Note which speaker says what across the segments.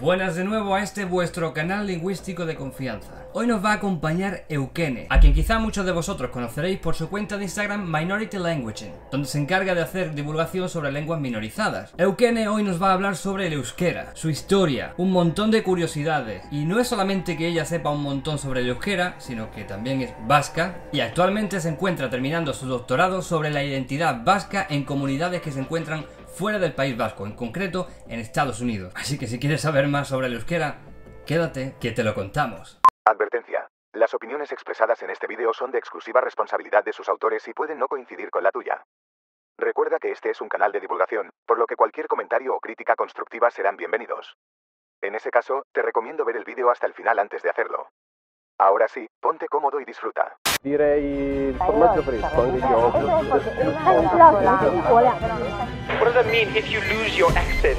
Speaker 1: Buenas de nuevo a este vuestro canal lingüístico de confianza. Hoy nos va a acompañar Eukene, a quien quizá muchos de vosotros conoceréis por su cuenta de Instagram Minority Languaging, donde se encarga de hacer divulgación sobre lenguas minorizadas. Eukene hoy nos va a hablar sobre el euskera, su historia, un montón de curiosidades, y no es solamente que ella sepa un montón sobre el euskera, sino que también es vasca, y actualmente se encuentra terminando su doctorado sobre la identidad vasca en comunidades que se encuentran fuera del País Vasco, en concreto en Estados Unidos. Así que si quieres saber más sobre el euskera, quédate que te lo contamos.
Speaker 2: Advertencia. Las opiniones expresadas en este vídeo son de exclusiva responsabilidad de sus autores y pueden no coincidir con la tuya. Recuerda que este es un canal de divulgación, por lo que cualquier comentario o crítica constructiva serán bienvenidos. En ese caso, te recomiendo ver el vídeo hasta el final antes de hacerlo. Ahora sí, ponte cómodo y disfruta.
Speaker 3: Direi il formaggio fresco, anche io.
Speaker 4: 国量。
Speaker 5: What does that mean if you lose your accent?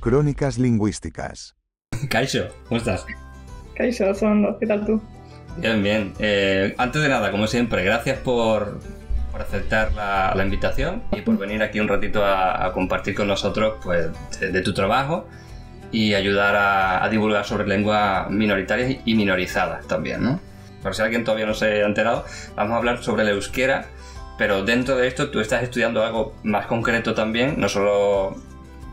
Speaker 2: Crónicas lingüísticas.
Speaker 1: Kaisho, ¿cómo estás?
Speaker 4: Kaisho, Sondo, ¿qué tal tú?
Speaker 1: Bien, bien. Eh, antes de nada, como siempre, gracias por, por aceptar la, la invitación y por venir aquí un ratito a, a compartir con nosotros pues, de, de tu trabajo y ayudar a, a divulgar sobre lenguas minoritarias y minorizadas también, ¿no? Por si alguien todavía no se ha enterado, vamos a hablar sobre el euskera, pero dentro de esto tú estás estudiando algo más concreto también, no solo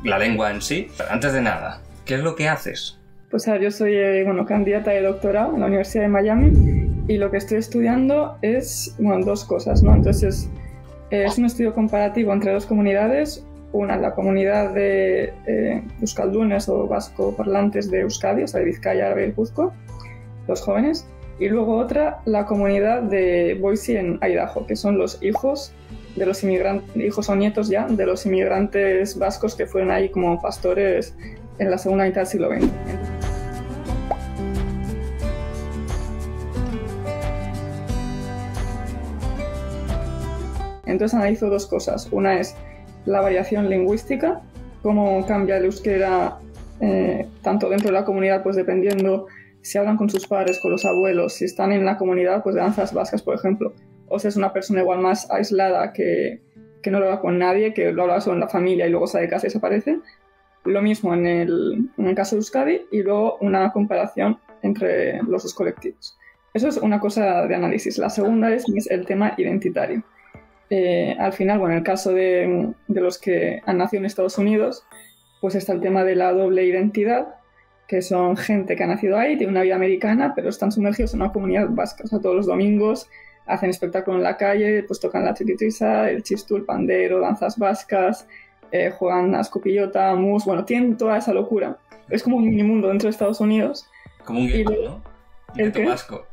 Speaker 1: la lengua en sí. Antes de nada, ¿qué es lo que haces?
Speaker 4: Pues yo soy eh, bueno, candidata de doctorado en la Universidad de Miami y lo que estoy estudiando es bueno, dos cosas, ¿no? Entonces es un estudio comparativo entre dos comunidades, una la comunidad de eh, euskaldunes o vasco parlantes de Euskadi, o sea, de Vizcaya, Árabe y Cuzco, los jóvenes, y luego otra, la comunidad de Boise en Idaho, que son los hijos de los inmigrantes, hijos o nietos ya, de los inmigrantes vascos que fueron ahí como pastores en la segunda mitad del siglo XX. Entonces analizo dos cosas. Una es la variación lingüística, cómo cambia el euskera eh, tanto dentro de la comunidad, pues dependiendo si hablan con sus padres, con los abuelos, si están en la comunidad pues de danzas vascas, por ejemplo, o si es una persona igual más aislada que, que no lo habla con nadie, que lo habla solo en la familia y luego sale de casa y desaparece. Lo mismo en el, en el caso de Euskadi y luego una comparación entre los dos colectivos. Eso es una cosa de análisis. La segunda es, es el tema identitario. Eh, al final, bueno, en el caso de, de los que han nacido en Estados Unidos, pues está el tema de la doble identidad, que son gente que ha nacido ahí, tiene una vida americana, pero están sumergidos en una comunidad vasca. O sea, todos los domingos hacen espectáculo en la calle, pues tocan la triquitrisa, el chistú, el pandero, danzas vascas, eh, juegan a escopillota, mus, bueno, tienen toda esa locura. Es como un mini mundo dentro de Estados Unidos.
Speaker 1: Como un gueto, ¿no? Un
Speaker 4: ¿El
Speaker 1: gueto vasco.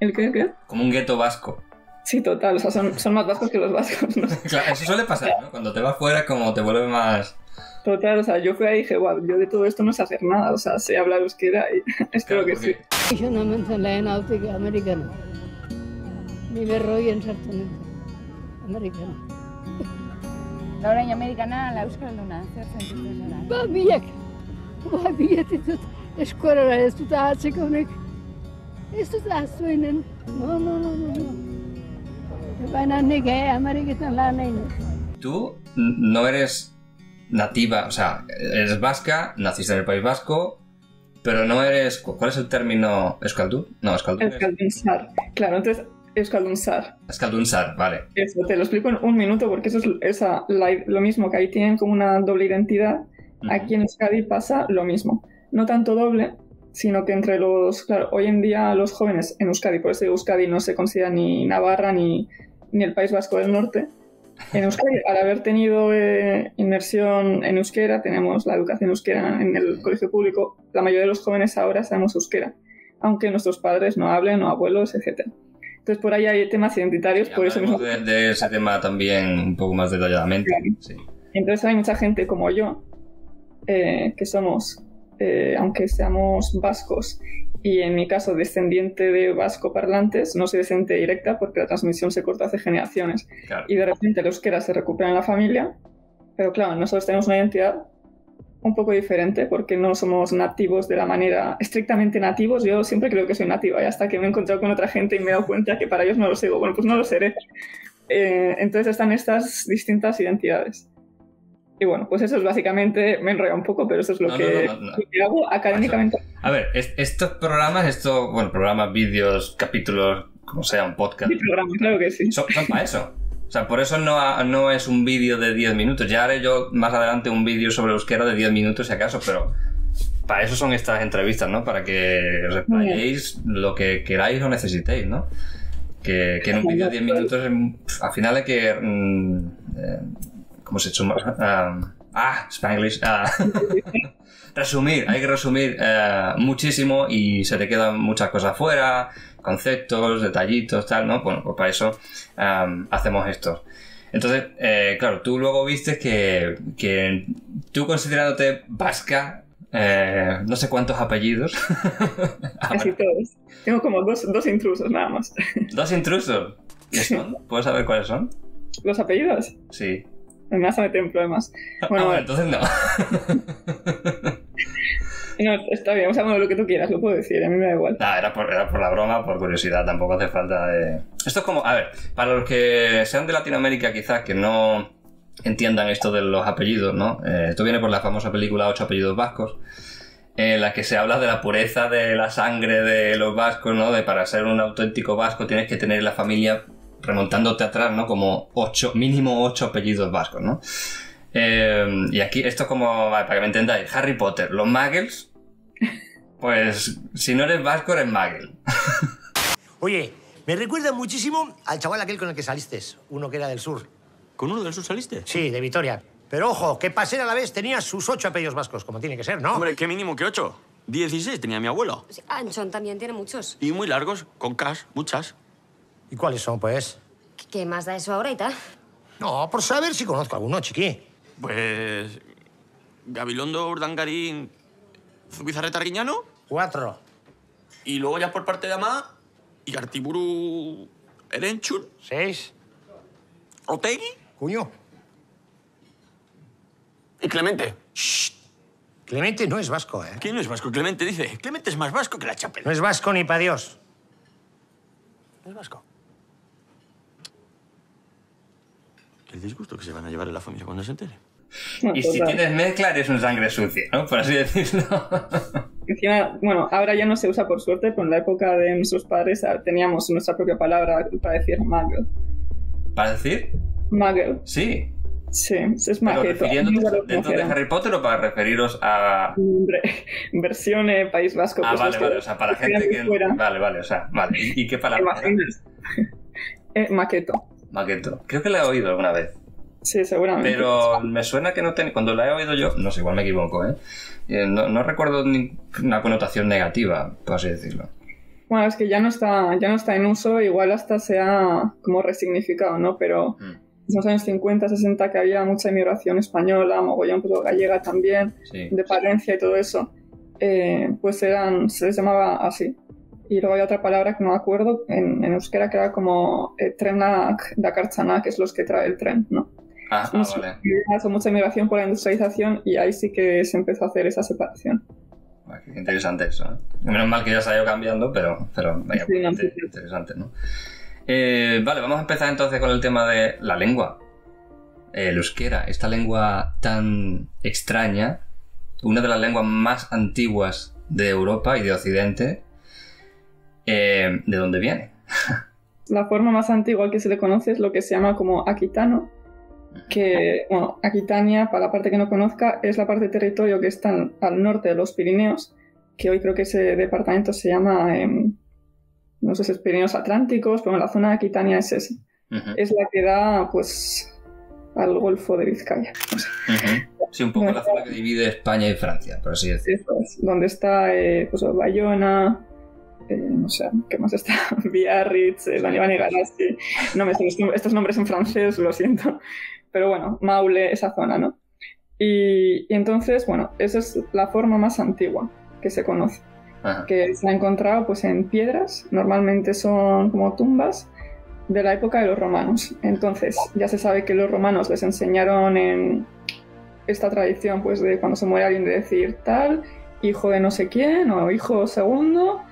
Speaker 4: ¿El qué? qué?
Speaker 1: Como un gueto vasco.
Speaker 4: Sí, total, o sea, son, son más vascos que los vascos, ¿no?
Speaker 1: Claro, eso suele pasar, ¿no? Cuando te vas fuera, como te vuelve más.
Speaker 4: Total, o sea, yo fui ahí y dije, wow, yo de todo esto no sé hacer nada, o sea, sé hablar euskera y espero
Speaker 1: Claro,
Speaker 4: que sí.
Speaker 6: Ixo namen zen lehen autik Amerikan. Ni berroien sartu nintzen. Amerikan.
Speaker 7: Da orain Amerikana, la Euskalduna, zer sentitzen zara?
Speaker 6: Ba, eskuarara ez dut ahatzeko honek. Ez dut ahaztuinen. No, no, no, no, no. Baina nik, eh, Ameriketan lan nuen.
Speaker 1: Tú no eres nativa, o sea, eres vasca, naciste en el País Vasco, pero no eres. cu- ¿Cuál es el término? ¿Euskaldun? No, Euskaldun. es-
Speaker 4: Euskaldunsar. Claro, entonces, Euskaldunsar.
Speaker 1: Euskaldunsar, vale.
Speaker 4: Eso, te lo explico en un minuto porque eso es esa, la- lo mismo, que ahí tienen como una doble identidad. Aquí en Euskadi pasa lo mismo. No tanto doble, sino que entre los, claro, hoy en día los jóvenes en Euskadi, por eso Euskadi no se considera ni Navarra ni, ni el País Vasco del Norte. En Euskadi, al haber tenido eh, inmersión en euskera, tenemos la educación euskera en el colegio público, la mayoría de los jóvenes ahora sabemos euskera, aunque nuestros padres no hablen, o abuelos, etc. Entonces por ahí hay temas identitarios, por eso mismo
Speaker 1: de ese tema también un poco más detalladamente. Sí.
Speaker 4: Entonces hay mucha gente como yo, eh, que somos, eh, aunque seamos vascos, y en mi caso descendiente de vasco parlantes, no soy descendiente directa porque la transmisión se corta hace generaciones,
Speaker 1: Claro.
Speaker 4: y de repente el euskera se recupera en la familia, pero claro, nosotros tenemos una identidad un poco diferente porque no somos nativos de la manera estrictamente nativos. Yo siempre creo que soy nativa y hasta que me he encontrado con otra gente y me he dado cuenta que para ellos no lo sé. Digo, Bueno, pues no lo seré. Eh, entonces están estas distintas identidades. Y bueno, pues eso es básicamente, me enrollo un poco, pero eso es lo,
Speaker 1: No,
Speaker 4: que,
Speaker 1: no,
Speaker 4: que hago académicamente.
Speaker 1: A ver, es- estos programas, estos, bueno, programas, vídeos, capítulos, como sea, un podcast,
Speaker 4: Mi programa, claro que sí.
Speaker 1: son, para eso. O sea, por eso no, ha- no es un vídeo de 10 minutos. Ya haré yo más adelante un vídeo sobre euskera de 10 minutos si acaso, pero para eso son estas entrevistas, ¿no? Para que os explayéis lo que queráis o necesitéis, ¿no? Que, que en un vídeo de 10 minutos, al final hay que... mm, eh, ¿Cómo se llama? Ah, ah, Spanglish. ah. resumir, hay que resumir eh, muchísimo y se te quedan muchas cosas fuera, conceptos, detallitos, tal, ¿no? Bueno, pues para eso am, hacemos esto. Entonces, eh, claro, tú luego viste que, que tú considerándote vasca, eh, no sé cuántos apellidos,
Speaker 4: Casi todos. Tengo como dos, dos intrusos nada más.
Speaker 1: dos intrusos. ¿Qué son? ¿Puedo saber cuáles son?
Speaker 4: ¿Los apellidos?
Speaker 1: Sí.
Speaker 4: Me vas a meter en problemas. Bueno,
Speaker 1: entonces no.
Speaker 4: no, está bien, o sea, bueno, lo que tú quieras, lo puedo decir, a mí me da igual.
Speaker 1: Nah, era por, era por la broma, por curiosidad, tampoco hace falta de... Esto es como, a ver, para los que sean de Latinoamérica quizás que no entiendan esto de los apellidos, ¿no? Eh, esto viene por la famosa película Ocho apellidos vascos, en la que se habla de la pureza de la sangre de los vascos, ¿no? De para ser un auténtico vasco tienes que tener la familia remontándote atrás, ¿no? Como ocho, mínimo ocho apellidos vascos, ¿no? Eh, y aquí, esto es como, vale, para que me entendáis, Harry Potter, los muggles, pues si no eres vasco eres muggle.
Speaker 8: Oye, me recuerda muchísimo al chaval aquel con el que saliste, uno que era del sur.
Speaker 9: ¿Con uno del sur saliste?
Speaker 8: Sí, de Vitoria. Pero ojo, que pasera a la vez tenía sus ocho apellidos vascos, como tiene que ser, ¿no?
Speaker 9: Hombre, qué mínimo que ocho. 16 tenía mi abuelo.
Speaker 10: Sí, Anchón también tiene muchos.
Speaker 9: Y muy largos, con cas, muchas.
Speaker 8: ¿Y cuáles son, pues?
Speaker 10: ¿Qué- ¿Qué más da eso ahora y tal?
Speaker 8: No, por saber si conozco alguno, chiqui.
Speaker 9: Pues... Gabilondo, Urdangarín, Zubizarreta Arguiñano.
Speaker 8: Cuatro.
Speaker 9: Y luego ya por parte de Amá, y Artiburu Erenchun,
Speaker 8: Seis.
Speaker 9: Otegui
Speaker 8: Cuño.
Speaker 9: y Clemente.
Speaker 8: Clemente no es vasco, ¿eh?
Speaker 9: ¿Quién no es vasco? Clemente dice. Clemente es más vasco que la chapela.
Speaker 8: No es vasco ni pa' Dios.
Speaker 9: ¿No es vasco? El disgusto que se van a llevar en la familia cuando se entere.
Speaker 4: No,
Speaker 1: Y si tienes mezcla eres un sangre sucia, ¿no? Por así decirlo.
Speaker 4: Encima, bueno, ahora ya no se usa por suerte, pero en la época de nuestros padres ah, teníamos nuestra propia palabra para decir muggle.
Speaker 1: ¿Para decir?
Speaker 4: Muggle,
Speaker 1: Sí.
Speaker 4: sí, es
Speaker 1: Pero
Speaker 4: maqueto.
Speaker 1: refiriéndote dentro de. Harry Potter o para referiros a...
Speaker 4: Versión eh, País Vasco.
Speaker 1: Ah,
Speaker 4: pues
Speaker 1: vale, vale, o sea, para gente que...
Speaker 4: fuera.
Speaker 1: Vale, vale, o sea, vale. ¿Y, y qué
Speaker 4: ¿Te
Speaker 1: palabra?
Speaker 4: imaginas? Eh, maqueto,
Speaker 1: Maqueto. Creo que la he oído alguna vez.
Speaker 4: sí, seguramente.
Speaker 1: Pero me suena que no ten... cuando la he oído yo, no sé, igual me equivoco, ¿eh? Eh, No, no recuerdo ni una connotación negativa, por así decirlo.
Speaker 4: Bueno, es que ya no está, ya no está en uso, igual hasta se ha como resignificado, ¿no? Pero
Speaker 1: Mm,
Speaker 4: en los años 50, 60 que había mucha inmigración española, mogollón, pues gallega también,
Speaker 1: Sí.
Speaker 4: de Palencia y todo eso, eh, pues eran, se les llamaba así. Y luego hay otra palabra que no me acuerdo en, en euskera que era como eh, trenak da kartzana, que es los que trae el tren, ¿no?
Speaker 1: Ah, ah, vale.
Speaker 4: Hizo mucha inmigración por la industrialización y ahí sí que se empezó a hacer esa separación.
Speaker 1: Qué interesante eso, ¿eh? Menos mal que ya se ha ido cambiando, pero, pero vaya,
Speaker 4: Sí, no,
Speaker 1: inter-
Speaker 4: sí, sí.
Speaker 1: interesante, ¿no? Eh, vale, vamos a empezar entonces con el tema de la lengua. El euskera, esta lengua tan extraña, una de las lenguas más antiguas de Europa y de Occidente, eh, ¿de dónde viene?
Speaker 4: La forma más antigua que se le conoce es lo que se llama como aquitano, que, bueno, Aquitania, para la parte que no conozca, es la parte de territorio que está al- norte de los Pirineos, que hoy creo que ese departamento se llama, em, no sé si es Pirineos Atlánticos, pero la zona de Aquitania es esa. Es la que da, pues, al Golfo de Vizcaya.
Speaker 1: ujú. Sí, un poco la zona que divide España y Francia, por así decirlo.
Speaker 4: Eso es, donde está, eh, pues, Bayona, eh, no sé, ¿qué más está? Biarritz, eh, Galassi. No me sé estos nombres en francés, lo siento. Pero bueno, Maule, esa zona, ¿no? Y, y entonces, bueno, esa es la forma más antigua que se conoce,
Speaker 1: Ajá.
Speaker 4: que se ha encontrado pues en piedras, normalmente son como tumbas de la época de los romanos. Entonces, ya se sabe que los romanos les enseñaron en esta tradición pues de cuando se muere alguien de decir tal, hijo de no sé quién o hijo segundo,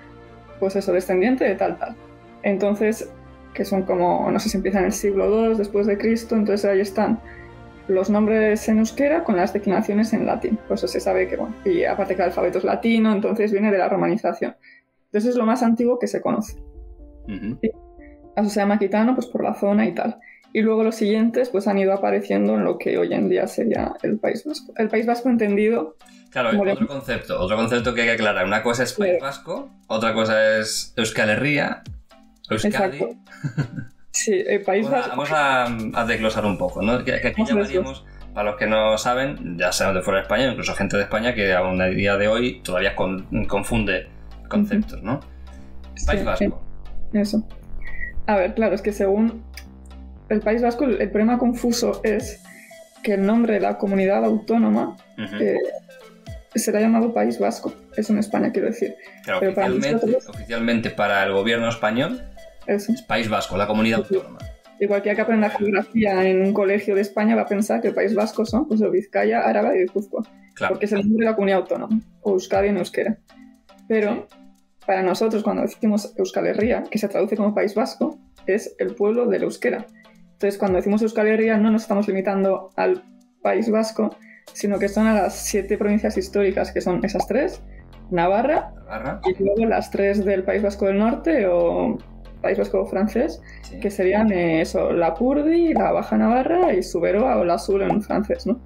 Speaker 4: pues eso, descendiente de tal tal. Entonces, que son como, no sé si empiezan en el siglo II después de Cristo, entonces ahí están los nombres en euskera con las declinaciones en latín. Por eso se sabe que, bueno, y aparte que el alfabeto es latino, entonces viene de la romanización. Entonces es lo más antiguo que se conoce. A eso se llama aquitano, pues por la zona y tal. Y luego los siguientes pues han ido apareciendo en lo que hoy en día sería el País Vasco. El País Vasco entendido...
Speaker 1: Claro,
Speaker 4: como
Speaker 1: otro concepto, otro concepto que hay que aclarar. Una cosa es País Vasco, otra cosa es Euskal Herria, Euskadi.
Speaker 4: Exacto. Sí, el País Vasco...
Speaker 1: vamos a, a desglosar un poco, ¿no? Que, que aquí llamaríamos, para los que no saben, ya sea de fuera de España, incluso gente de España que aún a día de hoy todavía con- confunde conceptos, ¿no? País
Speaker 4: Sí,
Speaker 1: Vasco.
Speaker 4: Eso. A ver, claro, es que según el País Vasco, el, problema confuso es que el nombre de la comunidad autónoma eh, será llamado País Vasco. Eso en España, quiero decir. Pero para
Speaker 1: oficialmente,
Speaker 4: nosotros,
Speaker 1: oficialmente para el gobierno español
Speaker 4: eso.
Speaker 1: es País Vasco, la comunidad autónoma.
Speaker 4: Igual que aprender geografía en un colegio de España, va a pensar que el País Vasco son pues, Vizcaya, Áraba y Guipúzcoa.
Speaker 1: Claro.
Speaker 4: Porque es el nombre de la comunidad autónoma. O Euskadi en euskera. Pero para nosotros, cuando decimos Euskal Herria, que se traduce como País Vasco, es el pueblo del euskera. Entonces, cuando decimos Euskal Herria, no nos estamos limitando al País Vasco, sino que son a las siete provincias históricas, que son esas tres, Navarra,
Speaker 1: Navarra,
Speaker 4: y luego las tres del País Vasco del Norte o País Vasco francés,
Speaker 1: sí.
Speaker 4: que serían eh, eso, la Purdi, la Baja Navarra y Suberoa o la Sur en francés, ¿no?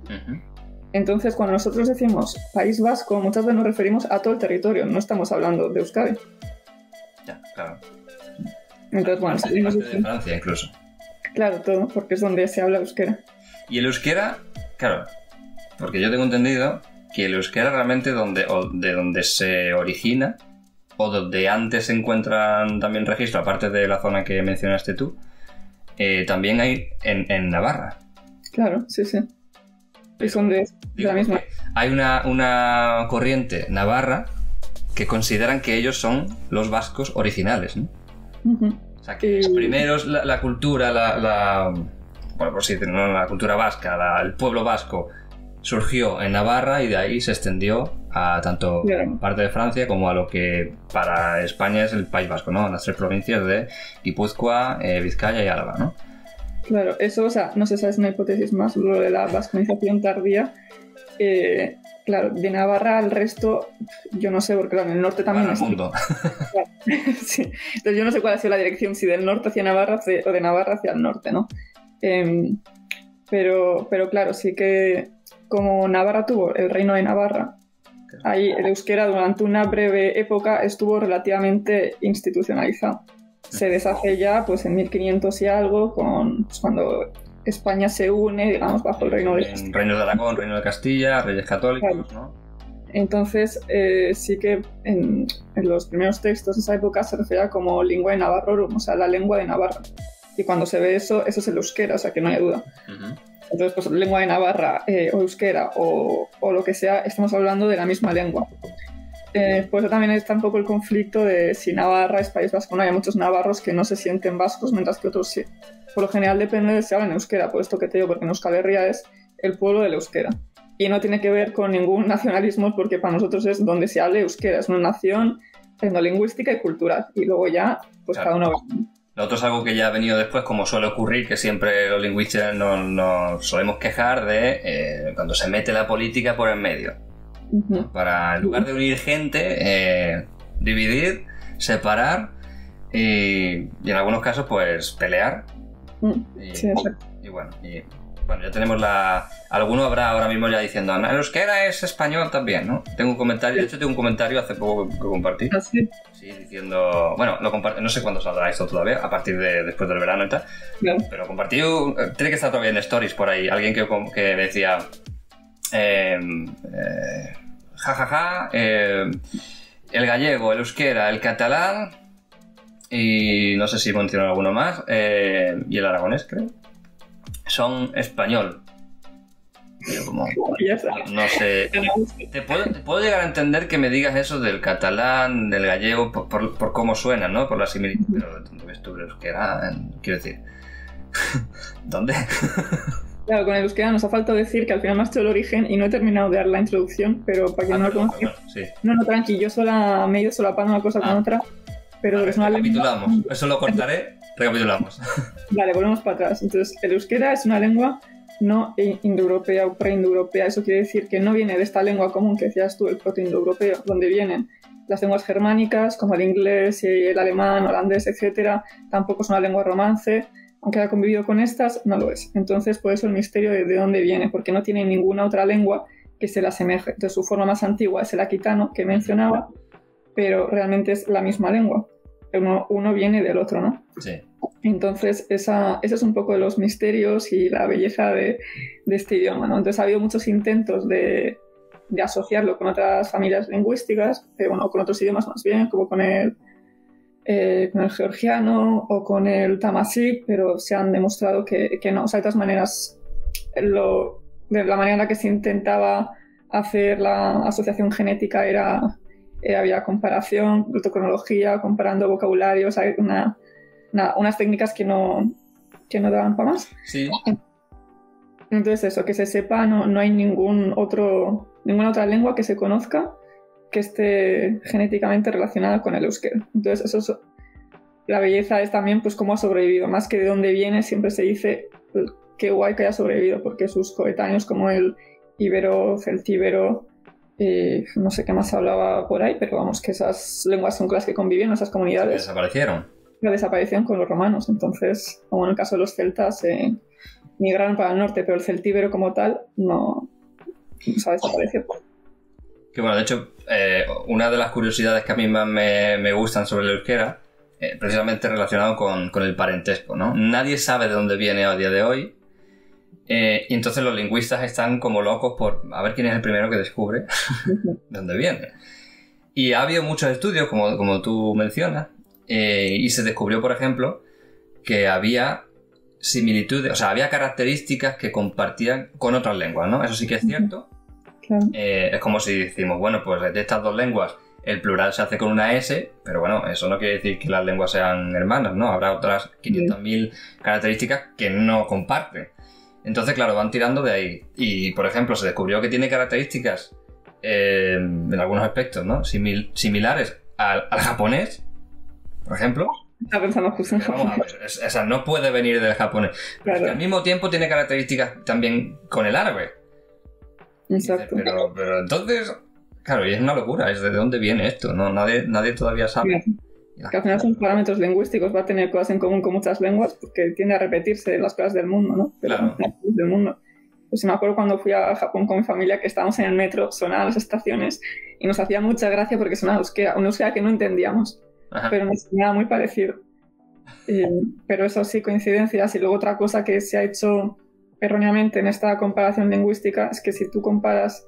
Speaker 4: Entonces, cuando nosotros decimos País Vasco, muchas veces nos referimos a todo el territorio, no estamos hablando de Euskadi.
Speaker 1: Ya, claro.
Speaker 4: Entonces, bueno,
Speaker 1: Parte- parte de Francia incluso.
Speaker 4: claro, todo, porque es donde se habla euskera.
Speaker 1: Y el euskera, claro, porque yo tengo entendido que el euskera realmente donde, o de donde se origina, o donde antes se encuentran también registros, aparte de la zona que mencionaste tú, eh, también hay en, en Navarra.
Speaker 4: Claro, sí, sí. Y son de, de
Speaker 1: Digo,
Speaker 4: la misma.
Speaker 1: Hay una, una corriente navarra que consideran que ellos son los vascos originales, ¿no? O sea, que los primeros, la, la cultura, la, la- bueno, por si ¿no? la cultura vasca, la- el pueblo vasco, surgió en Navarra y de ahí se extendió a tanto parte de Francia como a lo que para España es el País Vasco, ¿no? Las tres provincias de Guipúzcoa, eh, Vizcaya y Álava, ¿no?
Speaker 4: Claro, eso, o sea, no sé si es una hipótesis más, lo de la vasconización tardía. eh, claro, de Navarra al resto, yo no sé, porque claro, en el norte también
Speaker 1: Para el
Speaker 4: es.
Speaker 1: mundo.
Speaker 4: Sí. Entonces yo no sé cuál ha sido la dirección, si del norte hacia Navarra o de Navarra hacia el norte, ¿no? Em, pero, pero claro, sí que como Navarra tuvo el reino de Navarra, ahí el euskera durante una breve época estuvo relativamente institucionalizado. Se deshace ya pues en 1500 y algo, con, pues, cuando España se une, digamos, bajo el reino de
Speaker 1: En Reino de Aragón, Reino de Castilla, Reyes Católicos, ¿no?
Speaker 4: Entonces, eh, sí que en, en los primeros textos de esa época se refería como lengua de Navarrorum, o sea, la lengua de Navarra. Y cuando se ve eso, eso es el euskera, o sea, que no hay duda.
Speaker 1: Ujú.
Speaker 4: Entonces, pues lengua de Navarra eh, o euskera o, o lo que sea, estamos hablando de la misma lengua. Eh, por eso también está un poco el conflicto de si Navarra es País Vasco. No hay muchos navarros que no se sienten vascos, mientras que otros sí. Por lo general depende de si hablan euskera, por esto que te digo, porque en Euskal Herria es el pueblo del euskera. Y no tiene que ver con ningún nacionalismo, porque para nosotros es donde se hable euskera. Es una nación etnolingüística y cultural. Y luego ya, pues
Speaker 1: Claro.
Speaker 4: cada uno...
Speaker 1: Lo otro es algo que ya ha venido después, como suele ocurrir, que siempre los lingüistas nos, nos solemos quejar de eh, cuando se mete la política por en medio. Para, en lugar de unir gente, eh, dividir, separar y, y en algunos casos, pues pelear.
Speaker 4: Mm,
Speaker 1: Y,
Speaker 4: Sí,
Speaker 1: y bueno, y, bueno, ya tenemos la. Alguno habrá ahora mismo ya diciendo, "No, el euskera es español también, ¿no? Tengo un comentario, de hecho, tengo un comentario hace poco que, que compartí.
Speaker 4: Así,
Speaker 1: Sí, diciendo. Bueno, lo no sé cuándo saldrá esto todavía, a partir de después del verano y tal. Pero compartí. un- eh, Tiene que estar todavía en Stories por ahí. Alguien que, que decía. Eh, eh, ja, ja, ja, eh, el gallego, el euskera, el catalán. Y no sé si mencionó alguno más. eh, y el aragonés, creo. Son español. Como,
Speaker 4: Ya
Speaker 1: no sé. Te puedo, te puedo llegar a entender que me digas eso del catalán, del gallego, por, por- por cómo suena, ¿no? Por la similitud. Pero ¿dónde ves tú el euskera? Quiero decir. ¿Dónde?
Speaker 4: Claro, con el euskera nos ha faltado decir que al final me has hecho el origen y no he terminado de dar la introducción, pero para quien no lo conozca.
Speaker 1: perdón, sí.
Speaker 4: No, no, tranqui, yo sola me he ido solapando una cosa
Speaker 1: Ah.
Speaker 4: con otra, pero es una lengua.
Speaker 1: Recapitulamos. Eso lo cortaré. Recapitulamos.
Speaker 4: Vale, volvemos para atrás. Entonces, el euskera es una lengua no indoeuropea o preindoeuropea. Eso quiere decir que no viene de esta lengua común que decías tú, el protoindoeuropeo, donde vienen las lenguas germánicas como el inglés, el alemán, holandés, etcétera. Tampoco es una lengua romance. Aunque haya convivido con estas, no lo es. Entonces, por eso el misterio de, de dónde viene, porque no tiene ninguna otra lengua que se le asemeje. Entonces, su forma más antigua es el aquitano que mencionaba, pero realmente es la misma lengua. Uno, uno viene del otro, ¿no?
Speaker 1: Sí.
Speaker 4: Entonces, esa, ese es un poco de los misterios y la belleza de, este idioma, ¿no? Entonces, ha habido muchos intentos de, asociarlo con otras familias lingüísticas, pero bueno, con otros idiomas más bien, como con el, eh, georgiano o con el tamasí, pero se han demostrado que, que no. O sea, de todas maneras, de la manera en la que se intentaba hacer la asociación genética era, había comparación, protocronología, comparando vocabularios, hay una, una- unas técnicas que no, que no daban para más.
Speaker 1: Sí.
Speaker 4: Entonces eso, que se sepa, no, no hay ningún otro, ninguna otra lengua que se conozca que esté genéticamente relacionada con el euskera. Entonces eso es, la belleza es también pues cómo ha sobrevivido, más que de dónde viene, siempre se dice qué guay que haya sobrevivido, porque sus coetáneos como el ibero, celtíbero, eh, no sé qué más hablaba por ahí, pero vamos, que esas lenguas son con las que convivieron, esas comunidades
Speaker 1: Desaparecieron.
Speaker 4: La desaparición con los romanos. Entonces, como en el caso de los celtas, eh, migraron para el norte, pero el celtíbero como tal no, no se ha desaparecido.
Speaker 1: Que bueno, de hecho, eh, una de las curiosidades que a mí más me, me gustan sobre el euskera, eh, precisamente relacionado con, con el parentesco, ¿no? Nadie sabe de dónde viene a día de hoy, eh, y entonces los lingüistas están como locos por a ver quién es el primero que descubre de dónde viene. Y ha habido muchos estudios, como, como tú mencionas, eh, y se descubrió, por ejemplo, que había similitudes, o sea, había características que compartían con otras lenguas, ¿no? Eso sí que es cierto.
Speaker 4: Claro.
Speaker 1: Eh, es como si decimos, bueno, pues de estas dos lenguas el plural se hace con una S, pero bueno, eso no quiere decir que las lenguas sean hermanas, ¿no? Habrá otras 500.000 características que no comparten. Entonces, claro, van tirando de ahí. Y, por ejemplo, se descubrió que tiene características eh, en algunos aspectos, ¿no? Simil- similares al, al japonés, por ejemplo.
Speaker 4: Estaba pensando justo en
Speaker 1: Vamos a
Speaker 4: Japón.
Speaker 1: ver, es- o sea, no puede venir del japonés. Pero es que al mismo tiempo tiene características también con el árabe.
Speaker 4: Exacto.
Speaker 1: Pero, pero entonces, claro, y es una locura, es de dónde viene esto, ¿no? Nadie, nadie todavía sabe.
Speaker 4: Que al final son parámetros lingüísticos, va a tener cosas en común con muchas lenguas, porque tiende a repetirse las cosas del mundo, ¿no? Pero
Speaker 1: Claro.
Speaker 4: del mundo. Pues me acuerdo cuando fui a Japón con mi familia que estábamos en el metro, sonaban las estaciones y nos hacía mucha gracia porque sonaba euskera, una euskera que no entendíamos,
Speaker 1: Ajá.
Speaker 4: pero nos sonaba muy parecido. Pero eso sí, coincidencias. Y luego otra cosa que se ha hecho erróneamente en esta comparación lingüística es que si tú comparas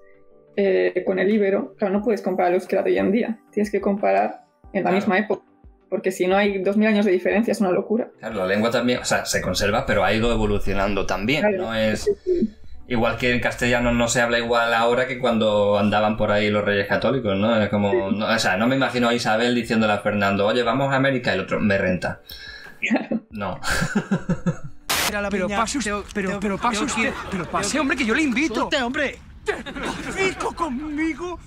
Speaker 4: eh, con el íbero, claro, no puedes comparar el euskera de hoy en día, tienes que comparar en la misma época, porque si no hay dos mil años de diferencia es una locura.
Speaker 1: Claro, la lengua también, o sea, se conserva, pero ha ido evolucionando también,
Speaker 4: Claro.
Speaker 1: no es... Igual que en castellano no se habla igual ahora que cuando andaban por ahí los reyes católicos, ¿no? Es como, no, o sea, no me imagino a Isabel diciéndole a Fernando, oye, vamos a América, y el otro, me renta. No.
Speaker 11: Pero pase usted, pero, pero pase usted, pero pase, hombre, que yo le invito. Usted, hombre.
Speaker 12: ¡Fico conmigo!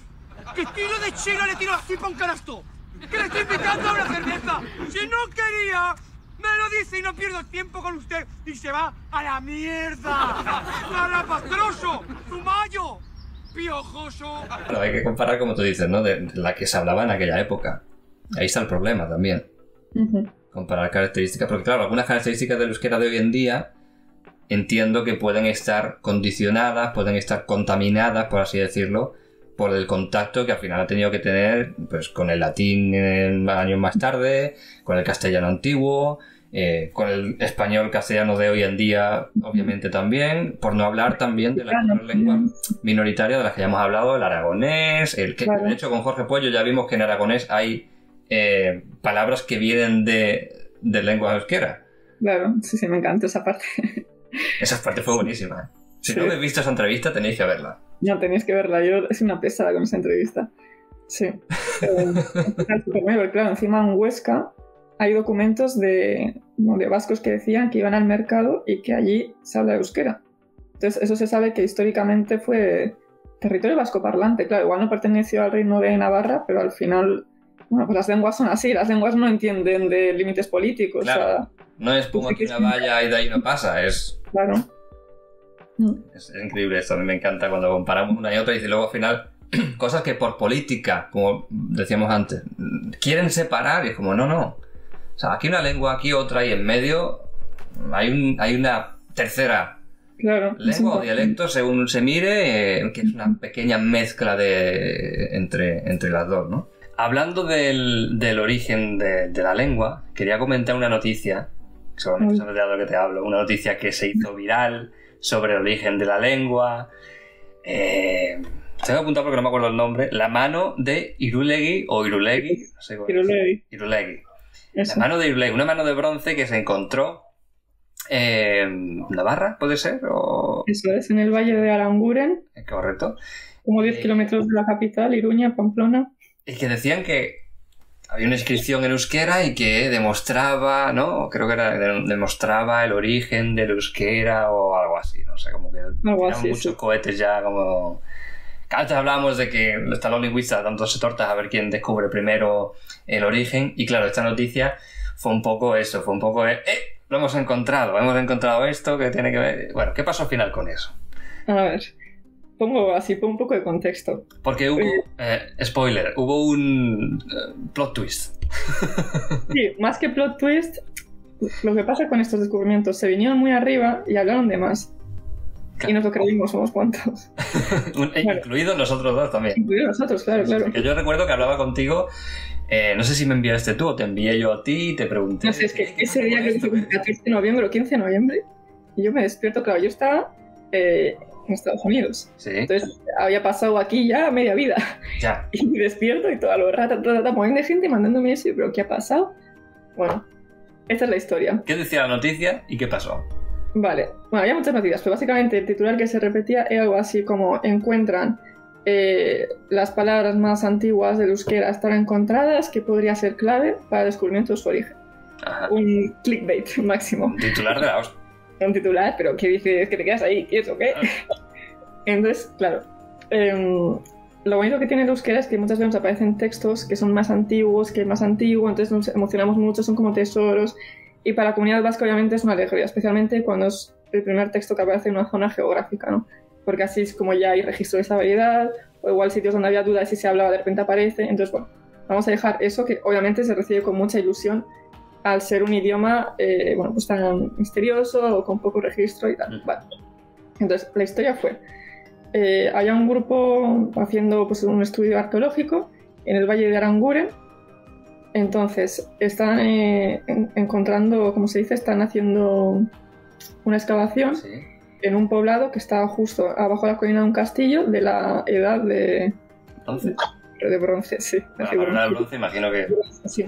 Speaker 12: ¡Que tiro de chila le tiro así para un canasto! ¡Que le estoy invitando a una cerveza! ¡Si no quería! ¡Me lo dice y no pierdo tiempo con usted! ¡Y se va a la mierda! ¡Garrapastroso! ¡Zumayo! ¡Piojoso!
Speaker 1: Claro, hay que comparar, como tú dices, ¿no? De, de la que se hablaba en aquella época. Ahí está el problema también. Comparar características, porque claro, algunas características del euskera de hoy en día entiendo que pueden estar condicionadas, pueden estar contaminadas, por así decirlo, por el contacto que al final ha tenido que tener pues, con el latín años más tarde, con el castellano antiguo, eh, con el español castellano de hoy en día, obviamente también, por no hablar también de las lenguas minoritarias de las que ya hemos hablado, el aragonés, el que
Speaker 4: Claro.
Speaker 1: de hecho con Jorge Pollo ya vimos que en aragonés hay eh, palabras que vienen de, de lengua euskera.
Speaker 4: Claro, sí, sí, me encanta esa parte.
Speaker 1: Esa parte fue buenísima. Si
Speaker 4: Sí.
Speaker 1: no habéis visto esa entrevista, tenéis que verla.
Speaker 4: No, tenéis que verla, yo es una pesada con esa entrevista. Sí. Eh, claro, encima en Huesca hay documentos de, de vascos que decían que iban al mercado y que allí se habla euskera. Entonces, eso se sabe que históricamente fue territorio vasco parlante. Claro, igual no perteneció al reino de Navarra, pero al final, bueno, pues las lenguas son así, las lenguas no entienden de límites políticos. o sea,
Speaker 1: Claro. No es pongo aquí una valla y de ahí no pasa, es...
Speaker 4: Claro.
Speaker 1: Es increíble esto, a mí me encanta cuando comparamos una y otra y luego al final cosas que por política, como decíamos antes, quieren separar y es como, no, no. O sea, aquí una lengua, aquí otra y en medio hay, un, hay una tercera
Speaker 4: Claro.
Speaker 1: lengua o dialecto según se mire, eh, que es una pequeña mezcla de, entre, entre las dos, ¿no? Hablando del, del origen de, de la lengua, quería comentar una noticia, seguramente sabes de lo que te hablo, una noticia que se hizo viral sobre el origen de la lengua. Eh, tengo apuntado porque no me acuerdo el nombre. La mano de Irulegui o Irulegui. No sé
Speaker 4: Irulegui.
Speaker 1: Irulegui. La mano de Irulegui, una mano de bronce que se encontró en Navarra, ¿puede ser? O...
Speaker 4: Eso es, en el valle de Aranguren,
Speaker 1: Correcto.
Speaker 4: como 10 kilómetros de la capital, Iruña, Pamplona.
Speaker 1: Y que decían que había una inscripción en euskera y que demostraba, ¿no? Creo que era, de- demostraba el origen del euskera o algo así, no sé, como que
Speaker 4: así,
Speaker 1: muchos
Speaker 4: sí.
Speaker 1: cohetes ya como... Antes hablábamos de que están los lingüistas dándose tortas a ver quién descubre primero el origen y claro, esta noticia fue un poco eso, fue un poco de, ¡eh! Lo hemos encontrado, hemos encontrado esto que tiene que ver... Bueno, ¿qué pasó al final con eso?
Speaker 4: A ver, pongo así, pongo un poco de contexto.
Speaker 1: Porque hubo, eh, spoiler, hubo un eh, plot twist.
Speaker 4: Sí, más que plot twist, lo que pasa con estos descubrimientos, se vinieron muy arriba y hablaron de más. Y nos lo creímos unos cuantos.
Speaker 1: Un- e Incluidos nosotros dos también.
Speaker 4: Incluidos nosotros, claro, claro.
Speaker 1: Que yo recuerdo que hablaba contigo, eh, no sé si me enviaste tú o te envié yo a ti y te pregunté.
Speaker 4: No sé, es que ese día que fue el 14 de noviembre o 15 de noviembre, y yo me despierto, claro, yo estaba eh, en Estados Unidos.
Speaker 1: Sí,
Speaker 4: Entonces había pasado aquí ya media vida.
Speaker 1: ya.
Speaker 4: Y me despierto y todo lo rata, rata, montón de gente mandándome eso, y, pero ¿qué ha pasado? Bueno, esta es la historia.
Speaker 1: ¿Qué decía la noticia y qué pasó?
Speaker 4: Vale, bueno, había muchas noticias, pero básicamente el titular que se repetía era algo así como encuentran eh, las palabras más antiguas del euskera están encontradas que podría ser clave para el descubrimiento de su origen. Un clickbait máximo.
Speaker 1: Titular de la hostia.
Speaker 4: Un titular, pero ¿qué dices? Que te quedas ahí, ¿y eso qué? Entonces, claro, em, lo bonito que tiene el euskera es que muchas veces aparecen textos que son más antiguos, que más antiguo, entonces nos emocionamos mucho, son como tesoros. Y para la comunidad vasca, obviamente, es una alegría, especialmente cuando es el primer texto que aparece en una zona geográfica, ¿no? Porque así es como ya hay registro de esa variedad, o igual sitios donde había dudas si se hablaba, de repente aparece. Entonces, bueno, vamos a dejar eso que obviamente se recibe con mucha ilusión al ser un idioma, eh, bueno, pues tan misterioso o con poco registro y tal. Vale. Entonces, la historia fue, eh, había un grupo haciendo pues, un estudio arqueológico en el Valle de Aranguren. Entonces, están eh, en- encontrando, como se dice, están haciendo una excavación en un poblado que está justo abajo de la colina de un castillo de la edad de,
Speaker 1: Entonces,
Speaker 4: de bronce, sí.
Speaker 1: corona de bronce imagino que...
Speaker 4: Sí.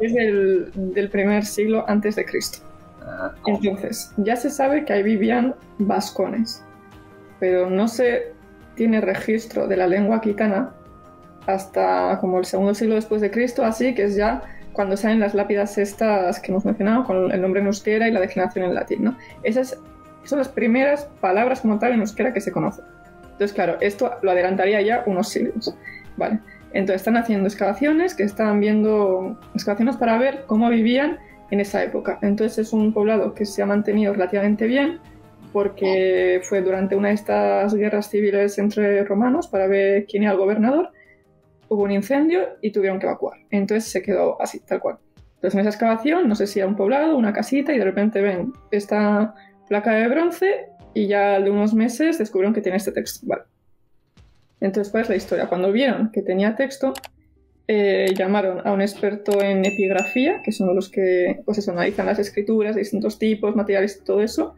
Speaker 4: Es del, del primer siglo antes de Cristo.
Speaker 1: Ah,
Speaker 4: Entonces, ya se sabe que ahí vivían vascones, pero no se tiene registro de la lengua aquitana hasta como el segundo siglo después de Cristo, así que es ya cuando salen las lápidas estas que hemos mencionado, con el nombre en euskera y la declinación en latín, ¿no? Esas son las primeras palabras como tal en euskera que se conocen. Entonces, claro, esto lo adelantaría ya unos siglos, ¿vale? Entonces están haciendo excavaciones, que están viendo excavaciones para ver cómo vivían en esa época. Entonces es un poblado que se ha mantenido relativamente bien porque fue durante una de estas guerras civiles entre romanos para ver quién era el gobernador. Hubo un incendio y tuvieron que evacuar. Entonces se quedó así, tal cual. Entonces en esa excavación, no sé si era un poblado, una casita, y de repente ven esta placa de bronce y ya de unos meses descubrieron que tiene este texto. Vale. Entonces, ¿cuál es la historia? Cuando vieron que tenía texto, eh, llamaron a un experto en epigrafía, que son los que pues eso, analizan las escrituras de distintos tipos, materiales y todo eso,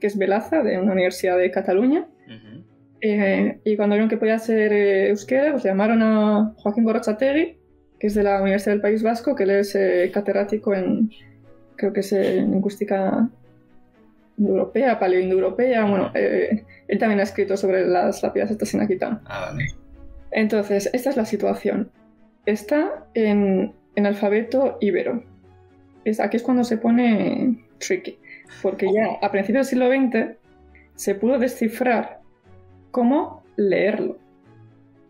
Speaker 4: que es Velaza, de una universidad de Cataluña. Eh, y cuando vieron que podía ser eh, euskera, pues llamaron a Joaquín Gorrochategui, que es de la Universidad del País Vasco, que él es eh, catedrático en, creo que es eh, en lingüística europea, paleoindoeuropea, bueno, eh, él también ha escrito sobre las lápidas estas en aquitano.
Speaker 1: Ah, vale.
Speaker 4: Entonces, esta es la situación. Está en, en alfabeto íbero. Es, aquí es cuando se pone tricky, porque ya a principios del siglo XX se pudo descifrar cómo leerlo.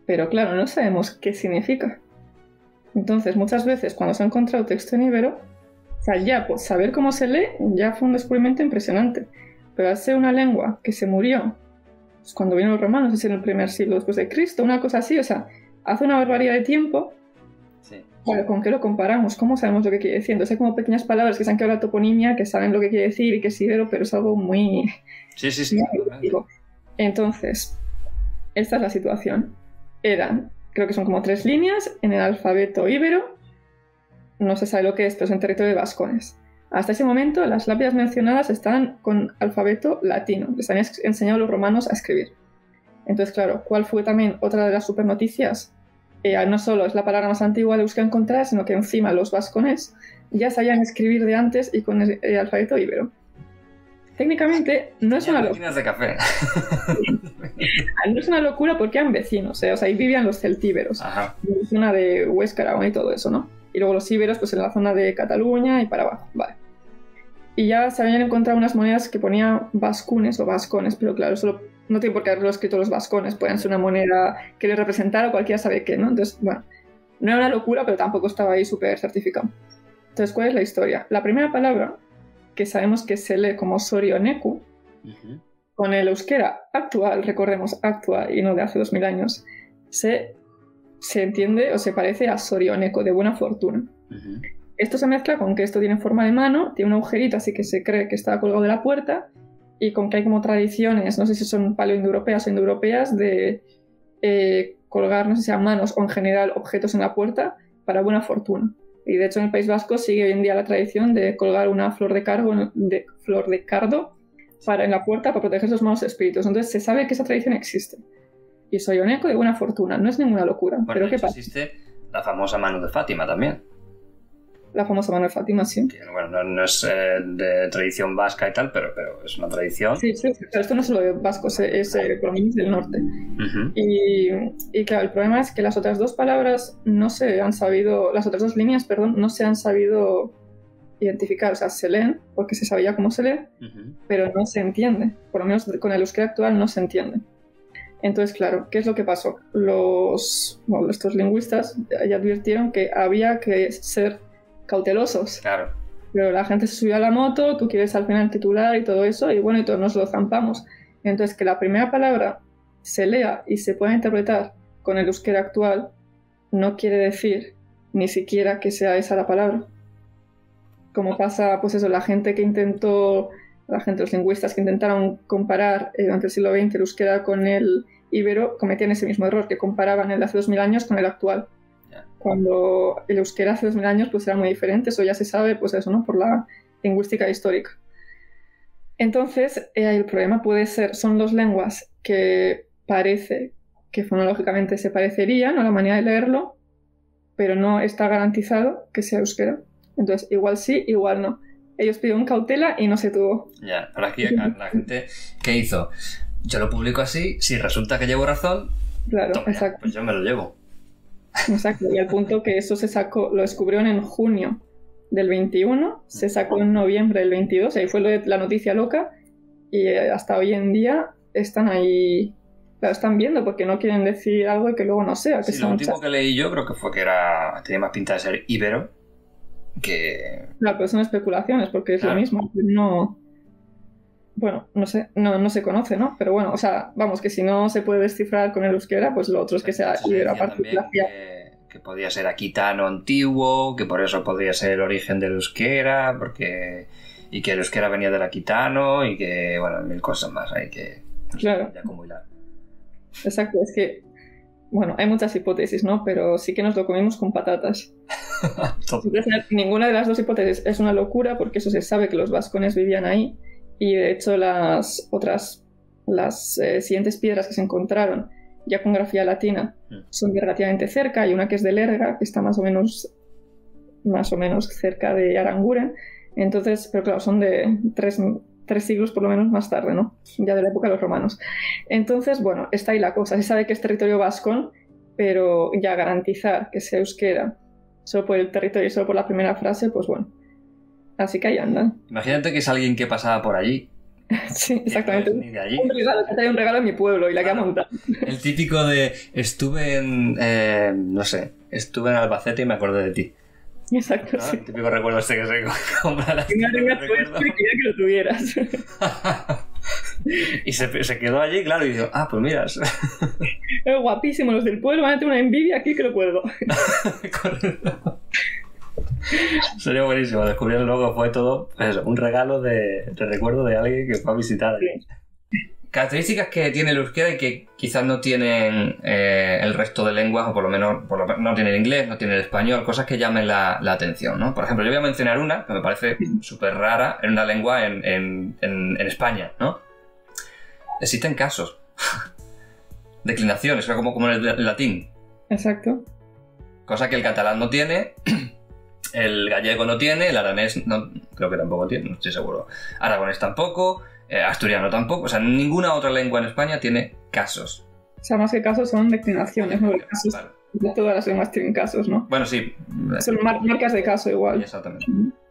Speaker 4: Pero claro, no sabemos qué significa. Entonces, muchas veces cuando se ha encontrado texto en íbero, o sea, ya pues, saber cómo se lee ya fue un descubrimiento impresionante. pero ser una lengua que se murió pues, cuando vinieron los romanos, es en el primer siglo después de Cristo, una cosa así, o sea, hace una barbaridad de tiempo. Claro, ¿con qué lo comparamos? ¿Cómo sabemos lo que quiere decir? Entonces hay como pequeñas palabras que se han quedado la toponimia, que saben lo que quiere decir y que es ibero, pero es algo muy...
Speaker 1: Sí, sí, sí.
Speaker 4: muy. Entonces, esta es la situación. Eran, creo que son como tres líneas en el alfabeto íbero. No se sabe lo que es, pero es en territorio de vascones. Hasta ese momento, las lápidas mencionadas están con alfabeto latino. Les habían es- enseñado a los romanos a escribir. Entonces, claro, ¿cuál fue también otra de las super noticias? Eh, no solo es la palabra más antigua de buscar encontrar, sino que encima los vascones ya sabían escribir de antes y con el, el alfabeto íbero. Técnicamente no es una locura.
Speaker 1: De café.
Speaker 4: No es una locura porque eran vecinos, ¿eh? o sea, ahí vivían los celtíberos,
Speaker 1: Ajá.
Speaker 4: en la zona de Huesca, Aragón y todo eso, ¿no? Y luego los íberos, pues en la zona de Cataluña y para abajo, vale. Y ya se habían encontrado unas monedas que ponían vascunes o vascones, pero claro, solo no tiene por qué haberlo escrito los vascones, pueden ser una moneda que les representara o cualquiera sabe qué, ¿no? Entonces, bueno, no era una locura, pero tampoco estaba ahí súper certificado. Entonces, ¿cuál es la historia? La primera palabra, que sabemos que se lee como sorioneku, con el euskera actual, recordemos actual y no de hace 2000 años, se, se entiende o se parece a sorioneco, de buena fortuna. Esto se mezcla con que esto tiene forma de mano, tiene un agujerito, así que se cree que está colgado de la puerta, y con que hay como tradiciones, no sé si son paleoindoeuropeas o indoeuropeas, de eh, colgar, no sé si a manos o en general objetos en la puerta para buena fortuna. Y de hecho en el País Vasco sigue hoy en día la tradición de colgar una flor de, cargo, de, flor de cardo para, en la puerta para proteger los malos espíritus. Entonces se sabe que esa tradición existe. Y soy oneco de buena fortuna, no es ninguna locura.
Speaker 1: Bueno,
Speaker 4: pero ¿qué pasa?
Speaker 1: existe la famosa mano de Fátima también.
Speaker 4: La famosa mano de Fátima, sí.
Speaker 1: Que, bueno, no, no es eh, de tradición vasca y tal, pero, pero es una tradición.
Speaker 4: Sí, sí, pero esto no es solo de vascos, es eh, por lo menos del norte. Y, y claro, el problema es que las otras dos palabras no se han sabido, las otras dos líneas, perdón, no se han sabido identificar. O sea, se leen porque se sabía cómo se lee, pero no se entiende. Por lo menos con el euskera actual no se entiende. Entonces, claro, ¿qué es lo que pasó? Los, bueno, estos lingüistas ya advirtieron que había que ser cautelosos.
Speaker 1: Claro.
Speaker 4: Pero la gente se subió a la moto, tú quieres al final titular y todo eso, y bueno, y todos nos lo zampamos. Entonces, que la primera palabra se lea y se pueda interpretar con el euskera actual, no quiere decir ni siquiera que sea esa la palabra. Como pasa, pues eso, la gente que intentó, la gente, los lingüistas que intentaron comparar eh, durante el siglo XX el euskera con el íbero, cometían ese mismo error, que comparaban el de hace 2000 años con el actual cuando el euskera hace 2000 años pues era muy diferente, eso ya se sabe, pues eso, ¿no? Por la lingüística histórica. Entonces, eh, el problema puede ser, son dos lenguas que parece que fonológicamente se parecerían a la manera de leerlo, pero no está garantizado que sea euskera. Entonces, igual sí, igual no. Ellos pidieron cautela y no se tuvo.
Speaker 1: Ya, pero aquí la, gente, ¿qué hizo? Yo lo publico así, si resulta que llevo razón,
Speaker 4: Claro,
Speaker 1: toma,
Speaker 4: exacto.
Speaker 1: pues yo me lo llevo.
Speaker 4: Exacto, y al punto que eso se sacó, lo descubrieron en junio del 21, se sacó en noviembre del 22, ahí fue lo de la noticia loca, y eh, hasta hoy en día están ahí, lo están viendo porque no quieren decir algo y que luego no sea. Que
Speaker 1: Sí, lo último que leí yo creo que fue que era tenía más pinta de ser ibero que...
Speaker 4: Claro, pero son especulaciones porque es
Speaker 1: Claro.
Speaker 4: lo mismo, no... Bueno, no sé, no, no se conoce, ¿no? Pero bueno, o sea, vamos, que si no se puede descifrar con el euskera, pues lo otro es que sea la cia-
Speaker 1: que, que podía ser aquitano antiguo, que por eso podría ser el origen del euskera, porque y que el euskera venía del aquitano y que, bueno, mil cosas más hay que
Speaker 4: Claro.
Speaker 1: ya como hilar.
Speaker 4: Exacto, es que, bueno, hay muchas hipótesis, ¿no? Pero sí que nos lo comimos con patatas. Entonces, ninguna de las dos hipótesis es una locura porque eso se sabe que los vascones vivían ahí y de hecho las otras, las eh, siguientes piedras que se encontraron ya con grafía latina son de relativamente cerca. Hay una que es de Lerga, que está más o menos, más o menos cerca de Aranguren. Entonces, pero claro, son de tres, tres siglos por lo menos más tarde, ¿no? Ya de la época de los romanos. Entonces, bueno, está ahí la cosa. Se sabe que es territorio vascón, pero ya garantizar que sea euskera solo por el territorio y solo por la primera frase, pues bueno. Así que ahí andan.
Speaker 1: Imagínate que es alguien que pasaba por allí.
Speaker 4: Sí, exactamente.
Speaker 1: Ni de allí.
Speaker 4: Un regalo, que trae un regalo a mi pueblo y la que ha montado.
Speaker 1: El típico de estuve en, eh, no sé, estuve en Albacete y me acordé de ti.
Speaker 4: Exacto,
Speaker 1: ¿no?
Speaker 4: sí.
Speaker 1: El típico recuerdo este que se compra la
Speaker 4: Y me ha- me ha- quería que lo tuvieras.
Speaker 1: Y se, se quedó allí, claro, y dijo, ah, pues mira.
Speaker 4: Es guapísimo, los del pueblo van a tener una envidia aquí que lo puedo.
Speaker 1: Sería buenísimo. Descubrir luego fue todo pues, un regalo de, de recuerdo de alguien que fue a visitar. Características que tiene el euskera y que quizás no tienen eh, el resto de lenguas, o por lo menos por lo- no tiene el inglés, no tiene el español, cosas que llamen la, la atención, ¿no? Por ejemplo, yo voy a mencionar una que me parece súper rara en una lengua en, en- en- en España, ¿no? Existen casos. Declinaciones, como, como en el latín.
Speaker 4: Exacto.
Speaker 1: Cosa que el catalán no tiene, el gallego no tiene, el aranés no, creo que tampoco tiene, no estoy seguro. Aragonés tampoco, eh, asturiano tampoco, o sea, ninguna otra lengua en España tiene casos.
Speaker 4: O sea, más que casos son declinaciones, ¿no? Casos, de todas las lenguas tienen casos, ¿no?
Speaker 1: Bueno, sí.
Speaker 4: Son mar- marcas de caso igual.
Speaker 1: Exactamente.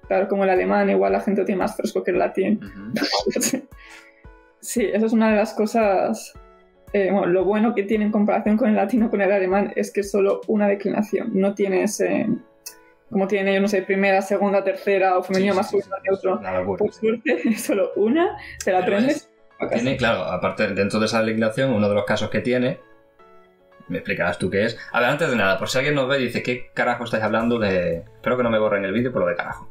Speaker 4: Claro, como el alemán, igual la gente tiene más fresco que el latín. sí, eso es una de las cosas. eh, bueno, lo bueno que tiene en comparación con el latín o con el alemán es que es solo una declinación. No tienes, eh, como tiene, yo no sé, primera, segunda, tercera o femenino, masculino, neutro.
Speaker 1: Una locura.
Speaker 4: Por suerte, es solo una, te la
Speaker 1: Pero
Speaker 4: aprendes.
Speaker 1: Tiene, claro, aparte, dentro de esa declinación, uno de los casos que tiene, me explicarás tú qué es. A ver, antes de nada, por si alguien nos ve y dice, ¿qué carajo estáis hablando de...? Espero que no me borren el vídeo por lo de carajo.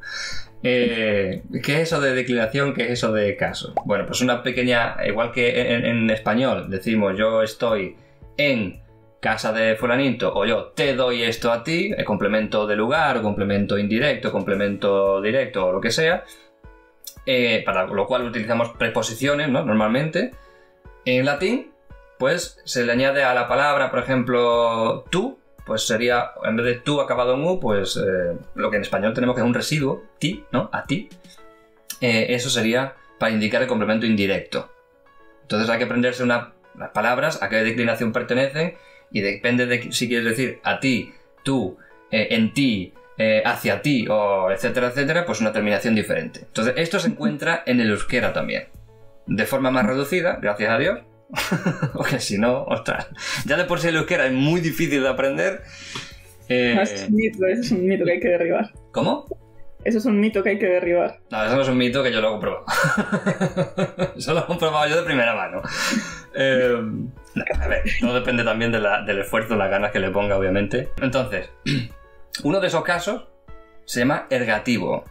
Speaker 1: Eh, ¿Qué es eso de declinación? ¿Qué es eso de caso? Bueno, pues una pequeña, igual que en, en español decimos yo estoy en casa de fulanito o yo te doy esto a ti, el complemento de lugar, complemento indirecto, complemento directo o lo que sea, eh, para lo cual utilizamos preposiciones, ¿no? Normalmente. En latín, pues se le añade a la palabra, por ejemplo, tú, pues sería, en vez de tú acabado en u, pues eh, lo que en español tenemos que es un residuo, ti, ¿no? A ti. Eh, eso sería para indicar el complemento indirecto. Entonces hay que aprenderse una, las palabras, a qué declinación pertenecen, y depende de si quieres decir a ti, tú, eh, en ti, eh, hacia ti, o etcétera, etcétera, pues una terminación diferente. Entonces esto se encuentra en el euskera también. De forma más reducida, gracias a Dios. Porque si no, ostras. Ya de por sí el euskera es muy difícil de aprender. Eh,
Speaker 4: No, eso es un mito, eso es un mito que hay que derribar.
Speaker 1: ¿Cómo?
Speaker 4: Eso es un mito que hay que derribar.
Speaker 1: No, eso no es un mito que yo lo he comprobado. eso lo he comprobado yo de primera mano. Eh, todo depende también de la- del esfuerzo, las ganas que le ponga, obviamente. Entonces, uno de esos casos se llama ergativo.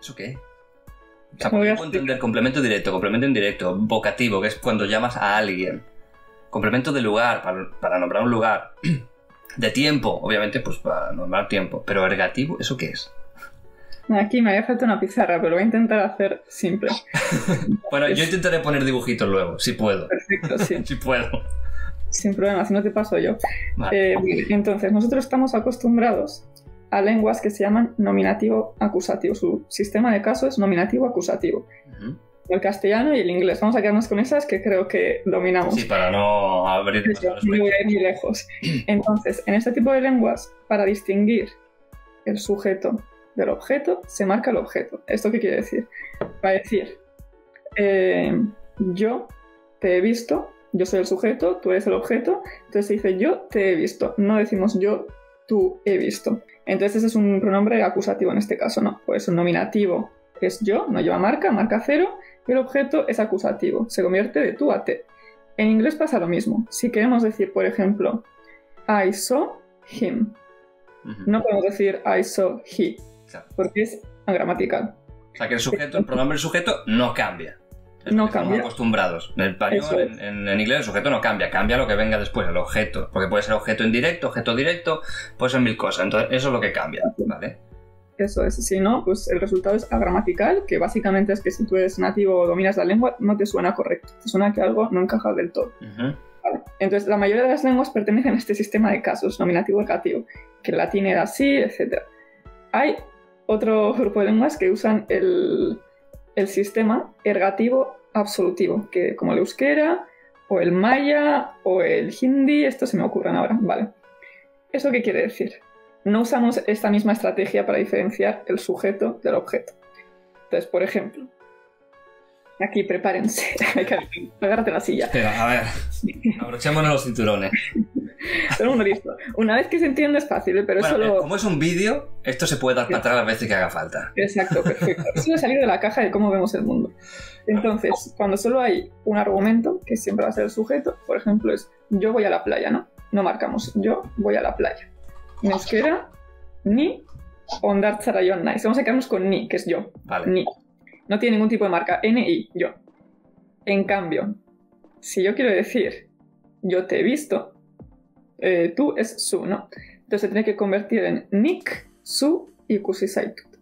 Speaker 1: ¿Eso qué? O sea, puedo entender complemento directo, complemento indirecto, vocativo, que es cuando llamas a alguien. Complemento de lugar, para, para nombrar un lugar. De tiempo, obviamente, pues para nombrar tiempo. Pero ergativo, ¿eso qué es?
Speaker 4: Aquí me había falta una pizarra, pero lo voy a intentar hacer simple.
Speaker 1: Bueno, yo intentaré poner dibujitos luego, si puedo.
Speaker 4: Perfecto, sí.
Speaker 1: si puedo.
Speaker 4: Sin problema, si no te paso yo.
Speaker 1: Vale.
Speaker 4: Eh, entonces, nosotros estamos acostumbrados a lenguas que se llaman nominativo acusativo. Su sistema de caso es nominativo acusativo. El castellano y el inglés. Vamos a quedarnos con esas que creo que dominamos.
Speaker 1: Sí, para no abrir
Speaker 4: Eso,
Speaker 1: demasiado
Speaker 4: muy,
Speaker 1: espectro.
Speaker 4: muy lejos. Entonces, en este tipo de lenguas, para distinguir el sujeto del objeto, se marca el objeto. ¿Esto qué quiere decir? Va a decir, eh, yo te he visto, yo soy el sujeto, tú eres el objeto, entonces se dice yo te he visto, no decimos yo tú he visto. Entonces ese es un pronombre acusativo en este caso, ¿no? Pues un nominativo es yo, no lleva marca, marca cero, y el objeto es acusativo, se convierte de tú a te. En inglés pasa lo mismo. Si queremos decir, por ejemplo, I saw him, no podemos decir I saw he, porque es gramatical.
Speaker 1: O sea, que el sujeto, el pronombre sujeto no cambia.
Speaker 4: No
Speaker 1: Estamos
Speaker 4: cambia.
Speaker 1: acostumbrados. En el español,
Speaker 4: es.
Speaker 1: en, en- en inglés, el sujeto no cambia, cambia lo que venga después, el objeto. Porque puede ser objeto indirecto, objeto directo, puede ser mil cosas. Entonces, eso es lo que cambia, ¿vale?
Speaker 4: Eso es. Si no, pues el resultado es agramatical, que básicamente es que si tú eres nativo o dominas la lengua, no te suena correcto. Te suena que algo no encaja del todo. Vale. Entonces, la mayoría de las lenguas pertenecen a este sistema de casos, nominativo ergativo, que el latín era así, etc. Hay otro grupo de lenguas que usan el, el sistema ergativo absolutivo, que como el euskera, o el maya, o el hindi, esto se me ocurren ahora, ¿vale? ¿Eso qué quiere decir? No usamos esta misma estrategia para diferenciar el sujeto del objeto. Entonces, por ejemplo, aquí prepárense, agárrate la silla.
Speaker 1: Espera, a ver. Abrochémonos los cinturones.
Speaker 4: Todo el mundo listo. Una vez que se entiende es fácil, ¿eh? pero
Speaker 1: Bueno,
Speaker 4: eso
Speaker 1: eh, como es un vídeo, esto se puede dar para atrás las veces que haga falta.
Speaker 4: Exacto, perfecto. Eso de salir de la caja de cómo vemos el mundo. Entonces, cuando solo hay un argumento, que siempre va a ser el sujeto, por ejemplo, es yo voy a la playa, ¿no? No marcamos yo voy a la playa. Euskera, ni ondartzara joan naiz. Vamos a quedarnos con ni, que es yo.
Speaker 1: Vale.
Speaker 4: Ni. No tiene ningún tipo de marca. N-I, yo. En cambio, si yo quiero decir yo te he visto, eh, tú es su, ¿no? Entonces tiene que convertir en nik, su y kusisaitut.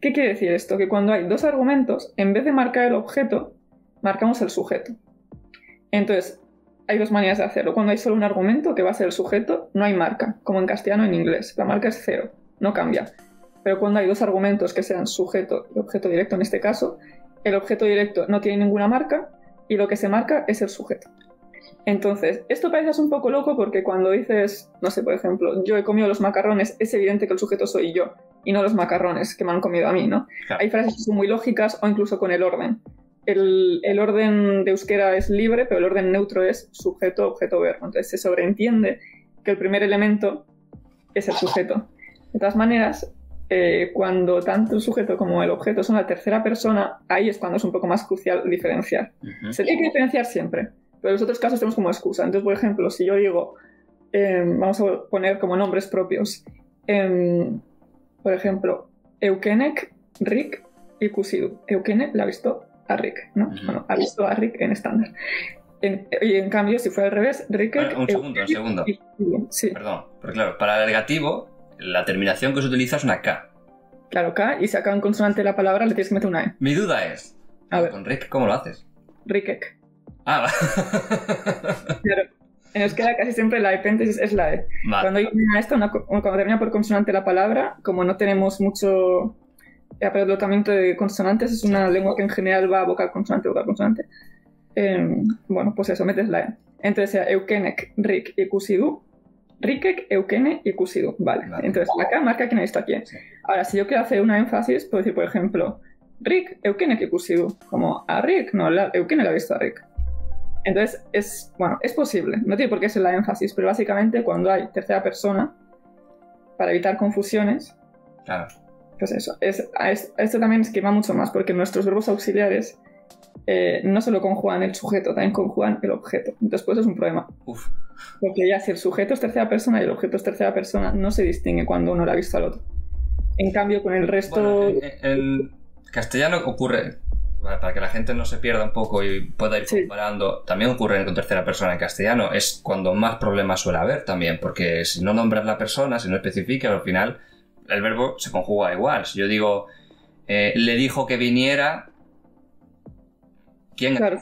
Speaker 4: ¿Qué quiere decir esto? Que cuando hay dos argumentos, en vez de marcar el objeto, marcamos el sujeto. Entonces, hay dos maneras de hacerlo. Cuando hay solo un argumento, que va a ser el sujeto, no hay marca, como en castellano en inglés. La marca es cero, no cambia. Pero cuando hay dos argumentos que sean sujeto y objeto directo en este caso, el objeto directo no tiene ninguna marca y lo que se marca es el sujeto. Entonces, esto parece un poco loco porque cuando dices, no sé, por ejemplo, yo he comido los macarrones, es evidente que el sujeto soy yo y no los macarrones que me han comido a mí, ¿no?
Speaker 1: Claro.
Speaker 4: Hay frases que son muy lógicas o incluso con el orden. El, el orden de euskera es libre, pero el orden neutro es sujeto, objeto, verbo. Entonces se sobreentiende que el primer elemento es el sujeto. De todas maneras, eh, cuando tanto el sujeto como el objeto son la tercera persona, ahí es cuando es un poco más crucial diferenciar. Se tiene que diferenciar siempre, pero en los otros casos tenemos como excusa. Entonces, por ejemplo, si yo digo, eh, vamos a poner como nombres propios, em, por ejemplo, Eukenek, Rick y Kusidu. Eukene la ha visto a Rick, ¿no? Bueno, ha visto a Rick en estándar. En- y en cambio, si fuera al revés, Rick.
Speaker 1: Un segundo, un segundo.
Speaker 4: Sí,
Speaker 1: Perdón, porque claro, para el negativo, la terminación que se utiliza es una K.
Speaker 4: claro, K, y si acaba en consonante la palabra, le tienes que meter una E.
Speaker 1: Mi duda es,
Speaker 4: A ver,
Speaker 1: con Rick, ¿cómo lo haces?
Speaker 4: Rickek.
Speaker 1: Ah,
Speaker 4: Claro. En euskera casi siempre la epéntesis es la E.
Speaker 1: Vale.
Speaker 4: Cuando termina una cuando termina por consonante la palabra, como no tenemos mucho apelotamiento de consonantes, es una lengua que en general va vocal consonante, vocal consonante. eh, bueno, pues eso, metes la E. Entonces sea Eukenek, Rik y Kusidu. Rikek, Eukene y Kusidu. Vale. Entonces la K marca quién ha visto a quién. Ahora, si yo quiero hacer una énfasis, puedo decir, por ejemplo, Rick, Eukene y Kusidu. Como a Rick, no, la, Eukene la ha visto a Rick. Entonces, es, bueno, es posible, no tiene por qué ser la énfasis, pero básicamente cuando hay tercera persona, para evitar confusiones,
Speaker 1: claro.
Speaker 4: pues eso, es, es- esto también esquema mucho más, porque nuestros verbos auxiliares eh, no solo conjugan el sujeto, también conjugan el objeto. Entonces, pues es un problema.
Speaker 1: Uf.
Speaker 4: Porque ya si el sujeto es tercera persona y el objeto es tercera persona, no se distingue cuando uno lo ha visto al otro. En cambio, con el resto...
Speaker 1: En, en castellano ocurre, para que la gente no se pierda un poco y pueda ir comparando, también ocurre con tercera persona en castellano. Es cuando más problemas suele haber también, porque si no nombras la persona, si no especificas, al final el verbo se conjuga igual. Si yo digo, eh, le dijo que viniera, ¿quién?
Speaker 4: Claro,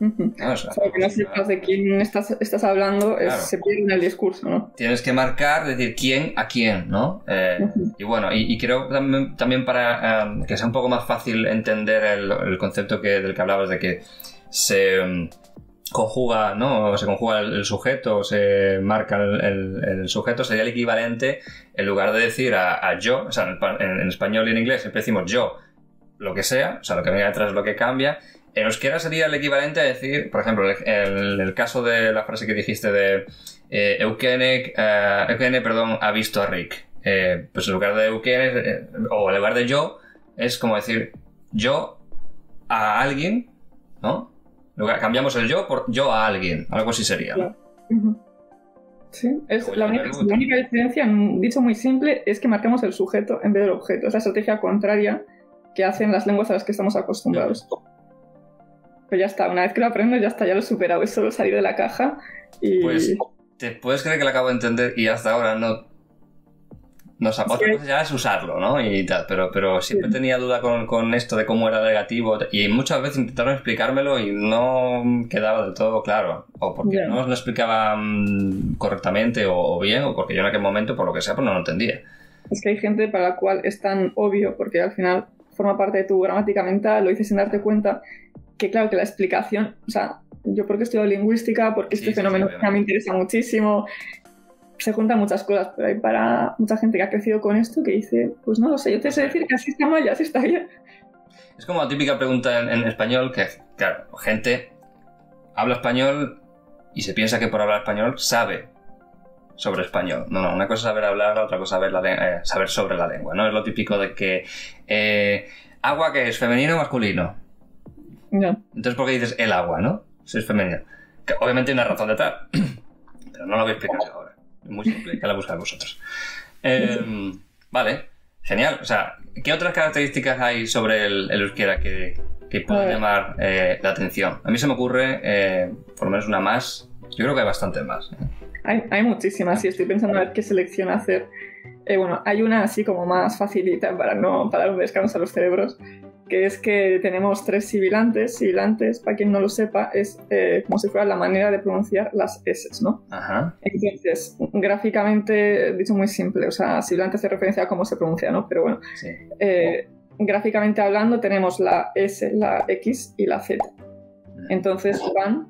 Speaker 1: o sea,
Speaker 4: O sea, que no sepas de quién estás, estás hablando, es- se pierde en el discurso, ¿no?
Speaker 1: tienes que marcar, decir quién a quién, ¿no? Eh, y bueno, y, y creo también, también para eh, que sea un poco más fácil entender el, el concepto que, del que hablabas de que se mm, conjuga, ¿no? O se conjuga el, el sujeto, se marca el, el- el sujeto, sería el equivalente, en lugar de decir a, a yo, o sea, en- en español y en inglés siempre decimos yo, lo que sea, o sea, lo que venga detrás es lo que cambia. Euskera sería el equivalente a decir, por ejemplo, en el, el caso de la frase que dijiste de eh, Eukene, eh, Eukene, perdón, ha visto a Rick. Eh, pues en lugar de Eukene, eh, o en lugar de yo, es como decir yo a alguien, ¿no? Lugar- cambiamos el yo por yo a alguien, algo así sería.
Speaker 4: Sí, es la única, la única diferencia, dicho muy simple, es que marcamos el sujeto en vez del objeto. Es la estrategia contraria que hacen las lenguas a las que estamos acostumbrados. Pero ya está, una vez que lo aprendes, ya está, ya lo he superado. Es solo salir de la caja y.
Speaker 1: Pues te puedes creer que lo acabo de entender y hasta ahora no. No sé, otra cosa ya es usarlo, ¿no? Y tal, pero, pero siempre tenía duda con, con esto de cómo era negativo y muchas veces intentaron explicármelo y no quedaba del todo claro. O porque
Speaker 4: Ya.
Speaker 1: no lo explicaba mm, correctamente o, o bien, o porque yo en aquel momento, por lo que sea, pues no lo entendía.
Speaker 4: Es que hay gente para la cual es tan obvio, porque al final forma parte de tu gramática mental, lo dices sin darte cuenta, que claro que la explicación, o sea, yo porque estudio lingüística, porque este fenómeno que me interesa muchísimo, se juntan muchas cosas, pero hay para mucha gente que ha crecido con esto que dice, pues no lo sé, yo te sé decir que así está mal y así está bien.
Speaker 1: Es como la típica pregunta en, en español que, claro, gente habla español y se piensa que por hablar español sabe sobre español. No, no, una cosa es saber hablar, otra cosa es saber, la eh, saber sobre la lengua, ¿no? Es lo típico de que eh, agua que es femenino o masculino.
Speaker 4: Ya.
Speaker 1: Entonces, ¿por qué dices el agua, no? Si es femenino. Que obviamente hay una razón detrás, pero no la voy a explicar ahora. Es muy simple, que la buscáis vosotros. Eh, vale, genial. O sea, ¿qué otras características hay sobre el, el euskera que, que pueden
Speaker 4: ver.
Speaker 1: llamar eh, la atención? A mí se me ocurre, eh, por lo menos una más. Yo creo que hay bastante más. ¿eh?
Speaker 4: Hay, hay muchísimas y estoy pensando a ver qué selección hacer. Eh, bueno, hay una así como más facilita para no para un descanso a los cerebros, que es que tenemos tres sibilantes. Sibilantes, para quien no lo sepa, es eh, como si fuera la manera de pronunciar las S, ¿no?
Speaker 1: Ajá.
Speaker 4: Entonces, gráficamente, dicho muy simple, o sea, sibilante hace referencia a cómo se pronuncia, ¿no? Pero bueno,
Speaker 1: Sí.
Speaker 4: eh, gráficamente hablando tenemos la S, la X y la Z. Entonces van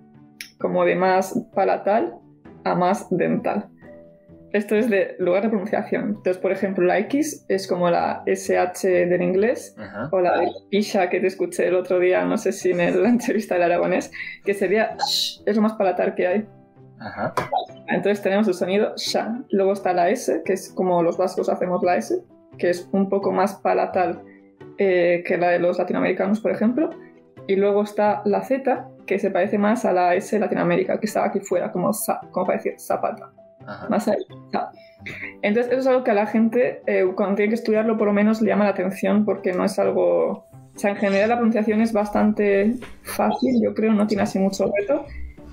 Speaker 4: como de más palatal a más dental. Esto es de lugar de pronunciación. Entonces, por ejemplo, la X es como la SH del inglés
Speaker 1: Ajá.
Speaker 4: o la de Isha que te escuché el otro día, no sé si en la entrevista del aragonés, que sería sh, es lo más palatal que hay.
Speaker 1: Ajá.
Speaker 4: Entonces tenemos el sonido sha. Luego está la S, que es como los vascos hacemos la S, que es un poco más palatal eh, que la de los latinoamericanos, por ejemplo. Y luego está la Z, que se parece más a la S de Latinoamérica, que estaba aquí fuera, como, sa, como para decir zapata.
Speaker 1: Ajá.
Speaker 4: Más ahí. Entonces, eso es algo que a la gente, eh, cuando tiene que estudiarlo, por lo menos le llama la atención, porque no es algo. O sea, en general la pronunciación es bastante fácil, yo creo, no tiene así mucho reto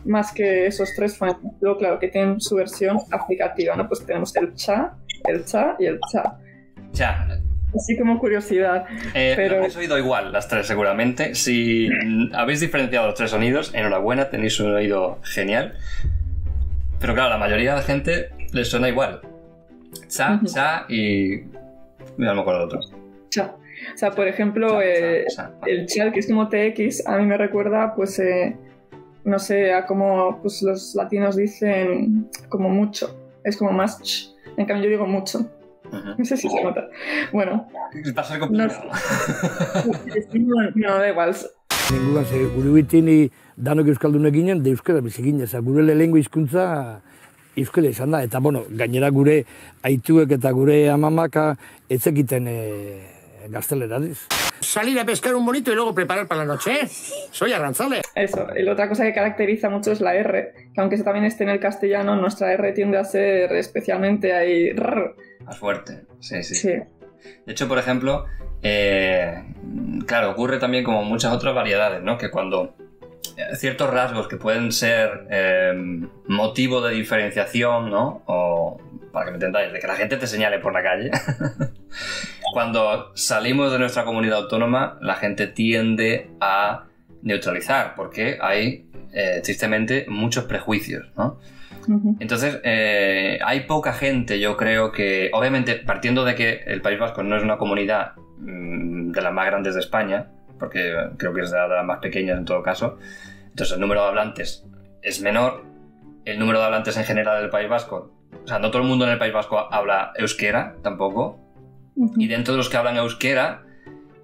Speaker 4: más que esos tres fonemas. Luego, claro, que tienen su versión aplicativa, ¿no? Pues tenemos el cha, el cha y el cha.
Speaker 1: Ya,
Speaker 4: Así como curiosidad.
Speaker 1: Eh,
Speaker 4: Pero-
Speaker 1: habéis oído igual, las tres seguramente. Si habéis diferenciado los tres sonidos, enhorabuena, tenéis un oído genial. Pero claro, la mayoría de la gente les suena igual. Cha, cha y... No me acuerdo otro.
Speaker 4: Cha. O sea, por ejemplo, eh, el cha, que es como TX, a mí me recuerda, pues, eh, no sé, a como pues, los latinos dicen como mucho. Es como más ch. En cambio, yo digo mucho. No sé si se nota. Bueno,
Speaker 1: Va a ser complicado.
Speaker 4: no, no, da igual.
Speaker 13: Danok euskaldunek ginen, da euskara bizi ginen, gure lehengo hizkuntza euskara izan da, eta bueno, gainera gure aituek eta gure amamaka etzekiten e, gaztelerariz.
Speaker 8: Salir a pescar un bonito y luego preparar para la noche, ¿eh? Soy arranzale.
Speaker 4: Eso, y la otra cosa que caracteriza mucho es la R, que aunque eso también esté en el castellano, nuestra R tiende a ser especialmente ahí. rrr.
Speaker 1: Más fuerte, sí, sí.
Speaker 4: Sí.
Speaker 1: De hecho, por ejemplo, eh, claro, ocurre también como muchas otras variedades, ¿no? Que cuando ciertos rasgos que pueden ser eh, motivo de diferenciación, ¿no? O, para que me entendáis, de que la gente te señale por la calle. cuando salimos de nuestra comunidad autónoma, la gente tiende a neutralizar, porque hay, eh, tristemente, muchos prejuicios, ¿no? Entonces, eh, hay poca gente, yo creo que, obviamente, partiendo de que el País Vasco no es una comunidad mm, de las más grandes de España, porque creo que es de la- de las más pequeñas en todo caso, entonces el número de hablantes es menor, el número de hablantes en general del País Vasco, o sea, no todo el mundo en el País Vasco habla euskera tampoco, y dentro de los que hablan euskera,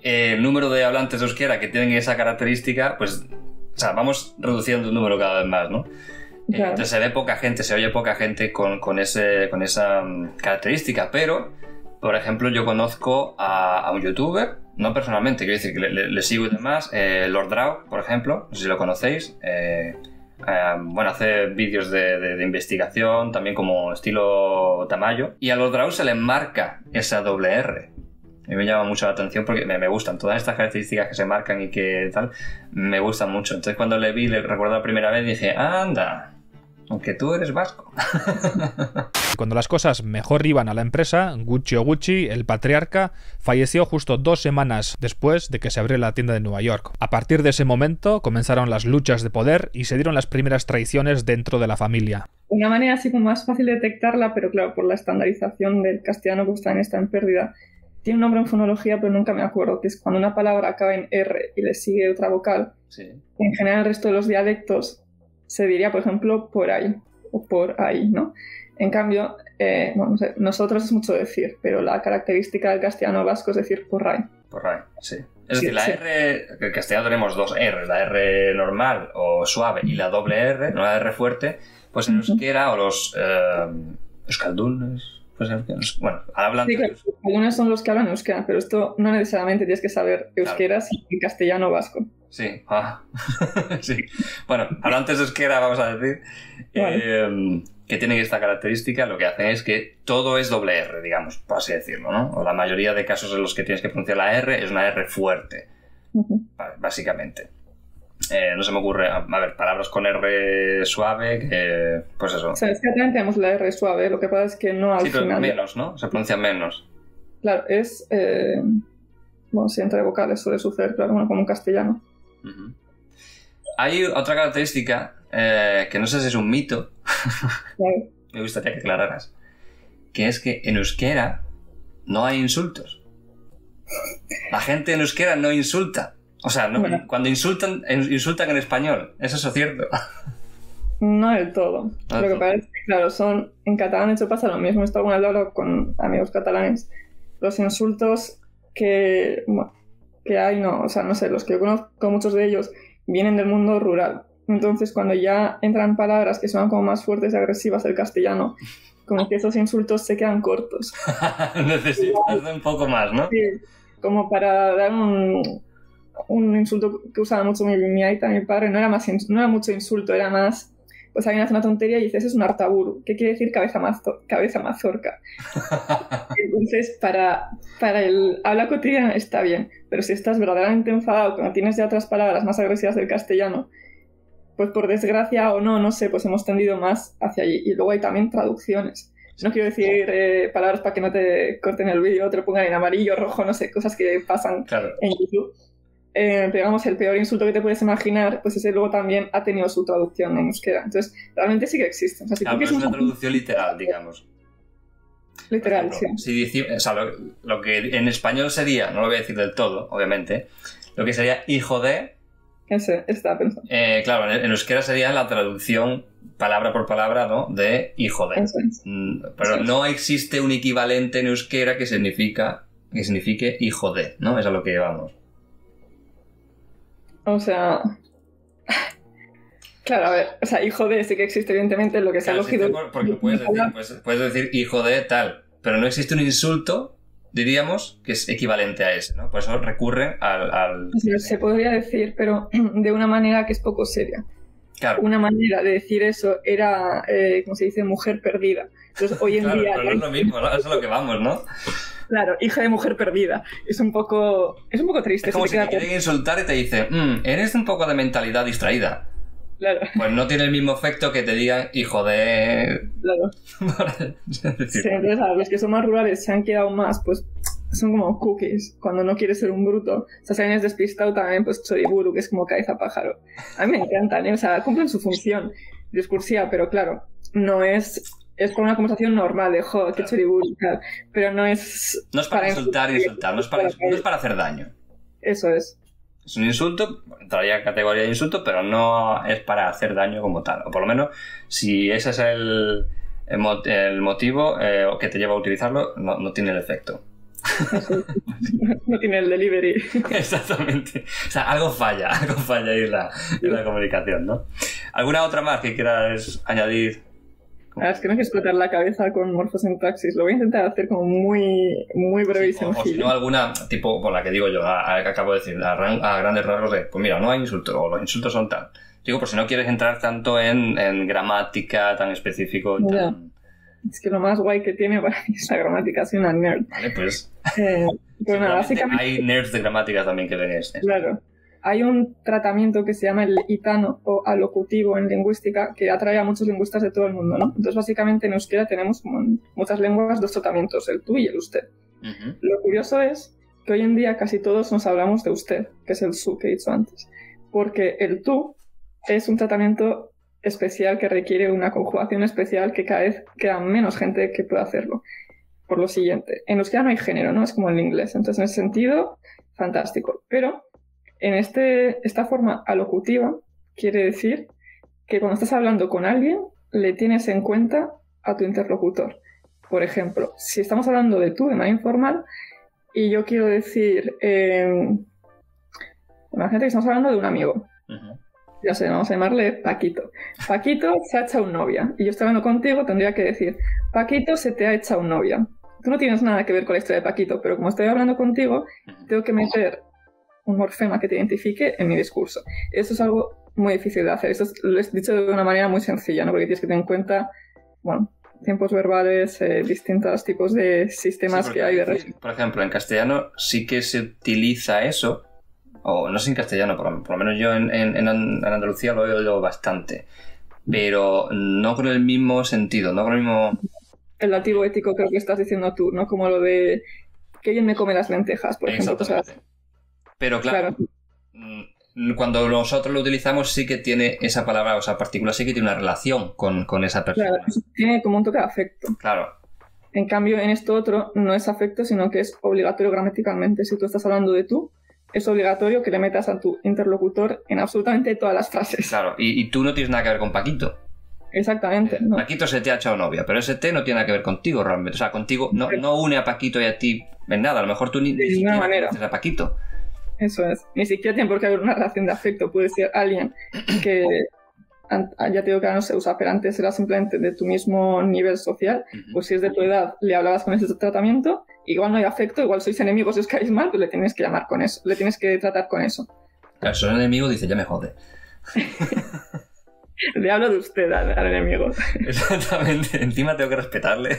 Speaker 1: eh, el número de hablantes de euskera que tienen esa característica, pues, o sea, vamos reduciendo el número cada vez más, ¿no? Eh,
Speaker 4: Claro.
Speaker 1: Entonces se ve poca gente, se oye poca gente con, con ese, con esa mm, característica, pero, por ejemplo, yo conozco a, a un youtuber, no personalmente, quiero decir que le, sigo y demás, eh, Lord Draw, por ejemplo, no sé si lo conocéis, eh, eh, bueno, hace vídeos de, investigación, también como estilo Tamayo, y a Lord Draw se le marca esa doble R. A mí me llama mucho la atención porque me, me gustan todas estas características que se marcan y que tal, me gustan mucho. Entonces cuando le vi, le recuerdo la primera vez, dije, anda, aunque tú eres vasco.
Speaker 14: Cuando las cosas mejor iban a la empresa, Gucci o Gucci, el patriarca, falleció justo dos semanas después de que se abrió la tienda de Nueva York. A partir de ese momento comenzaron las luchas de poder y se dieron las primeras traiciones dentro de la familia.
Speaker 4: Una manera así como más fácil de detectarla, pero claro, por la estandarización del castellano que está en pérdida, tiene un nombre en fonología, pero nunca me acuerdo, que es cuando una palabra acaba en R y le sigue otra vocal.
Speaker 1: Sí.
Speaker 4: En general, el resto de los dialectos se diría, por ejemplo, por ahí o por ahí, ¿no? En cambio, eh, bueno, no sé, nosotros es mucho decir, pero la característica del castellano vasco es decir por ahí.
Speaker 1: Por ahí, sí. Es
Speaker 4: Sí,
Speaker 1: decir, la
Speaker 4: sí.
Speaker 1: R, en castellano tenemos dos R, la R normal o suave y la doble R, no la R fuerte, pues en euskera o los eh, euskaldunes, pues bueno, hablan
Speaker 4: Sí, claro, algunos son los que hablan euskera, pero esto no necesariamente tienes que saber euskera, sino en castellano vasco.
Speaker 1: Sí, ah. sí. Bueno, hablantes de euskera, vamos a decir, eh, que tienen esta característica, lo que hacen es que todo es doble R, digamos, por así decirlo, ¿no? O la mayoría de casos en los que tienes que pronunciar la R es una R fuerte, básicamente. Eh, no se me ocurre, a ver, palabras con R suave, que, pues eso.
Speaker 4: O sea, es que también tenemos la R suave, lo que pasa es que no al
Speaker 1: Sí, pero
Speaker 4: final.
Speaker 1: menos, ¿no? Se pronuncia menos.
Speaker 4: Claro, es. eh, bueno, si entre vocales suele suceder, claro, bueno, como en castellano.
Speaker 1: Hay otra característica eh, que no sé si es un mito, me gustaría que aclararas, que es que en euskera no hay insultos. La gente en euskera no insulta. O sea, no-
Speaker 4: Bueno.
Speaker 1: cuando insultan, insultan en español. Eso es cierto.
Speaker 4: No del todo.
Speaker 1: Ah,
Speaker 4: lo que pasa es que, claro, son. En catalán, hecho, pasa lo mismo. Esto alguna vez con amigos catalanes. Los insultos que. bueno, que hay, no. O sea, no sé, los que yo conozco, muchos de ellos vienen del mundo rural. Entonces, cuando ya entran palabras que son como más fuertes y agresivas del castellano, como que esos insultos se quedan cortos.
Speaker 1: Necesitas un poco más, ¿no?
Speaker 4: Sí, como para dar un, un insulto que usaba mucho mi, mi aita, mi padre, no era, más, no era mucho insulto, era más, pues alguien hace una tontería y dices, es un artaburu, ¿qué quiere decir cabeza, mazo- cabeza mazorca? Entonces, para, para el habla cotidiana está bien, pero si estás verdaderamente enfadado, cuando tienes ya otras palabras más agresivas del castellano, pues por desgracia o no, no sé, pues hemos tendido más hacia allí. Y luego hay también traducciones. No quiero decir eh, palabras para que no te corten el vídeo, te lo pongan en amarillo, rojo, no sé, cosas que pasan
Speaker 1: Claro.
Speaker 4: en YouTube. Eh, digamos, el peor insulto que te puedes imaginar, pues ese luego también ha tenido su traducción en euskera. Entonces, realmente sí que existe. O sea, si
Speaker 1: Claro,
Speaker 4: tú
Speaker 1: pero es una traducción literal, digamos.
Speaker 4: literal, sí.
Speaker 1: Si dici- o sea, lo, lo que en español sería, no lo voy a decir del todo, obviamente, lo que sería hijo de,
Speaker 4: Ese, está pensando.
Speaker 1: eh, claro, en, en euskera sería la traducción palabra por palabra, ¿no? De hijo de.
Speaker 4: Es.
Speaker 1: Mm, Pero
Speaker 4: es.
Speaker 1: no existe un equivalente en euskera que significa que signifique hijo de, ¿no? Es a lo que llevamos.
Speaker 4: O sea. Claro, a ver, o sea, hijo de sí que existe, evidentemente, lo que se ha cogido.
Speaker 1: porque puedes decir, pues, puedes decir hijo de tal, pero no existe un insulto, diríamos, que es equivalente a ese, ¿no? Por eso recurre al...
Speaker 4: se podría decir, pero de una manera que es poco seria.
Speaker 1: Claro,
Speaker 4: Una manera de decir eso era, eh, como se dice, mujer perdida. Entonces, hoy en
Speaker 1: claro,
Speaker 4: día,
Speaker 1: pero no es lo mismo, ¿no? Eso es a lo que vamos, ¿no?
Speaker 4: Claro, hija de mujer perdida. Es un poco, es un poco triste.
Speaker 1: Es como si
Speaker 4: te
Speaker 1: te quieren insultar y te dicen, "Mm, eres un poco de mentalidad distraída.
Speaker 4: Claro,
Speaker 1: Pues no tiene el mismo efecto que te digan hijo de...
Speaker 4: claro. Sí, entonces, a los que son más rurales se han quedado más, pues son como cookies, cuando no quieres ser un bruto. O sea, si alguien es despistado también, pues choriburu, que es como cabeza pájaro. A mí me encantan, ¿eh? o sea, cumplen su función discursiva, pero claro, no es... Es por una conversación normal de, jo, qué choriburu y tal. Pero no es...
Speaker 1: no es para insultar, insultar, no es para, no es para hacer daño.
Speaker 4: Eso es.
Speaker 1: Es un insulto, entraría en categoría de insulto, pero no es para hacer daño como tal. O por lo menos, si ese es el, el motivo eh, que te lleva a utilizarlo, no, no tiene el efecto.
Speaker 4: No tiene el delivery.
Speaker 1: Exactamente. O sea, algo falla, algo falla ahí en la, en la comunicación, ¿no? ¿Alguna otra más que quieras añadir?
Speaker 4: Ah, es que no hay que explotar la cabeza con morfosintaxis. Lo voy a intentar hacer como muy, muy breve y
Speaker 1: O, o si no, alguna, tipo, por la que digo yo, a, a- que acabo de decir, a, ran- a grandes rasgos de, pues mira, no hay insultos, o los insultos son tal. Digo, por si no quieres entrar tanto en, en gramática tan específico y tan...
Speaker 4: Es que lo más guay que tiene para mí es la gramática, soy una nerd.
Speaker 1: Vale, pues...
Speaker 4: Eh, pues nada,
Speaker 1: seguramente
Speaker 4: básicamente,
Speaker 1: Hay nerds de gramática también que ven esto.
Speaker 4: claro. Hay un tratamiento que se llama el itano o alocutivo en lingüística que atrae a muchos lingüistas de todo el mundo, ¿no? Entonces, básicamente en euskera tenemos, como en muchas lenguas, dos tratamientos, el tú y el usted. Lo curioso es que hoy en día casi todos nos hablamos de usted, que es el su que he dicho antes, porque el tú es un tratamiento especial que requiere una conjugación especial que cada vez queda menos gente que puede hacerlo. Por lo siguiente, en euskera no hay género, ¿no? Es como en inglés, entonces en ese sentido, fantástico. Pero en este, esta forma alocutiva quiere decir que cuando estás hablando con alguien, le tienes en cuenta a tu interlocutor. Por ejemplo, si estamos hablando de tú de manera informal y yo quiero decir, eh, imagínate que estamos hablando de un amigo, ya sé, vamos a llamarle Paquito. Paquito se ha echado un novia y yo estoy hablando contigo, tendría que decir, Paquito se te ha echado un novia. Tú no tienes nada que ver con la historia de Paquito, pero como estoy hablando contigo, tengo que meter un morfema que te identifique en mi discurso. Eso es algo muy difícil de hacer. Esto es- lo he dicho de una manera muy sencilla, ¿no? Porque tienes que tener en cuenta, bueno, tiempos verbales, eh, distintos tipos de sistemas
Speaker 1: Sí,
Speaker 4: que hay de registro.
Speaker 1: Por ejemplo, en castellano sí que se utiliza eso, o no sé en castellano, por, por lo menos yo en, en- en An- en Andalucía lo he oído bastante, pero no con el mismo sentido, no con el mismo...
Speaker 4: El dativo ético creo que estás diciendo tú, ¿no? Como lo de que alguien me come las lentejas, por ejemplo. cosas.
Speaker 1: Pero claro, mm, cuando nosotros lo utilizamos sí que tiene esa palabra, o esa partícula sí que tiene una relación con, con esa persona.
Speaker 4: Claro, tiene como un toque de afecto.
Speaker 1: Claro.
Speaker 4: En cambio, en esto otro no es afecto, sino que es obligatorio gramaticalmente. Si tú estás hablando de tú, es obligatorio que le metas a tu interlocutor en absolutamente todas las frases.
Speaker 1: Claro, y, y tú no tienes nada que ver con Paquito.
Speaker 4: Exactamente. ¿no?
Speaker 1: Paquito se te ha echado novia, pero ese té no tiene nada que ver contigo realmente. O sea, contigo no, no une a Paquito y a ti en nada. A lo mejor tú ni, ni siquiera
Speaker 4: manera.
Speaker 1: conoces a Paquito.
Speaker 4: Eso es. Ni siquiera tiene por qué haber una relación de afecto. Puede ser alguien que, an- ya te digo que ahora no se usa, pero antes era simplemente de tu mismo nivel social. Pues si es de tu edad, le hablabas con ese tratamiento. Igual no hay afecto, igual sois enemigos y os caéis mal, pues le tienes que llamar con eso. Le tienes que tratar con eso.
Speaker 1: Claro, si son enemigos, dice, ya me jode.
Speaker 4: Le hablo de usted al, al enemigo.
Speaker 1: Exactamente. Encima tengo que respetarle.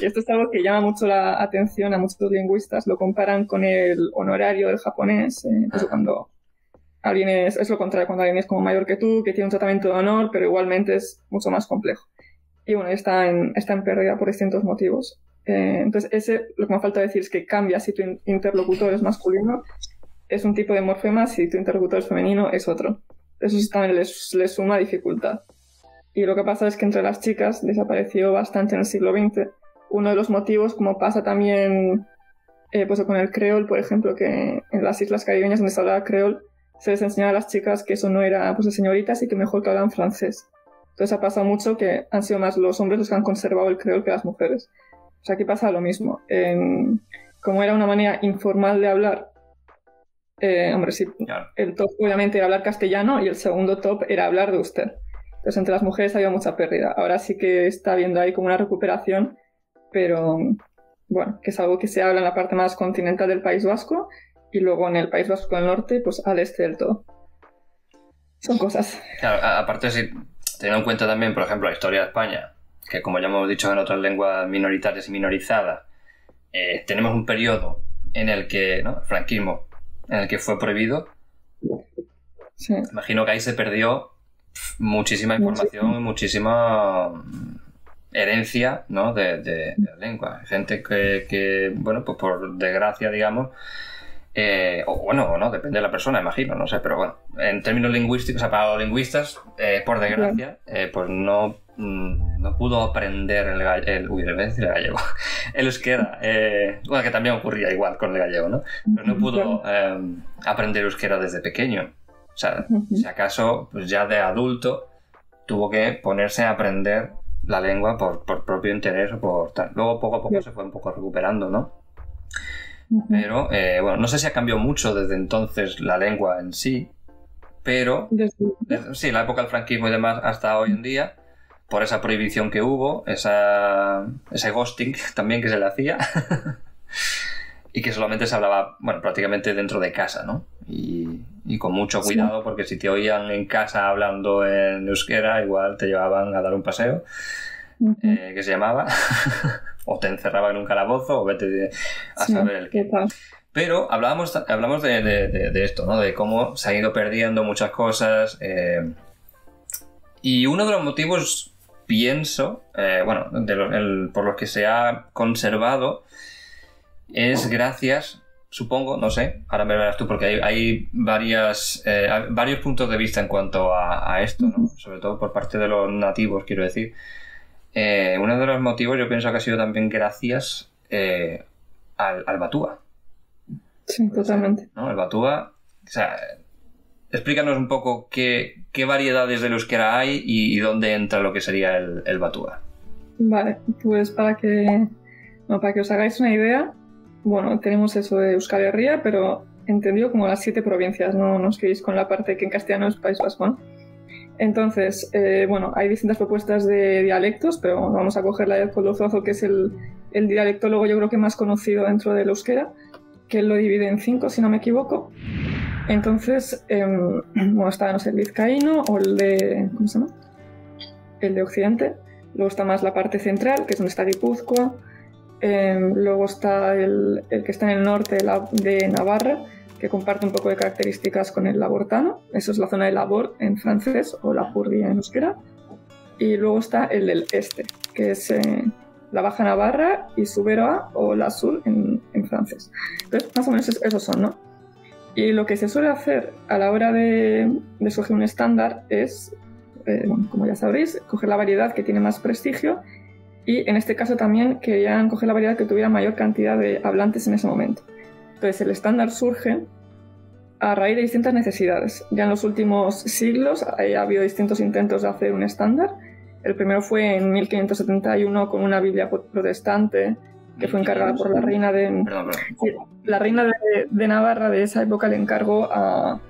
Speaker 4: Y esto es algo que llama mucho la atención a muchos lingüistas. Lo comparan con el honorario del japonés. eh, pues cuando alguien es, es lo contrario, cuando alguien es como mayor que tú, que tiene un tratamiento de honor, pero igualmente es mucho más complejo. Y bueno, está en, está en pérdida por distintos motivos. Eh, entonces, ese, lo que me falta decir es que cambia si tu in- interlocutor es masculino, es un tipo de morfema, si tu interlocutor es femenino, es otro. Eso también les suma dificultad. Y lo que pasa es que entre las chicas desapareció bastante en el siglo XX. Uno de los motivos, como pasa también eh, pues con el creol, por ejemplo, que en las islas caribeñas donde se hablaba creol, se les enseñaba a las chicas que eso no era pues, de señoritas y que mejor que hablan francés. Entonces ha pasado mucho que han sido más los hombres los que han conservado el creol que las mujeres. O sea, aquí pasa lo mismo. En- como era una manera informal de hablar, eh, hombre, sí, el top obviamente era hablar castellano y el segundo top era hablar de usted. Entonces entre las mujeres había mucha pérdida. Ahora sí que está habiendo ahí como una recuperación, pero bueno, que es algo que se habla en la parte más continental del País Vasco y luego en el País Vasco del Norte, pues al este del todo. Son cosas.
Speaker 1: Claro, aparte, si, teniendo en cuenta también, por ejemplo, la historia de España, que como ya hemos dicho en otras lenguas minoritarias y minorizadas, eh, tenemos un periodo en el que, ¿no? El franquismo, en el que fue prohibido.
Speaker 4: Sí.
Speaker 1: Imagino que ahí se perdió muchísima información y muchísima mm, herencia, ¿no? De, de- de la lengua. Gente que, que, bueno, pues por desgracia, digamos, eh, o bueno, o no, depende de la persona, imagino, no sé, pero bueno, en términos lingüísticos, o sea, para los lingüistas, eh, por desgracia, eh, pues no, mm, no pudo aprender el, el uy, el gallego, el euskera, eh, bueno, que también ocurría igual con el gallego, ¿no? Pero no pudo eh, aprender euskera desde pequeño. O sea, si acaso, pues ya de adulto, tuvo que ponerse a aprender la lengua por, por propio interés o por tal. Luego poco a poco se fue un poco recuperando, ¿no? Pero, eh, bueno, no sé si ha cambiado mucho desde entonces la lengua en sí, pero desde- sí, la época del franquismo y demás hasta hoy en día, por esa prohibición que hubo, esa, ese ghosting también que se le hacía, y que solamente se hablaba, bueno, prácticamente dentro de casa, ¿no? Y, y con mucho
Speaker 4: Sí.
Speaker 1: cuidado, porque si te oían en casa hablando en euskera, igual te llevaban a dar un paseo, eh, que se llamaba, o te encerraban en un calabozo, o vete a
Speaker 4: Sí,
Speaker 1: saber el
Speaker 4: ¿qué
Speaker 1: pero hablábamos, hablamos de, de- de- de esto, ¿no? De cómo se han ido perdiendo muchas cosas. eh, y uno de los motivos, pienso, eh, bueno, de lo- el- por los que se ha conservado, es gracias, supongo, no sé, ahora me verás tú, porque hay, hay varias, eh, varios puntos de vista en cuanto a, a esto, ¿no? Sobre todo por parte de los nativos, quiero decir. Eh, uno de los motivos yo pienso que ha sido también gracias eh, al, al Batúa.
Speaker 4: Sí, totalmente.
Speaker 1: ¿no? El Batúa. O sea, explícanos un poco qué, qué variedades del euskera hay y, y dónde entra lo que sería el, el Batúa.
Speaker 4: Vale, pues para que, bueno, para que os hagáis una idea, bueno, tenemos eso de Euskal Herria, pero entendido como las siete provincias, no nos quedéis con la parte que en castellano es País Vasco. Entonces, eh, bueno, hay distintas propuestas de dialectos, pero vamos a coger la de Colozozo, que es el, el dialectólogo yo creo que más conocido dentro del euskera, que él lo divide en cinco, si no me equivoco. Entonces, em, bueno, está, no sé, el vizcaíno o el de, ¿cómo se llama? El de Occidente. Luego está más la parte central, que es donde está Guipúzcoa. Em, luego está el, que está en el norte de, Navarra, que comparte un poco de características con el labortano. Eso es la zona de labor en francés o la purdia en euskera. Y luego está el del este, que es eh, la Baja Navarra y Suberoa o la Sur en, francés. Entonces, más o menos esos son, ¿no? Y lo que se suele hacer a la hora de, de un estándar es, eh, bueno, como ya sabréis, coger la variedad que tiene más prestigio y en este caso también querían coger la variedad que tuviera mayor cantidad de hablantes en ese momento. Entonces el estándar surge a raíz de distintas necesidades. Ya en los últimos siglos ha habido distintos intentos de hacer un estándar. El primero fue en 1571 con una Biblia protestante que fue encargada por la reina de la reina de, de, Navarra de esa época le encargó a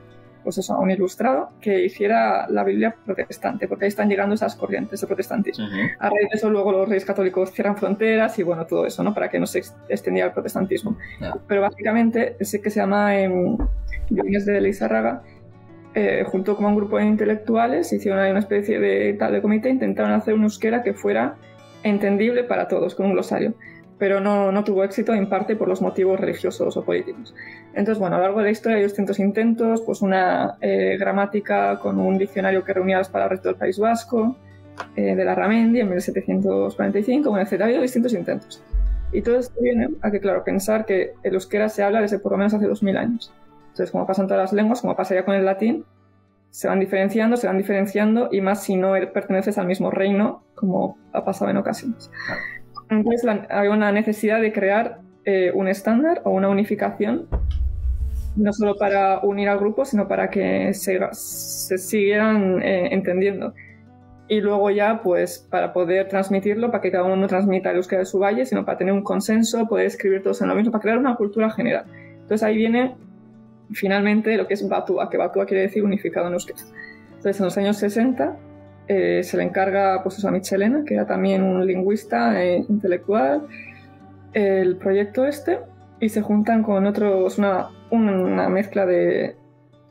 Speaker 4: pues eso, a un ilustrado que hiciera la Biblia protestante, porque ahí están llegando esas corrientes de protestantismo. Uh -huh. A raíz de eso luego los reyes católicos cierran fronteras y bueno, todo eso, ¿no? Para que no se extendiera el protestantismo.
Speaker 1: Yeah.
Speaker 4: Pero básicamente ese que se llama eh, Dionis de Lizárraga, eh, junto con un grupo de intelectuales, hicieron ahí una especie de tal de comité, intentaron hacer un euskera que fuera entendible para todos, con un glosario pero no, no, tuvo éxito en parte por los motivos religiosos o políticos. Entonces, bueno, a lo largo de la historia hay distintos intentos, pues una eh, gramática con un diccionario que reunía las palabras del País Vasco, eh, de la Ramendi en 1745, bueno, etc. Ha habido distintos intentos. Y todo esto viene a que, claro, pensar que el euskera se habla desde por lo menos hace 2000 años. Entonces, como pasan todas las lenguas, como pasa ya con el latín, se van diferenciando, se van diferenciando, y más si no perteneces al mismo reino, como ha pasado en ocasiones. Entonces la, había una necesidad de crear eh, un estándar o una unificación, no solo para unir al grupo, sino para que se, se siguieran eh, entendiendo. Y luego ya, pues, para poder transmitirlo, para que cada uno no transmita el euskera de su valle, sino para tener un consenso, poder escribir todos en lo mismo, para crear una cultura general. Entonces ahí viene finalmente lo que es Batua, que Batua quiere decir unificado en euskera. Entonces en los años 60 eh, se le encarga pues, a Michelena, que era también un lingüista eh, intelectual, el proyecto este, y se juntan con otros, una, una mezcla de,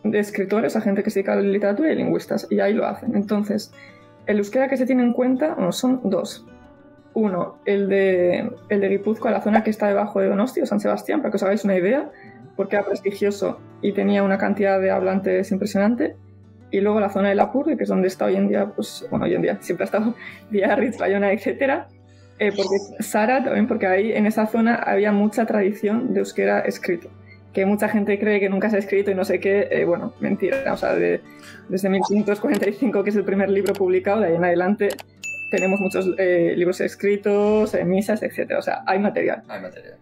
Speaker 4: escritores, a gente que se dedica a la literatura y lingüistas, y ahí lo hacen. Entonces, el euskera que se tiene en cuenta bueno, son dos. Uno, el de, el de Guipúzcoa, la zona que está debajo de Donosti San Sebastián, para que os hagáis una idea, porque era prestigioso y tenía una cantidad de hablantes impresionante y luego la zona de Lapur, que es donde está hoy en día, pues, bueno, hoy en día siempre ha estado Biarritz, Bayona, etc. Eh, porque Sara también, porque ahí en esa zona había mucha tradición de euskera escrito. Que mucha gente cree que nunca se ha escrito y no sé qué, eh, bueno, mentira. O sea, de, desde 1545, que es el primer libro publicado, de ahí en adelante tenemos muchos eh, libros escritos, misas, etc. O sea, hay material.
Speaker 1: Hay material.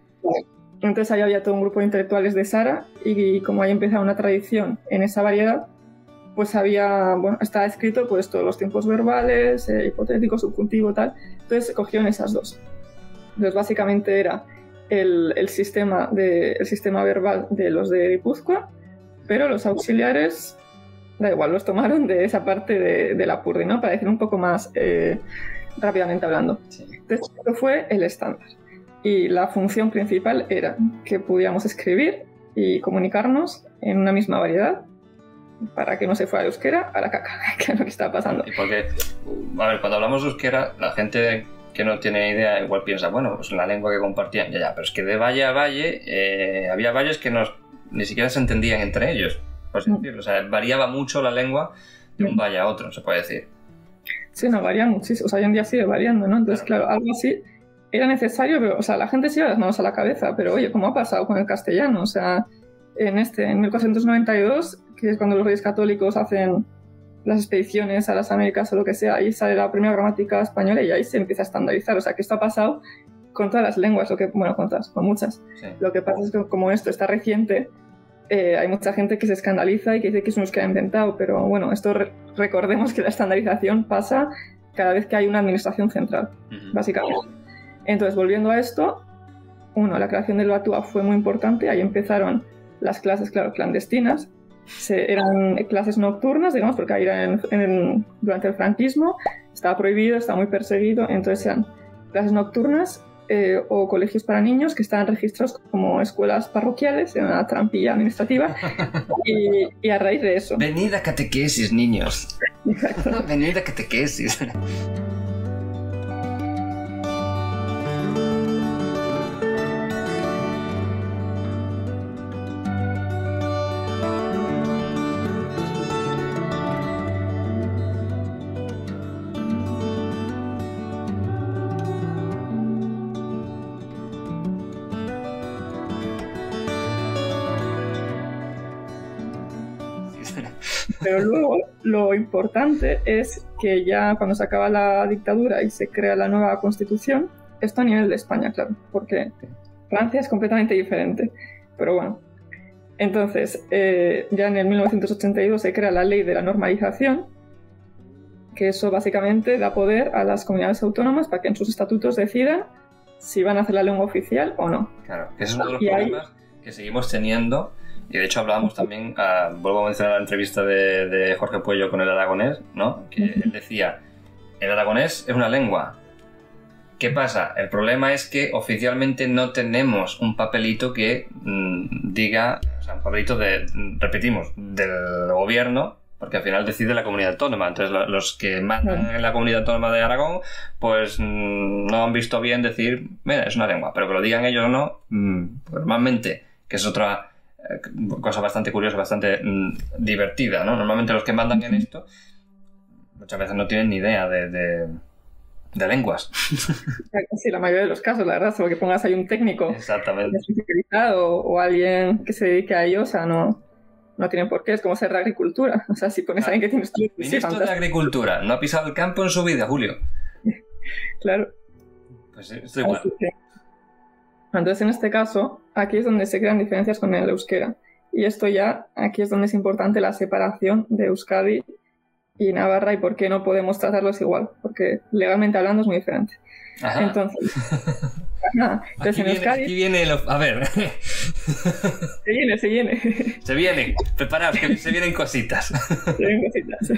Speaker 4: Entonces ahí había todo un grupo de intelectuales de Sara y, y como ahí empezaba una tradición en esa variedad, pues había, bueno, estaba escrito pues todos los tiempos verbales, eh, hipotético, subjuntivo, tal. Entonces cogieron esas dos. Entonces básicamente era el, el, sistema, de, el sistema verbal de los de Guipúzcoa, pero los auxiliares, da igual, los tomaron de esa parte de, de la Purri, ¿no? Para decir un poco más eh, rápidamente hablando. Entonces esto fue el estándar. Y la función principal era que pudiéramos escribir y comunicarnos en una misma variedad para que no se fuera a euskera a la caca, que es lo que estaba pasando.
Speaker 1: Y porque, a ver, cuando hablamos de euskera, la gente que no tiene idea igual piensa, bueno, pues la lengua que compartían, ya, ya, pero es que de valle a valle eh, había valles que nos, ni siquiera se entendían entre ellos, por así decirlo. O sea, variaba mucho la lengua de un valle a otro, se puede decir.
Speaker 4: Sí, no, varía muchísimo. O sea, hoy en día sigue variando, ¿no? Entonces, claro, claro algo así era necesario, pero, o sea, la gente se lleva las manos a la cabeza, pero oye, ¿cómo ha pasado con el castellano? O sea, en este, en 1492 que es cuando los reyes católicos hacen las expediciones a las Américas o lo que sea, ahí sale la primera gramática española y ahí se empieza a estandarizar. O sea, que esto ha pasado con todas las lenguas, lo que, bueno, con todas, con muchas.
Speaker 1: Sí.
Speaker 4: Lo que pasa es que como esto está reciente, eh, hay mucha gente que se escandaliza y que dice que es un euskera inventado, pero bueno, esto re recordemos que la estandarización pasa cada vez que hay una administración central, uh -huh. básicamente. Entonces, volviendo a esto, uno, la creación del Batua fue muy importante, ahí empezaron las clases, claro, clandestinas, se, eran clases nocturnas, digamos, porque ahí era en, en, durante el franquismo, estaba prohibido, estaba muy perseguido, entonces eran clases nocturnas eh, o colegios para niños que están registrados como escuelas parroquiales en una trampilla administrativa y, y a raíz de eso.
Speaker 1: Venid a catequesis, niños. Venid a catequesis.
Speaker 4: Lo importante es que ya cuando se acaba la dictadura y se crea la nueva constitución, esto a nivel de España, claro, porque Francia es completamente diferente. Pero bueno, entonces eh, ya en el 1982 se crea la ley de la normalización, que eso básicamente da poder a las comunidades autónomas para que en sus estatutos decidan si van a hacer la lengua oficial o no.
Speaker 1: Claro, que ese es uno de los
Speaker 4: Y ahí-
Speaker 1: problemas que seguimos teniendo. Y de hecho hablábamos también, ah, vuelvo a mencionar la entrevista de, de Jorge Puello con el aragonés, ¿no? Que él decía, el aragonés es una lengua. ¿Qué pasa? El problema es que oficialmente no tenemos un papelito que mm, diga, o sea, un papelito de, repetimos, del gobierno, porque al final decide la comunidad autónoma. Entonces lo- los que mandan en la comunidad autónoma de Aragón, pues mm, no han visto bien decir, mira, es una lengua, pero que lo digan ellos o no, mm, normalmente, que es otra cosa bastante curiosa, bastante mm, divertida, ¿no? Normalmente los que mandan en esto muchas veces no tienen ni idea de, de- de lenguas.
Speaker 4: Sí, la mayoría de los casos, la verdad, solo que pongas ahí un técnico
Speaker 1: Exactamente.
Speaker 4: especializado o alguien que se dedique a ello, o sea, no, no tienen por qué, es como ser de agricultura. O sea, si pones a alguien que tiene estudios, sí,
Speaker 1: Ministro de Agricultura, no ha pisado el campo en su vida, Julio.
Speaker 4: claro.
Speaker 1: Pues sí, estoy igual.
Speaker 4: Entonces, en este caso, aquí es donde se crean diferencias con el euskera. Y esto ya, aquí es donde es importante la separación de Euskadi y Navarra y por qué no podemos tratarlos igual, porque legalmente hablando es muy diferente.
Speaker 1: Ajá.
Speaker 4: Entonces, entonces
Speaker 1: Aquí
Speaker 4: en
Speaker 1: viene,
Speaker 4: Euskadi
Speaker 1: aquí viene lo- A ver,
Speaker 4: se viene, se viene.
Speaker 1: se viene. Preparaos, que se vienen cositas.
Speaker 4: se vienen cositas.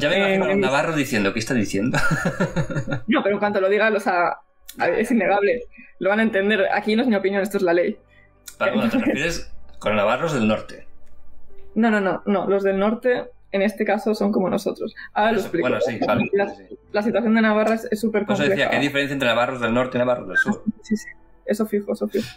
Speaker 1: Ya me imagino a
Speaker 4: Eh,
Speaker 1: los navarros diciendo, ¿qué está diciendo?
Speaker 4: No, pero en cuanto lo diga, o sea, a es innegable. Lo van a entender. Aquí no es mi opinión, esto es la ley.
Speaker 1: Bueno, te refieres con navarros del norte.
Speaker 4: No, no, no, no. Los del norte, en este caso, son como nosotros. Ahora lo explico.
Speaker 1: Bueno, sí, vale.
Speaker 4: La, la situación de Navarra es súper compleja.
Speaker 1: decía que hay diferencia entre navarros del norte y navarros del sur.
Speaker 4: Sí, sí. Eso fijo, eso fijo.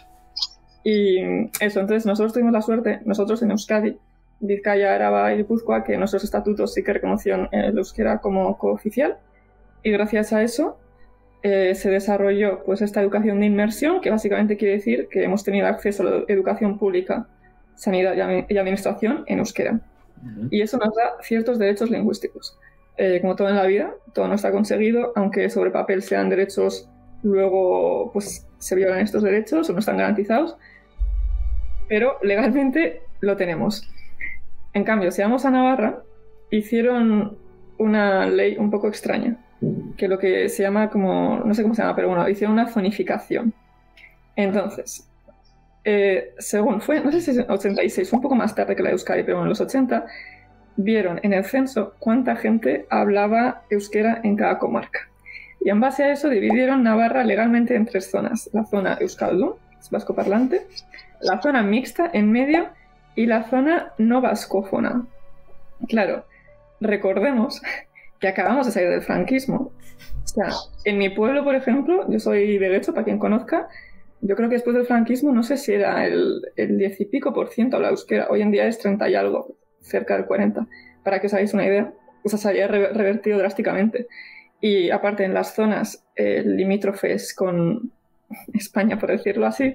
Speaker 4: Y eso, entonces nosotros tuvimos la suerte, nosotros en Euskadi, Vizcaya, Araba y Guipúzcoa, que nuestros estatutos sí que reconocían el euskera como cooficial. Y gracias a eso eh, se desarrolló pues esta educación de inmersión, que básicamente quiere decir que hemos tenido acceso a la educación pública, sanidad y admi- y administración en euskera. Y eso nos da ciertos derechos lingüísticos. Eh, como todo en la vida, todo no está conseguido, aunque sobre papel sean derechos, luego pues se violan estos derechos o no están garantizados, pero legalmente lo tenemos. En cambio, si vamos a Navarra, hicieron una ley un poco extraña, que lo que se llama como, no sé cómo se llama, pero bueno, hicieron una zonificación. Entonces, eh, según fue, no sé si es en 86, fue un poco más tarde que la Euskadi, pero en los 80 vieron en el censo cuánta gente hablaba euskera en cada comarca. Y en base a eso dividieron Navarra legalmente en tres zonas. La zona euskaldun, es vasco parlante, la zona mixta en medio y la zona no vascófona. Claro, recordemos que acabamos de salir del franquismo. O sea, en mi pueblo, por ejemplo, yo soy de Guecho, para quien conozca, yo creo que después del franquismo, no sé si era el, el 10 y pico por ciento la euskera, hoy en día es 30 y algo, cerca del 40, para que os hagáis una idea. O sea, se había re- revertido drásticamente. Y aparte, en las zonas eh, limítrofes con España, por decirlo así,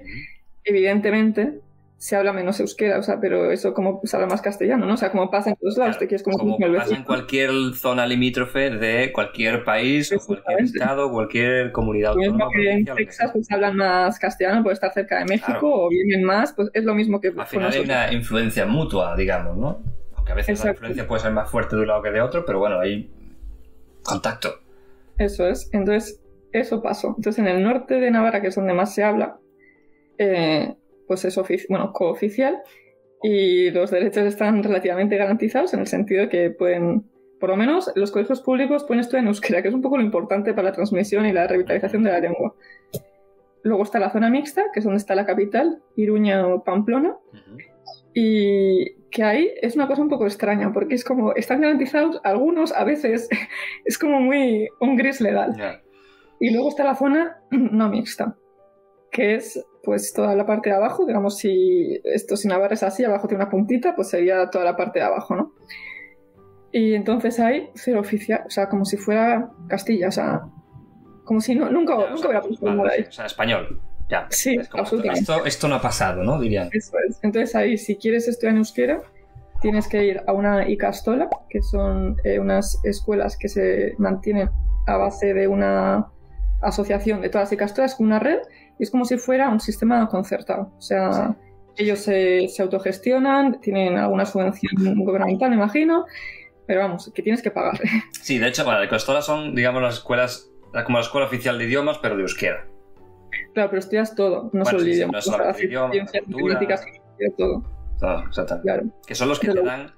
Speaker 4: evidentemente se habla menos euskera, o sea, pero eso como se habla más castellano, ¿no? O sea, como pasa en todos lados, te quieres como,
Speaker 1: Como pasa en cualquier zona limítrofe de cualquier país, o cualquier estado, cualquier comunidad autónoma.
Speaker 4: que en Texas pues hablan más castellano por estar cerca de México
Speaker 1: Claro.
Speaker 4: o vienen más, pues es lo mismo que
Speaker 1: Al final hay una influencia mutua, digamos, ¿no? Aunque a veces la influencia puede ser más fuerte de un lado que de otro, pero bueno, hay contacto.
Speaker 4: Eso es. Entonces, eso pasó. Entonces, en el norte de Navarra, que es donde más se habla, eh, pues es bueno, cooficial y los derechos están relativamente garantizados en el sentido de que pueden, por lo menos los colegios públicos pueden estudiar en euskera, que es un poco lo importante para la transmisión y la revitalización de la lengua. Luego está la zona mixta, que es donde está la capital, Iruña o Pamplona. Y que ahí es una cosa un poco extraña, porque es como, están garantizados algunos, a veces es como muy un gris legal. Y luego está la zona no mixta, que es pues toda la parte de abajo, digamos, si esto si Navarra es así, abajo tiene una puntita, pues sería toda la parte de abajo, ¿no? Y entonces hay cero oficial, o sea, como si fuera Castilla, o sea, como si no, nunca, nunca hubiera puesto ahí.
Speaker 1: O sea, español. Ya.
Speaker 4: Sí,
Speaker 1: Es como esto,
Speaker 4: absolutamente.
Speaker 1: esto, esto no ha pasado, ¿no? Dirían.
Speaker 4: Eso es. Entonces ahí, si quieres estudiar en euskera, tienes que ir a una Icastola, que son eh, unas escuelas que se mantienen a base de una asociación de todas las Icastolas, con una red, y es como si fuera un sistema concertado. O sea, ellos se, se autogestionan, tienen alguna subvención gubernamental, me imagino, pero vamos, que tienes que pagar.
Speaker 1: Sí, de hecho, bueno, de Costola son, digamos, las escuelas, como la escuela oficial de idiomas, pero de euskera.
Speaker 4: Claro, pero estudias todo, no
Speaker 1: Bueno,
Speaker 4: solo
Speaker 1: sí, sí,
Speaker 4: idiomas.
Speaker 1: no
Speaker 4: o sea,
Speaker 1: solamente idiomas,
Speaker 4: ciencias estudias todo.
Speaker 1: Todo, exactamente.
Speaker 4: Claro.
Speaker 1: Que son los que te dan,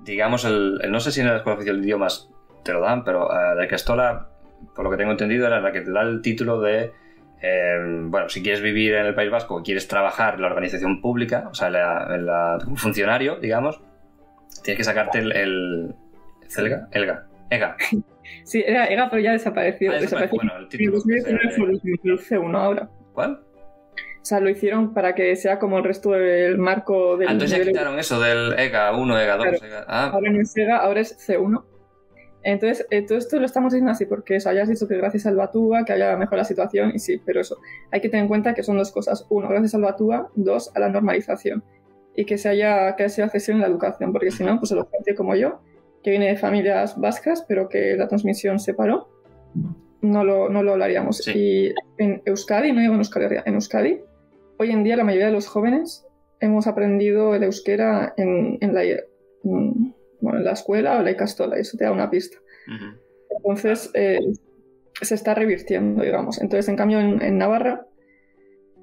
Speaker 1: digamos, el, el- no sé si en la escuela oficial de idiomas te lo dan, pero eh, la Castola, por lo que tengo entendido, era la que te da el título de, eh, bueno, si quieres vivir en el País Vasco quieres trabajar en la organización pública, o sea, la, en la- como funcionario, digamos, tienes que sacarte el, el ¿Celga? Elga. EGA.
Speaker 4: Sí, era EGA, pero ya desapareció.
Speaker 1: Ah,
Speaker 4: desapareció.
Speaker 1: bueno, el título
Speaker 4: En 2019
Speaker 1: es, eh,
Speaker 4: fue el C1 ahora.
Speaker 1: ¿Cuál?
Speaker 4: O sea, lo hicieron para que sea como el resto del marco del
Speaker 1: Ah, entonces ya quitaron eso del EGA 1, EGA 2,
Speaker 4: Claro.
Speaker 1: EGA... Ah,
Speaker 4: Ahora no es EGA, ahora es C1. Entonces, eh, todo esto lo estamos diciendo así porque eso, hayas dicho que gracias al Batúa que haya mejorado la situación, y sí, pero eso, hay que tener en cuenta que son dos cosas. Uno, gracias al Batúa, dos, a la normalización. Y que se haya, que haya sido accesible en la educación, porque si no, pues el gente como yo, que viene de familias vascas, pero que la transmisión se paró, no lo, no lo hablaríamos. Y en Euskadi, no digo en Euskadi, en Euskadi, hoy en día la mayoría de los jóvenes hemos aprendido el euskera en, en la, en- bueno, en la escuela o la icastola, y eso te da una pista. Entonces, eh, se está revirtiendo, digamos. Entonces, en cambio, en, en Navarra,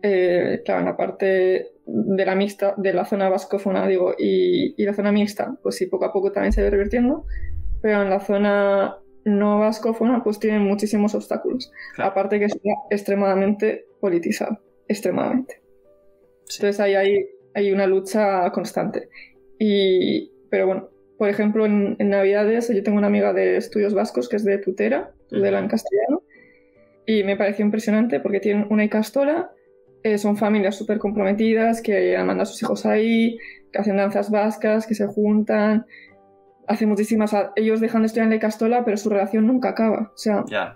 Speaker 4: eh, claro, en la parte de la mixta, de la zona vascófona, digo, y, y la zona mixta, pues sí, poco a poco también se va revirtiendo, pero en la zona no vascófona, pues tienen muchísimos obstáculos. Aparte que está extremadamente politizado, extremadamente. Entonces ahí hay, hay una lucha constante. Y, pero bueno, por ejemplo, en, en Navidades yo tengo una amiga de estudios vascos que es de Tutera, Tudela en castellano, y me pareció impresionante porque tienen una icastola, eh, son familias súper comprometidas que mandan a sus hijos ahí, que hacen danzas vascas, que se juntan, hacen muchísimas... ellos dejan de estudiar en la icastola, pero su relación nunca acaba. O sea,
Speaker 1: Ya.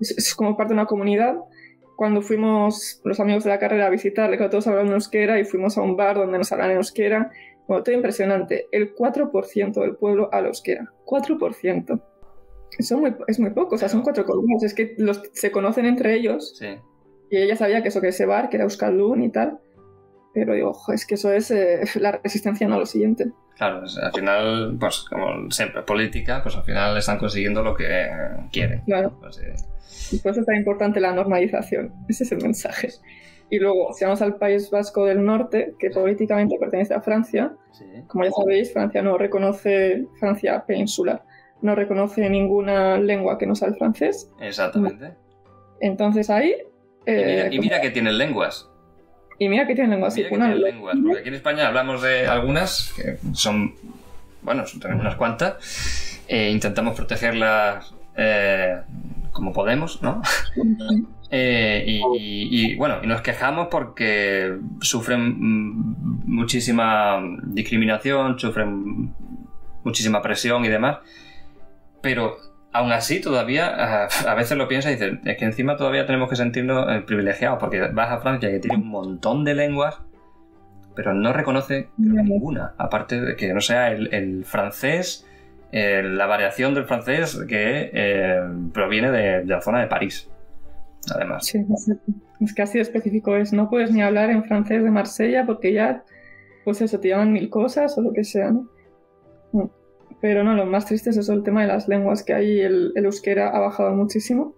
Speaker 4: es, es como parte de una comunidad. Cuando fuimos los amigos de la carrera a visitarle, que todos hablan euskera, y fuimos a un bar donde nos hablan en euskera, bueno, todo impresionante. El 4% del pueblo habla euskera. 4%. Eso muy- es muy poco, o sea, son cuatro columnas. Es que los, se conocen entre ellos.
Speaker 1: Sí.
Speaker 4: Y ella sabía que eso que ese bar, que era Euskaldun y tal. Pero digo, ojo, es que eso es eh, la resistencia no a lo siguiente.
Speaker 1: Claro, pues, al final, pues como siempre, política, pues al final están consiguiendo lo que quieren.
Speaker 4: Claro.
Speaker 1: Pues, eh,
Speaker 4: Y por eso es tan importante la normalización. Ese es el mensaje. Y luego, si vamos al País Vasco del Norte, que políticamente pertenece a Francia, como ya sabéis, Francia no reconoce, Francia peninsular, no reconoce ninguna lengua que no sea el francés.
Speaker 1: exactamente.
Speaker 4: Entonces ahí...
Speaker 1: Y mira,
Speaker 4: eh,
Speaker 1: y mira que tienen lenguas.
Speaker 4: y mira que tienen lengua así.
Speaker 1: Mira que
Speaker 4: una
Speaker 1: tienen lenguas. Porque aquí en España hablamos de algunas, que son, bueno, son- unas cuantas. e intentamos protegerlas eh, como podemos, ¿no? Eh, y, y- y, bueno, y nos quejamos porque sufren mm, muchísima discriminación, sufren muchísima presión y demás. Pero aún así todavía a veces lo piensas y dices, es que encima todavía tenemos que sentirnos eh, privilegiados porque vas a Francia que tiene un montón de lenguas, pero no reconoce ninguna, aparte de que no sea el, el francés, eh, la variación del francés que eh, proviene de, de la zona de París, además.
Speaker 4: Sí, es que así de específico es. No puedes ni hablar en francés de Marsella porque ya, pues eso, te llaman mil cosas o lo que sea, ¿no? Mm. Pero no, lo más triste es eso, el tema de las lenguas, que ahí el, el euskera ha bajado muchísimo.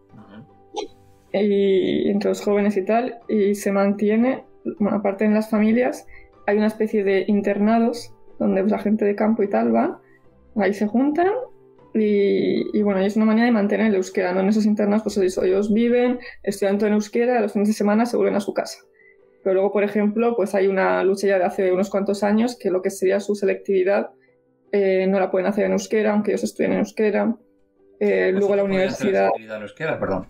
Speaker 4: Y entre los jóvenes y tal, y se mantiene, bueno, aparte en las familias, hay una especie de internados donde la gente de campo y tal va, ahí se juntan Y, y, bueno, es una manera de mantener el euskera, ¿no? En esos internos, pues ellos viven, estudian todo en euskera, a los fines de semana se vuelven a su casa. Pero luego, por ejemplo, pues hay una lucha ya de hace unos cuantos años que lo que sería su selectividad eh, no la pueden hacer en euskera, aunque ellos estudien en euskera. Eh, luego la universidad...
Speaker 1: Hacer la selectividad en euskera, perdón.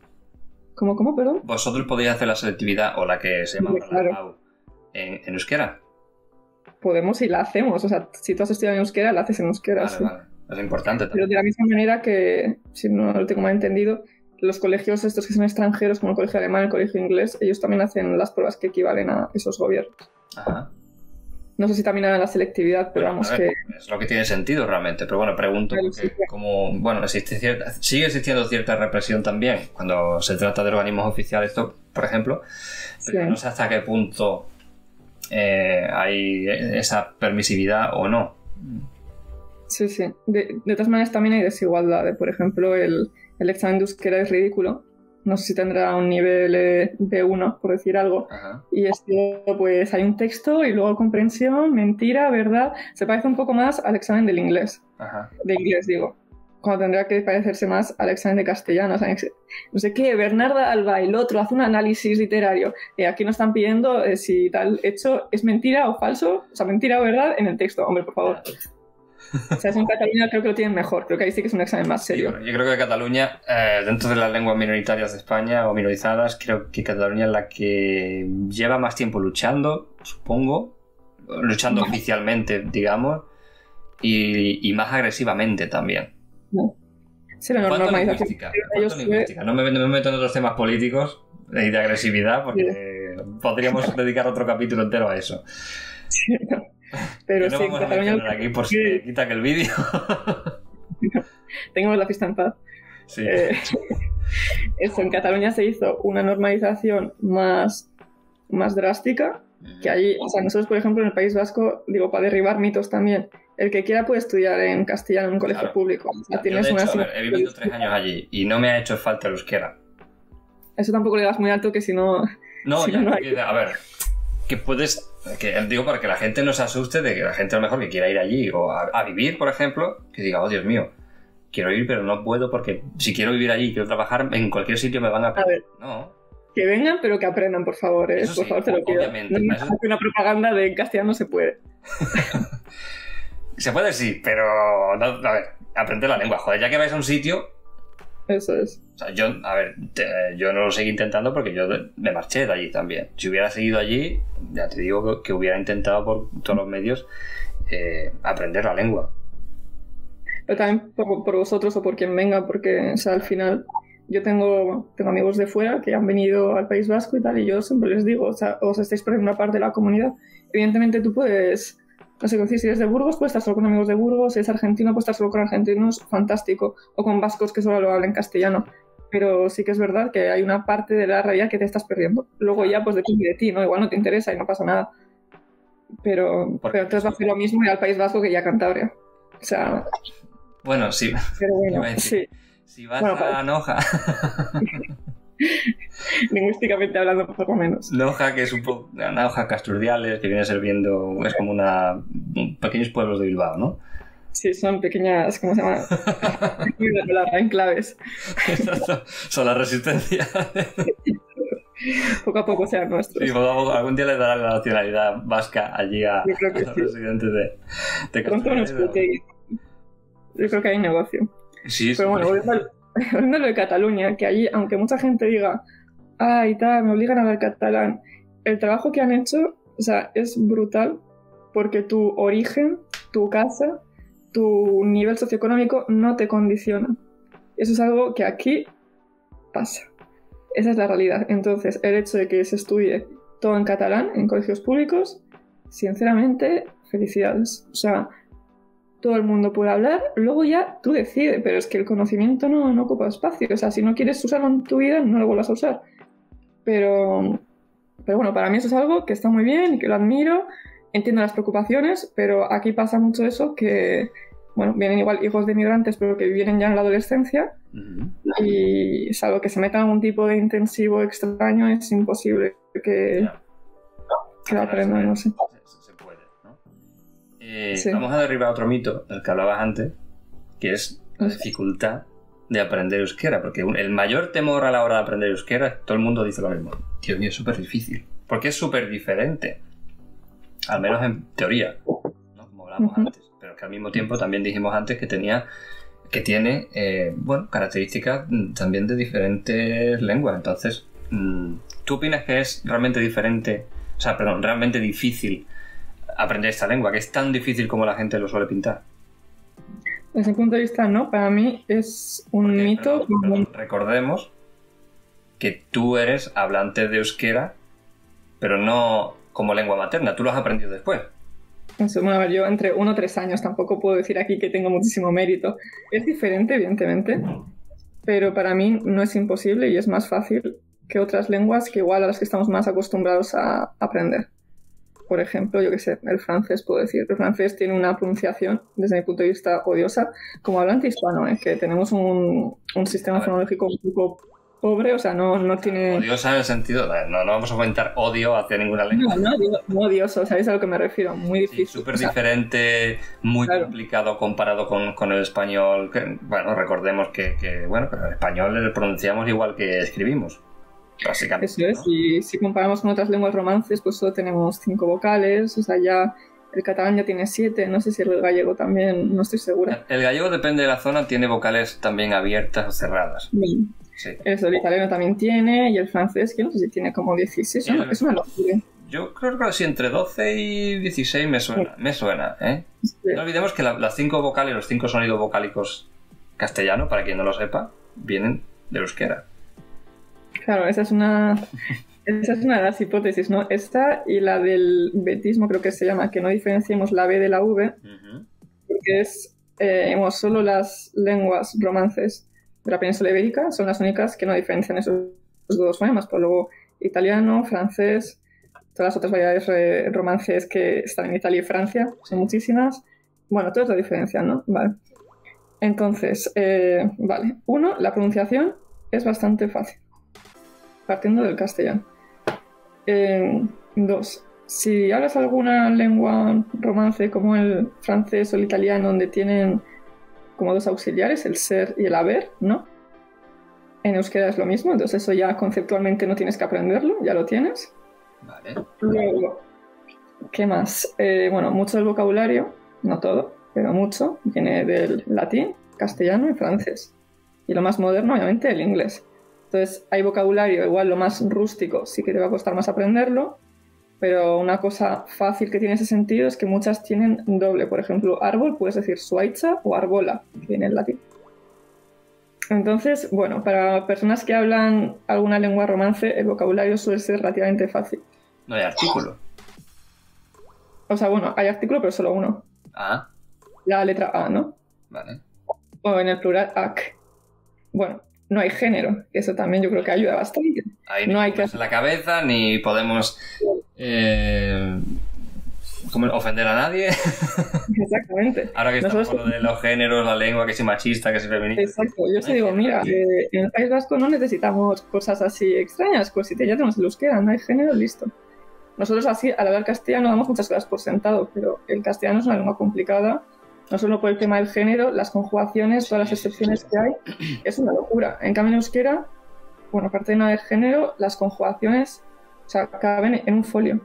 Speaker 4: ¿Cómo, cómo, perdón?
Speaker 1: Vosotros podéis hacer la selectividad o la que se llama
Speaker 4: Sí, claro.
Speaker 1: la en, en euskera.
Speaker 4: Podemos y la hacemos. O sea, si tú has estudiado en euskera, la haces en euskera,
Speaker 1: Vale,
Speaker 4: sí.
Speaker 1: vale. Es importante
Speaker 4: Pero de la misma manera que, si no lo tengo mal entendido, los colegios estos que son extranjeros, como el colegio alemán, el colegio inglés, ellos también hacen las pruebas que equivalen a esos gobiernos.
Speaker 1: Ajá.
Speaker 4: No sé si también harán la selectividad, pero vamos que...
Speaker 1: Es lo que tiene sentido realmente, pero bueno, pregunto porque como, bueno, existe cierta- sigue existiendo cierta represión también cuando se trata de organismos oficiales, esto, por ejemplo, pero
Speaker 4: Sí.
Speaker 1: no sé hasta qué punto eh, hay esa permisividad o no.
Speaker 4: Sí, sí. De, de todas maneras también hay desigualdad. de, Por ejemplo, el, el examen de euskera es ridículo. No sé si tendrá un nivel eh, B1, por decir algo.
Speaker 1: Ajá.
Speaker 4: Y esto, pues hay un texto y luego comprensión, mentira, verdad. Se parece un poco más al examen del inglés.
Speaker 1: Ajá.
Speaker 4: De inglés, digo. Cuando tendría que parecerse más al examen de castellano. O sea, no sé qué, Bernarda Alba, el otro, hace un análisis literario. Y aquí nos están pidiendo eh, si tal hecho es mentira o falso. O sea, mentira o verdad en el texto. Hombre, por favor. O sea, eso en Cataluña creo que lo tienen mejor. Creo que ahí sí que es un examen más serio.
Speaker 1: Yo creo que Cataluña, eh, dentro de las lenguas minoritarias de España o minorizadas, creo que Cataluña es la que lleva más tiempo luchando, supongo, luchando oficialmente, digamos, y, y más agresivamente también.
Speaker 4: Sí, la
Speaker 1: ¿Cuánto
Speaker 4: normalización.
Speaker 1: lingüística?
Speaker 4: de
Speaker 1: ¿Cuánto
Speaker 4: ellos
Speaker 1: lingüística? No me, no me meto en otros temas políticos y de agresividad porque podríamos dedicar otro capítulo entero a eso.
Speaker 4: Pero
Speaker 1: Que no
Speaker 4: sí, en
Speaker 1: vamos a
Speaker 4: Cataluña
Speaker 1: mencionar aquí por si me quitan el vídeo.
Speaker 4: tengamos la fiesta en paz.
Speaker 1: Sí.
Speaker 4: Eh, eso, en Cataluña se hizo una normalización más, más drástica que allí, o sea, nosotros, por ejemplo, en el País Vasco, digo, para derribar mitos también, el que quiera puede estudiar en castellano en un colegio público. O sea, tienes una
Speaker 1: hecho, a ver, he vivido tres años allí y no me ha hecho falta el euskera.
Speaker 4: Eso tampoco le das muy alto que si no...
Speaker 1: No,
Speaker 4: si
Speaker 1: ya,
Speaker 4: no hay-
Speaker 1: que- a ver, que puedes, que digo para que la gente no se asuste de que la gente a lo mejor que quiera ir allí o a, a vivir, por ejemplo, que diga, oh Dios mío, quiero ir pero no puedo porque si quiero vivir allí, quiero trabajar, en cualquier sitio me van a...
Speaker 4: A ver,
Speaker 1: No,
Speaker 4: que vengan, pero que aprendan, por favor, ¿eh?
Speaker 1: Eso
Speaker 4: por
Speaker 1: sí,
Speaker 4: favor, te lo pido.
Speaker 1: obviamente,
Speaker 4: No me
Speaker 1: eso-
Speaker 4: hagas una propaganda de en castellano se puede.
Speaker 1: se puede sí, pero no, a ver, aprender la lengua, joder, ya que vais a un sitio,
Speaker 4: Eso es.
Speaker 1: o sea, yo, a ver, te- yo no lo seguí intentando porque yo de- me marché de allí también. Si hubiera seguido allí, ya te digo que, que hubiera intentado por todos los medios eh, aprender la lengua.
Speaker 4: Pero también por, por vosotros o por quien venga, porque o sea, al final yo tengo, tengo amigos de fuera que han venido al País Vasco y tal, y yo siempre les digo, o sea, os estáis perdiendo una parte de la comunidad. Evidentemente tú puedes, no sé si eres de Burgos, puedes estar solo con amigos de Burgos, si eres argentino, puedes estar solo con argentinos, fantástico, o con vascos que solo lo hablan castellano. Pero sí que es verdad que hay una parte de la realidad que te estás perdiendo. Luego ya, pues depende de ti, ¿no? Igual no te interesa y no pasa nada. Pero, pero entonces va a hacer lo mismo ir al País Vasco que ya a Cantabria. O sea,
Speaker 1: Bueno, sí.
Speaker 4: pero bueno, sí.
Speaker 1: Si vas
Speaker 4: Bueno,
Speaker 1: a
Speaker 4: para-
Speaker 1: Noja,
Speaker 4: lingüísticamente hablando, por lo menos.
Speaker 1: Noja, que es un poco. Noja, Casturdiales, que viene a ser viendo. Es como una. un- pequeños pueblos de Bilbao, ¿no?
Speaker 4: Sí, son pequeñas, ¿cómo se llama? enclaves.
Speaker 1: Son la resistencia.
Speaker 4: Poco a poco sean nuestros.
Speaker 1: Poco a poco, algún día le darán la nacionalidad vasca allí a,
Speaker 4: Yo creo que
Speaker 1: a los
Speaker 4: sí.
Speaker 1: residentes de, de
Speaker 4: Pronto nos Yo creo que hay negocio.
Speaker 1: Sí, sí.
Speaker 4: Pero bueno, volviendo al- lo de Cataluña, que allí, aunque mucha gente diga, ay, tal, me obligan a hablar catalán, el trabajo que han hecho, o sea, es brutal porque tu origen, tu casa, tu nivel socioeconómico no te condiciona. Eso es algo que aquí pasa. Esa es la realidad. Entonces, el hecho de que se estudie todo en catalán en colegios públicos, sinceramente, felicidades. O sea, todo el mundo puede hablar, luego ya tú decides, pero es que el conocimiento no, no ocupa espacio. O sea, si no quieres usarlo en tu vida, no lo vuelvas a usar. Pero, pero bueno, para mí eso es algo que está muy bien y que lo admiro. Entiendo las preocupaciones, pero aquí pasa mucho eso que, bueno, vienen igual hijos de migrantes, pero que vienen ya en la adolescencia y salvo que se meta en algún tipo de intensivo extraño, es imposible que, que lo aprendan, no sé.
Speaker 1: Eh,
Speaker 4: Sí.
Speaker 1: Vamos a derribar otro mito del que hablabas antes, que es la dificultad de aprender euskera, porque el mayor temor a la hora de aprender euskera, todo el mundo dice lo mismo. Dios mío, es súper difícil. Porque es súper diferente. Al menos en teoría, ¿no? como hablamos
Speaker 4: Ujú.
Speaker 1: antes. Pero que al mismo tiempo también dijimos antes que tenía que tiene eh, bueno, características mm, también de diferentes lenguas. Entonces, mm, ¿tú opinas que es realmente diferente, o sea, perdón, realmente difícil aprender esta lengua, que es tan difícil como la gente lo suele pintar?
Speaker 4: Desde mi punto de vista, no. Para mí es un mito.
Speaker 1: Recordemos que tú eres hablante de euskera, pero no como lengua materna, tú lo has aprendido después.
Speaker 4: Bueno, a ver, yo entre uno o tres años tampoco puedo decir aquí que tengo muchísimo mérito. Es diferente, evidentemente, pero para mí no es imposible y es más fácil que otras lenguas que igual a las que estamos más acostumbrados a aprender. Por ejemplo, yo qué sé, el francés puedo decir. El francés tiene una pronunciación, desde mi punto de vista, odiosa, como hablante hispano, ¿eh? que tenemos un, un sistema fonológico un poco pobre, o sea, no, no tiene...
Speaker 1: Odiosa en el sentido, no, no vamos a fomentar odio hacia ninguna
Speaker 4: No,
Speaker 1: lengua.
Speaker 4: no, digo- no odioso, ¿sabéis a lo que me refiero? Muy difícil.
Speaker 1: Súper
Speaker 4: O sea,
Speaker 1: diferente, muy complicado comparado con, con el español. Que, bueno, recordemos que, que, bueno, pero el español le pronunciamos igual que escribimos, básicamente.
Speaker 4: Eso es, y si comparamos con otras lenguas romances, pues solo tenemos cinco vocales, o sea, ya el catalán ya tiene siete, no sé si el gallego también, no estoy segura.
Speaker 1: El gallego depende de la zona, tiene vocales también abiertas o cerradas.
Speaker 4: Bien.
Speaker 1: Sí.
Speaker 4: Eso, el italiano también tiene, y el francés, que no sé si tiene como 16,
Speaker 1: Y el-
Speaker 4: ¿no? es una locura.
Speaker 1: Yo creo que sí, entre 12 y 16 me suena, me suena, ¿eh? No olvidemos que la- las cinco vocales, los cinco sonidos vocálicos castellano, para quien no lo sepa, vienen de euskera.
Speaker 4: Claro, esa es una... Esa es una de las hipótesis, ¿no? Esta y la del betismo, creo que se llama, que no diferenciemos la B de la V, porque es, eh, hemos solo las lenguas romances de la península ibérica, son las únicas que no diferencian esos dos fonemas, pero luego italiano, francés, todas las otras variedades eh, romances que están en Italia y Francia, son muchísimas. Bueno, todas lo diferencian, ¿no? Vale. Entonces, eh, vale. Uno, la pronunciación es bastante fácil, partiendo del castellano. Eh, dos, si hablas alguna lengua romance como el francés o el italiano, donde tienen como dos auxiliares, el ser y el haber, ¿no? En euskera es lo mismo, entonces eso ya conceptualmente no tienes que aprenderlo, ya lo tienes.
Speaker 1: Vale.
Speaker 4: Luego, ¿qué más? Eh, bueno, mucho del vocabulario, no todo, pero mucho, viene del latín, castellano y francés. Y lo más moderno, obviamente, el inglés. Entonces, hay vocabulario, igual lo más rústico, sí que te va a costar más aprenderlo, pero una cosa fácil que tiene ese sentido es que muchas tienen doble. Por ejemplo, árbol, puedes decir suaiza o arbola, que viene en latín. Entonces, bueno, para personas que hablan alguna lengua romance, el vocabulario suele ser relativamente fácil.
Speaker 1: No hay artículo.
Speaker 4: O sea, bueno, hay artículo, pero solo uno.
Speaker 1: Ah,
Speaker 4: La letra A, ¿no?
Speaker 1: vale.
Speaker 4: O en el plural, ac. Bueno, no hay género, eso también yo creo que ayuda bastante.
Speaker 1: Ahí
Speaker 4: no hay que
Speaker 1: en la cabeza, ni podemos eh, ¿cómo? ofender a nadie.
Speaker 4: Exactamente.
Speaker 1: Ahora que estamos
Speaker 4: Nosotros-
Speaker 1: con lo de los géneros, la lengua, que si machista, que si feminista.
Speaker 4: Exacto, yo te digo, mira, eh, en el País Vasco no necesitamos cosas así extrañas, pues si te, ya tenemos el euskera, no hay género, listo. Nosotros así, al hablar castellano, damos muchas cosas por sentado, pero el castellano es una lengua complicada, no solo por el tema del género, las conjugaciones, todas las excepciones que hay, es una locura. En cambio, en euskera, bueno, aparte de no haber género, las conjugaciones, o sea, caben en un folio.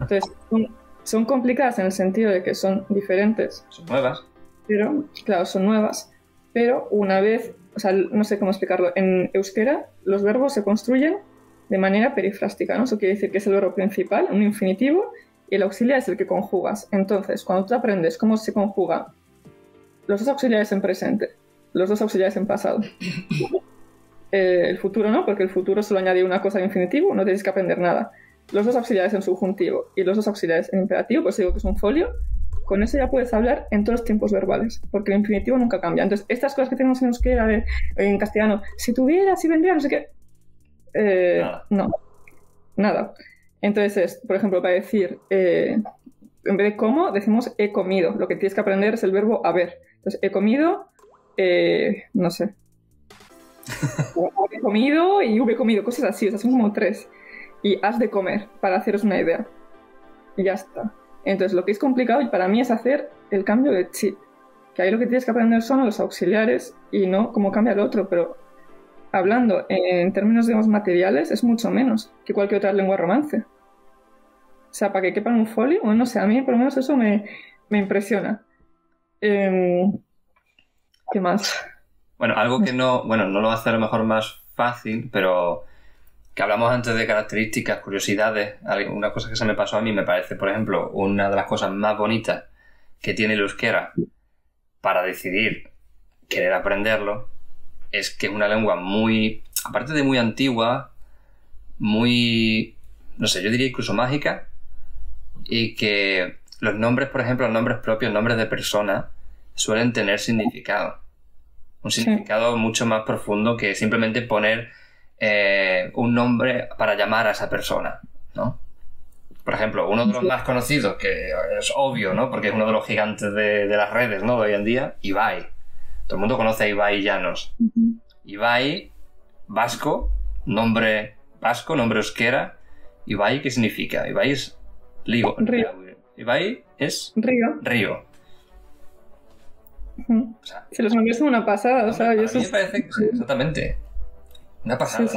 Speaker 4: Entonces, son, son complicadas en el sentido de que son diferentes,
Speaker 1: Son nuevas.
Speaker 4: pero, claro, son nuevas. Pero una vez, o sea, no sé cómo explicarlo, en euskera los verbos se construyen de manera perifrástica, ¿no? Eso quiere decir que es el verbo principal, un infinitivo, y el auxiliar es el que conjugas. Entonces, cuando tú aprendes cómo se conjuga los dos auxiliares en presente, los dos auxiliares en pasado, eh, el futuro no, porque el futuro solo añade una cosa al infinitivo, no tienes que aprender nada. Los dos auxiliares en subjuntivo y los dos auxiliares en imperativo, pues digo que es un folio, con eso ya puedes hablar en todos los tiempos verbales, porque el infinitivo nunca cambia. Entonces, estas cosas que tenemos en euskera, de- en castellano, si tuviera, si vendría, no sé qué, eh, no, nada. Entonces, es, por ejemplo, para decir, eh, en vez de como, decimos he comido. Lo que tienes que aprender es el verbo haber. Entonces, he comido, eh, no sé. He comido y hube comido, cosas así, o sea, son como tres. Y has de comer, para haceros una idea. Y ya está. Entonces, lo que es complicado y para mí es hacer el cambio de chip. que ahí lo que tienes que aprender son los auxiliares y no cómo cambia el otro, pero hablando en términos, digamos, materiales, es mucho menos que cualquier otra lengua romance. O sea, para que quepa en un folio, o no sé, a mí por lo menos eso me, me impresiona. Em, ¿Qué más?
Speaker 1: Bueno, algo que no, bueno, no lo hace a lo mejor más fácil, pero que hablamos antes de características, curiosidades, una cosa que se me pasó a mí me parece, por ejemplo, una de las cosas más bonitas que tiene el euskera para decidir querer aprenderlo es que es una lengua muy, aparte de muy antigua, muy, no sé, yo diría incluso mágica, y que los nombres, por ejemplo, los nombres propios, nombres de personas, suelen tener significado. Un significado mucho más profundo que simplemente poner eh, un nombre para llamar a esa persona, ¿no? Por ejemplo, uno de los más conocidos, que es obvio, ¿no? Porque es uno de los gigantes de, las redes, ¿no? De hoy en día, Ibai. Todo el mundo conoce a Ibai Llanos. Ibai, vasco, nombre vasco, nombre euskera. Ibai, ¿qué significa? Ibai es ligo.
Speaker 4: Río.
Speaker 1: Ibai es
Speaker 4: río.
Speaker 1: Río.
Speaker 4: Se los nombres son una pasada, o sea, yo
Speaker 1: me parece que sí, exactamente. Una pasada.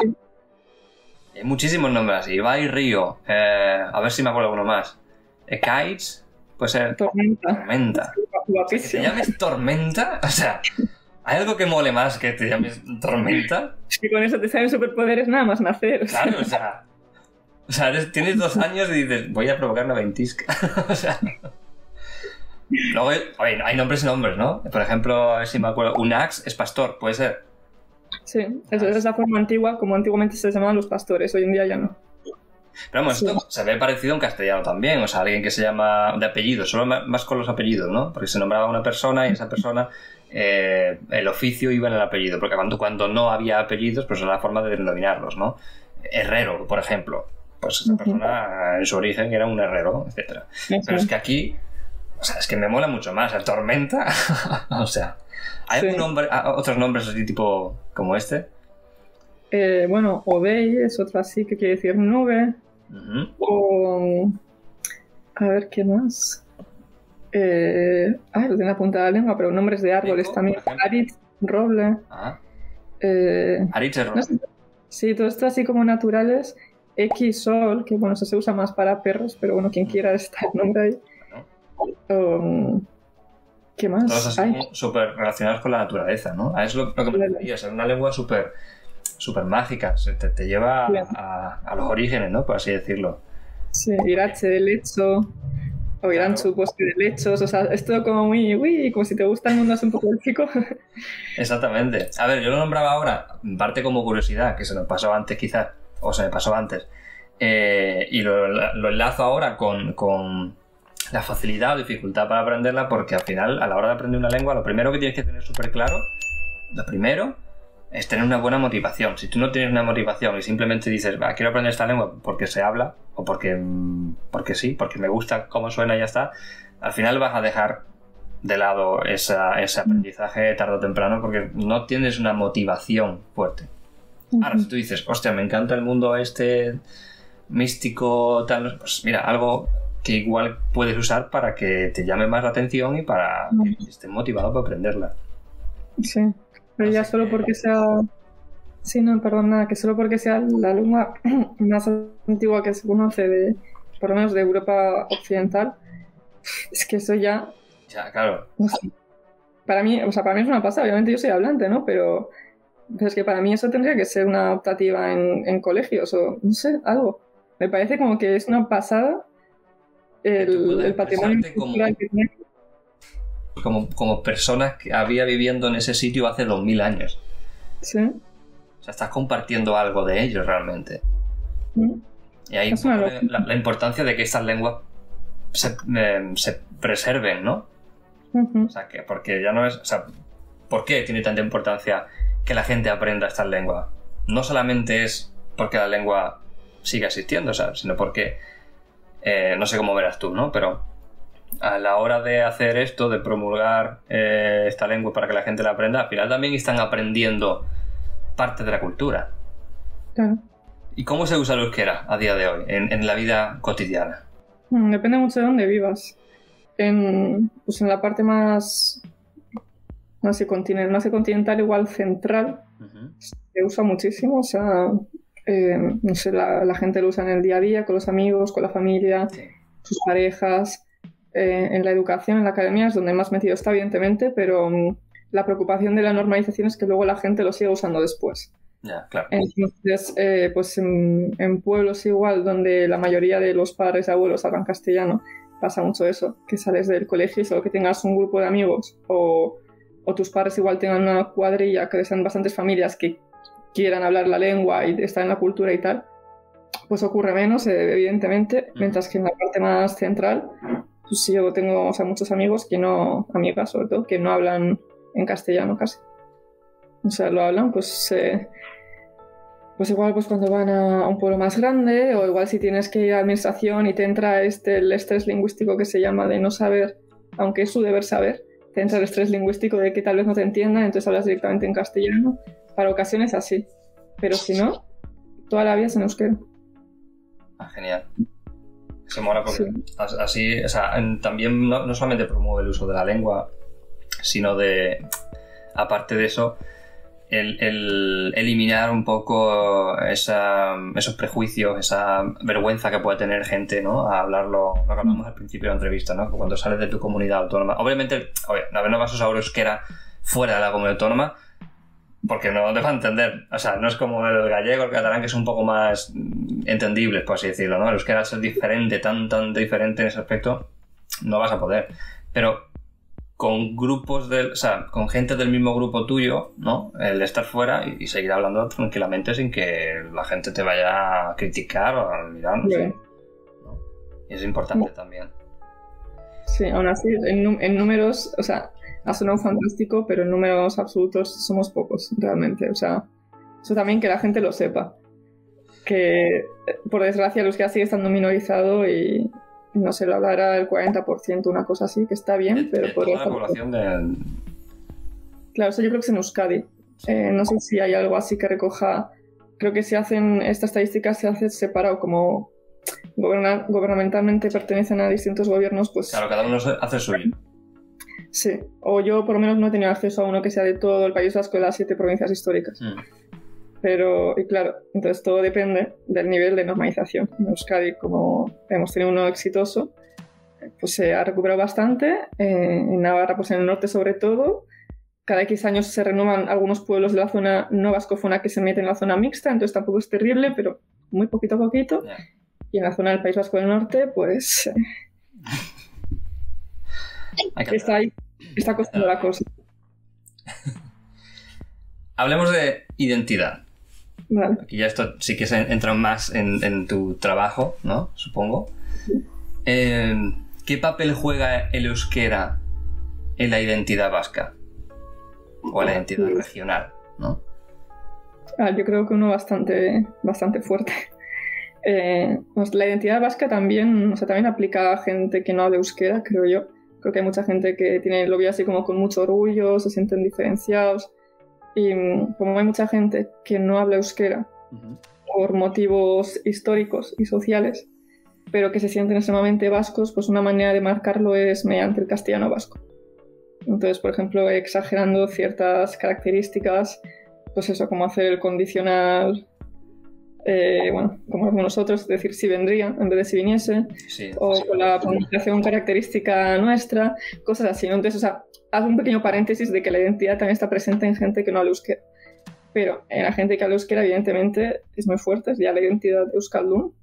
Speaker 1: Hay muchísimos nombres así. Ibai Río. Eh, a ver si me acuerdo uno más. Kites. Puede ser.
Speaker 4: Tormenta.
Speaker 1: Tormenta. Que te llames Tormenta. O sea, ¿hay algo que mole más que te llames Tormenta?
Speaker 4: Y con eso te salen superpoderes nada más nacer.
Speaker 1: Claro, o sea. O sea, tienes dos años y dices, voy a provocar una ventisca. o sea. Luego, hay, hay nombres y nombres, ¿no? Por ejemplo, a ver si me acuerdo, un axe es pastor, puede ser.
Speaker 4: Sí, esa es la forma antigua, como antiguamente se llamaban los pastores, hoy en día ya no.
Speaker 1: Pero vamos, esto se ve parecido en castellano también, o sea, alguien que se llama de apellido, solo más con los apellidos, ¿no? Porque se nombraba una persona y esa persona, eh, el oficio iba en el apellido, porque cuando, cuando no había apellidos, pues era la forma de denominarlos, ¿no? Herrero, por ejemplo, pues esa persona en su origen era un herrero, etc. Pero es que aquí, o sea, es que me mola mucho más, tormenta, o sea, ¿hay nombre, otros nombres así tipo como este?
Speaker 4: Eh, bueno, Obey es otro así que quiere decir nube. O. A ver, ¿qué más? Eh, ah, lo tiene la punta de la lengua, pero nombres de árboles también. Aritz, roble.
Speaker 1: Ah.
Speaker 4: Eh,
Speaker 1: Aritz roble.
Speaker 4: sí, todo esto así como naturales. X, sol, que bueno, eso se usa más para perros, pero bueno, quien quiera está el nombre ahí. Um, ¿Qué más?
Speaker 1: Todos así súper relacionados con la naturaleza, ¿no? Es lo, lo que me refería, es una lengua súper súper mágica, te, te lleva a, a, los orígenes, ¿no? Por así decirlo.
Speaker 4: Sí, Irache de lecho, o Iranchu, pues de lechos, o sea, es todo como muy, uy, como si te gusta el mundo es un poco chico.
Speaker 1: Exactamente. A ver, yo lo nombraba ahora, en parte como curiosidad, que se nos pasó antes quizás, o se me pasó antes, eh, y lo, lo, enlazo ahora con, con la facilidad o dificultad para aprenderla, porque al final, a la hora de aprender una lengua, lo primero que tienes que tener súper claro, lo primero es tener una buena motivación. Si tú no tienes una motivación y simplemente dices, va, quiero aprender esta lengua porque se habla o porque, mm, porque sí, porque me gusta cómo suena y ya está, al final vas a dejar de lado esa, ese aprendizaje tarde o temprano porque no tienes una motivación fuerte. Ahora, si tú dices, hostia, me encanta el mundo este místico, tal, pues mira, algo que igual puedes usar para que te llame más la atención y para que estés motivado para aprenderla.
Speaker 4: Sí. Pero ya solo porque sea... Sí, no, perdón, nada, que solo porque sea la lengua más antigua que se conoce, de, por lo menos de Europa Occidental, es que eso ya...
Speaker 1: Ya, claro.
Speaker 4: Para mí, o sea, para mí es una pasada, obviamente yo soy hablante, ¿no? Pero, es que para mí eso tendría que ser una optativa en, en colegios o, no sé, algo. Me parece como que es una pasada el, el patrimonio cultural que tiene
Speaker 1: como, como personas que había viviendo en ese sitio hace dos mil años.
Speaker 4: Sí.
Speaker 1: O sea, estás compartiendo algo de ellos realmente. Y ahí la, la, importancia de que estas lenguas se, eh, se preserven, ¿no? O sea, que porque ya no es... O sea, ¿por qué tiene tanta importancia que la gente aprenda estas lenguas? No solamente es porque la lengua siga existiendo, o sea, sino porque... Eh, no sé cómo verás tú, ¿no? Pero a la hora de hacer esto, de promulgar eh, esta lengua para que la gente la aprenda, al final también están aprendiendo parte de la cultura.
Speaker 4: Claro.
Speaker 1: ¿Y cómo se usa el euskera a día de hoy, en, la vida cotidiana?
Speaker 4: Mm, depende mucho de dónde vivas. En, pues en la parte más no sé, continental, no sé, continental igual central, se usa muchísimo, o sea, eh, no sé, la, la, gente lo usa en el día a día, con los amigos, con la familia, sus parejas, eh, en la educación, en la academia es donde más metido está, evidentemente, pero um, la preocupación de la normalización es que luego la gente lo siga usando después.
Speaker 1: Ya, claro.
Speaker 4: Entonces, eh, pues en, en, pueblos igual, donde la mayoría de los padres y abuelos hablan castellano, pasa mucho eso, que sales del colegio y solo que tengas un grupo de amigos o, o tus padres igual tengan una cuadrilla, que sean bastantes familias que quieran hablar la lengua y estar en la cultura y tal, pues ocurre menos, eh, evidentemente, mientras que en la parte más central, pues yo tengo o sea, muchos amigos que no, amigas sobre todo, que no hablan en castellano casi. O sea, lo hablan, pues, eh, pues igual pues cuando van a, un pueblo más grande, o igual si tienes que ir a administración y te entra este, el estrés lingüístico que se llama de no saber, aunque es su deber saber, te entra el estrés lingüístico de que tal vez no te entiendan, entonces hablas directamente en castellano. Para ocasiones así. Pero si no, toda la vida es en euskera.
Speaker 1: Ah, genial. Se mola porque sí. así, o sea, también no, no, solamente promueve el uso de la lengua, sino de, aparte de eso, el, el eliminar un poco esa, esos prejuicios, esa vergüenza que puede tener gente, ¿no? A hablarlo, lo que hablamos al principio de la entrevista, ¿no? Cuando sales de tu comunidad autónoma. Obviamente, oye, no vas a usar euskera fuera de la comunidad autónoma, porque no te va a entender. O sea, no es como el gallego, el catalán, que es un poco más entendible, por así decirlo, ¿no? El euskera es diferente, tan, tan diferente en ese aspecto, no vas a poder. Pero con grupos del, o sea, con gente del mismo grupo tuyo, ¿no? El estar fuera y, y seguir hablando tranquilamente sin que la gente te vaya a criticar o a mirar, no sé. ¿no? Y es importante también.
Speaker 4: Sí, aún así, en, en números, o sea, ha sonado fantástico, pero en números absolutos somos pocos, realmente. O sea, eso también que la gente lo sepa. Que, por desgracia, los que sigue estando minorizado y no se lo hablará el 40%, una cosa así, que está bien, pero por
Speaker 1: toda la población de...
Speaker 4: Claro, eso yo creo que es en Euskadi. Eh, no sé si hay algo así que recoja. Creo que si hacen esta estadística se hace separado, como goberna, gubernamentalmente pertenecen a distintos gobiernos, pues.
Speaker 1: Claro, cada uno hace suyo.
Speaker 4: Sí, o yo por lo menos no he tenido acceso a uno que sea de todo el País Vasco de las siete provincias históricas.
Speaker 1: Mm.
Speaker 4: Pero, y claro, entonces todo depende del nivel de normalización. En Euskadi, como hemos tenido uno exitoso, pues se ha recuperado bastante. Eh, en Navarra, pues en el norte sobre todo. Cada X años se renuevan algunos pueblos de la zona no vascofona que se meten en la zona mixta, entonces tampoco es terrible, pero muy poquito a poquito.
Speaker 1: Yeah.
Speaker 4: Y en la zona del País Vasco del Norte, pues eh, está ahí, está costando la cosa.
Speaker 1: Hablemos de identidad.
Speaker 4: Vale.
Speaker 1: Aquí ya esto sí que se entra más en, en tu trabajo, ¿no? Supongo. Eh, ¿Qué papel juega el euskera en la identidad vasca? O en la identidad regional, ¿no?
Speaker 4: Ah, yo creo que uno bastante, bastante fuerte. Eh, pues la identidad vasca también, o sea, también aplica a gente que no habla euskera, creo yo. Creo que hay mucha gente que tiene, lo ve así como con mucho orgullo, se sienten diferenciados. Y mm, como hay mucha gente que no habla euskera uh -huh. por motivos históricos y sociales, pero que se sienten extremadamente vascos, pues una manera de marcarlo es mediante el castellano vasco. Entonces, por ejemplo, exagerando ciertas características, pues eso, como hacer el condicional, eh, bueno, como hacemos nosotros, es decir, si vendría en vez de si viniese,
Speaker 1: sí,
Speaker 4: o
Speaker 1: sí,
Speaker 4: con la pronunciación característica nuestra, cosas así. ¿no? Entonces, o sea, haz un pequeño paréntesis de que la identidad también está presente en gente que no habla euskera. Pero en la gente que habla euskera, evidentemente, es muy fuerte, es ya la identidad de Euskaldun,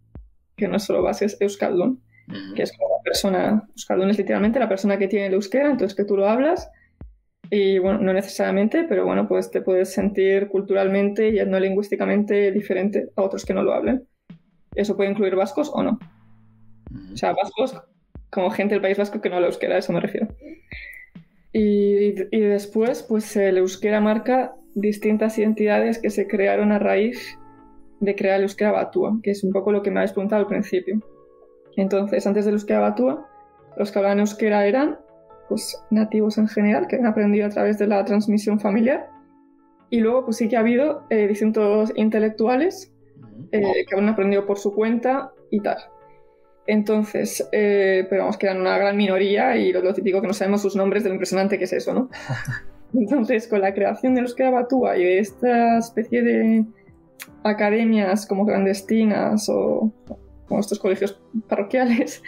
Speaker 4: que no es solo base, es Euskaldun, uh -huh. que es como la persona, Euskaldun es literalmente la persona que tiene el euskera, entonces que tú lo hablas, y bueno, no necesariamente, pero bueno, pues te puedes sentir culturalmente y etnolingüísticamente diferente a otros que no lo hablen. Eso puede incluir vascos o no. O sea, vascos como gente del País Vasco que no habla euskera, a eso me refiero. Y, y, después, pues el euskera marca distintas identidades que se crearon a raíz de crear el euskera batúa, que es un poco lo que me habéis preguntado al principio. Entonces, antes del euskera batúa, los que hablaban euskera eran pues, nativos en general, que han aprendido a través de la transmisión familiar. Y luego, pues sí que ha habido eh, distintos intelectuales eh, que han aprendido por su cuenta y tal. Entonces, eh, pero vamos, que eran una gran minoría y lo, lo, típico que no sabemos sus nombres de lo impresionante que es eso, ¿no? Entonces, con la creación del euskera batúa y de esta especie de academias como clandestinas o como estos colegios parroquiales,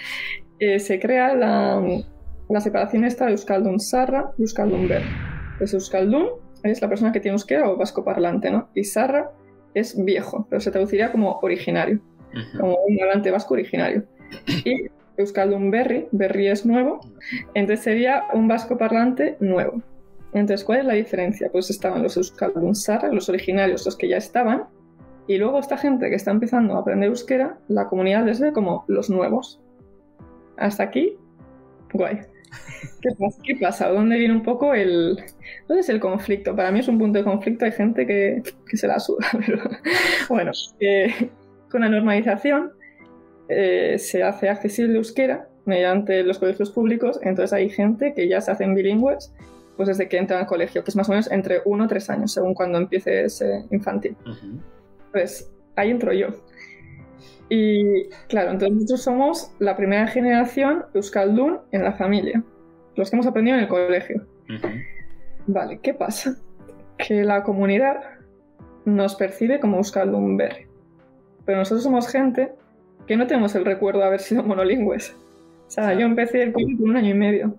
Speaker 4: eh, se crea la, la separación esta de Euskaldun Sarra y Euskaldun Ber. Pues Euskaldun es la persona que tiene euskera o vasco parlante, ¿no? Y Sarra es viejo, pero se traduciría como originario, como un hablante vasco originario. Y Euskaldun Berri, Berri es nuevo, entonces sería un vasco parlante nuevo. Entonces, ¿cuál es la diferencia? Pues estaban los Euskaldun Sarra, los originarios, los que ya estaban, y luego esta gente que está empezando a aprender euskera, la comunidad les ve como los nuevos. Hasta aquí, guay. ¿Qué pasa? ¿Qué pasa? ¿Dónde viene un poco el... ¿Dónde es el conflicto? Para mí es un punto de conflicto, hay gente que, que se la suda, pero bueno, eh, con la normalización eh, se hace accesible euskera mediante los colegios públicos, entonces hay gente que ya se hacen bilingües pues desde que entran al colegio, que es más o menos entre uno o tres años, según cuando empiece ese infantil. Pues ahí entro yo. Y claro, entonces nosotros somos la primera generación Euskaldun en la familia, los que hemos aprendido en el colegio. Vale, ¿qué pasa? Que la comunidad nos percibe como Euskaldun Berri. Pero nosotros somos gente que no tenemos el recuerdo de haber sido monolingües. O sea, yo empecé el colegio con un año y medio.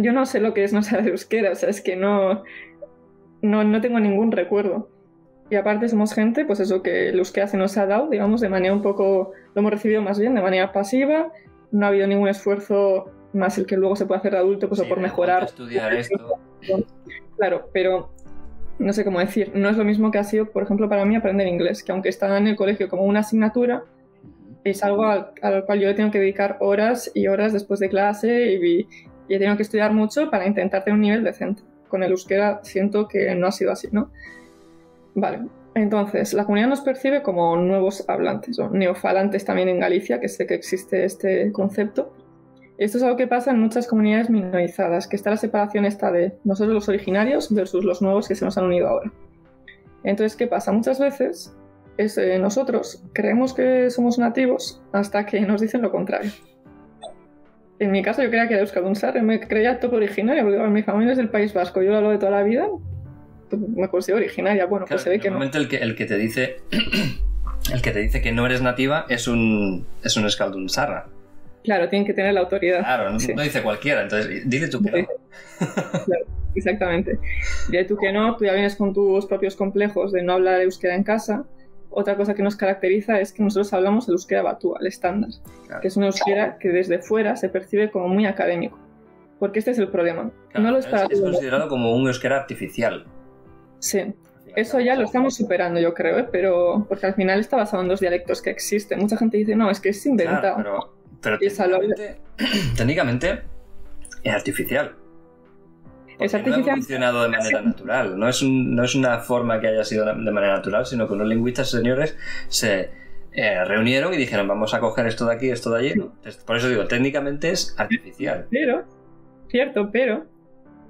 Speaker 4: Yo no sé lo que es no saber euskera, o sea, es que no, no, no tengo ningún recuerdo. Y aparte somos gente, pues eso que el euskera se nos ha dado, digamos, de manera un poco, lo hemos recibido más bien de manera pasiva, no ha habido ningún esfuerzo más el que luego se puede hacer de adulto, pues o por mejorar.
Speaker 1: Estudiar esto.
Speaker 4: Claro, pero no sé cómo decir, no es lo mismo que ha sido, por ejemplo, para mí aprender inglés, que aunque está en el colegio como una asignatura, es algo al, al cual yo tengo que dedicar horas y horas después de clase y, y he tenido que estudiar mucho para intentar tener un nivel decente. Con el euskera siento que no ha sido así, ¿no? Vale, entonces la comunidad nos percibe como nuevos hablantes o neofalantes también en Galicia, que sé que existe este concepto. Esto es algo que pasa en muchas comunidades minorizadas, que está la separación esta de nosotros los originarios versus los nuevos que se nos han unido ahora. Entonces, ¿qué pasa? Muchas veces es, eh, nosotros creemos que somos nativos hasta que nos dicen lo contrario. En mi caso yo creía que era Euskaldun Sarre, me creía todo originario, porque mi familia es del País Vasco, yo lo hablo de toda la vida, me considero originaria, bueno, pues se ve que no.
Speaker 1: El que, el que te dice el que te dice que no eres nativa es un es un Euskaldun Sarra.
Speaker 4: Claro, tienen que tener la autoridad.
Speaker 1: Claro, no,
Speaker 4: Sí.
Speaker 1: no dice cualquiera, entonces dile tú que no.
Speaker 4: Claro, exactamente. Dile tú que no, tú ya vienes con tus propios complejos de no hablar euskera en casa. Otra cosa que nos caracteriza es que nosotros hablamos el euskera batúa, el estándar, que es un euskera que desde fuera se percibe como muy académico. Porque este es el problema.
Speaker 1: Claro,
Speaker 4: no lo es
Speaker 1: es, considerado como un euskera artificial.
Speaker 4: Sí. Eso ya lo estamos superando, yo creo, ¿eh? pero porque al final está basado en dos dialectos que existen. Mucha gente dice, no, es que es inventado.
Speaker 1: Claro, pero, pero técnicamente, técnicamente es artificial.
Speaker 4: Es
Speaker 1: No ha
Speaker 4: artificial.
Speaker 1: evolucionado de manera natural. No es, un- no es una forma que haya sido de manera natural, sino que unos lingüistas señores se eh, reunieron y dijeron, vamos a coger esto de aquí, esto de allí. Por eso digo, técnicamente es artificial.
Speaker 4: Pero, cierto, pero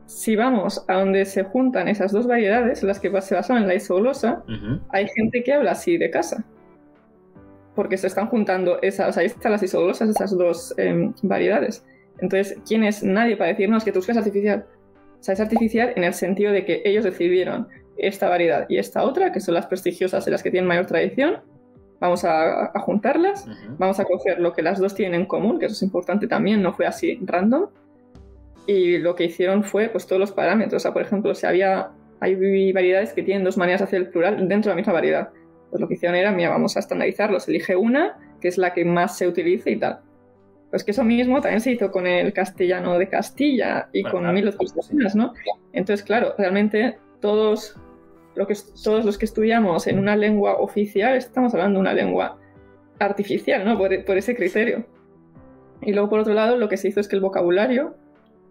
Speaker 4: si vamos a donde se juntan esas dos variedades, las que se basan en la isoglosa, hay gente que habla así de casa. Porque se están juntando esas, o sea, ahí están las isoglosas, esas dos em, variedades. Entonces, ¿quién es nadie para decirnos que tu es artificial? O sea, es artificial en el sentido de que ellos decidieron esta variedad y esta otra, que son las prestigiosas y las que tienen mayor tradición. Vamos a, a juntarlas, vamos a coger lo que las dos tienen en común, que eso es importante también, no fue así random. Y lo que hicieron fue pues todos los parámetros. O sea, por ejemplo, si había hay variedades que tienen dos maneras de hacer el plural dentro de la misma variedad. Pues lo que hicieron era, mira, vamos a estandarizarlos. Elige una, que es la que más se utilice y tal. Pues que eso mismo también se hizo con el castellano de Castilla y
Speaker 1: Bueno,
Speaker 4: con
Speaker 1: claro,
Speaker 4: mil otras personas, ¿no? Entonces, claro, realmente todos, lo que, todos los que estudiamos en una lengua oficial estamos hablando de una lengua artificial, ¿no? Por, por ese criterio. Y luego, por otro lado, lo que se hizo es que el vocabulario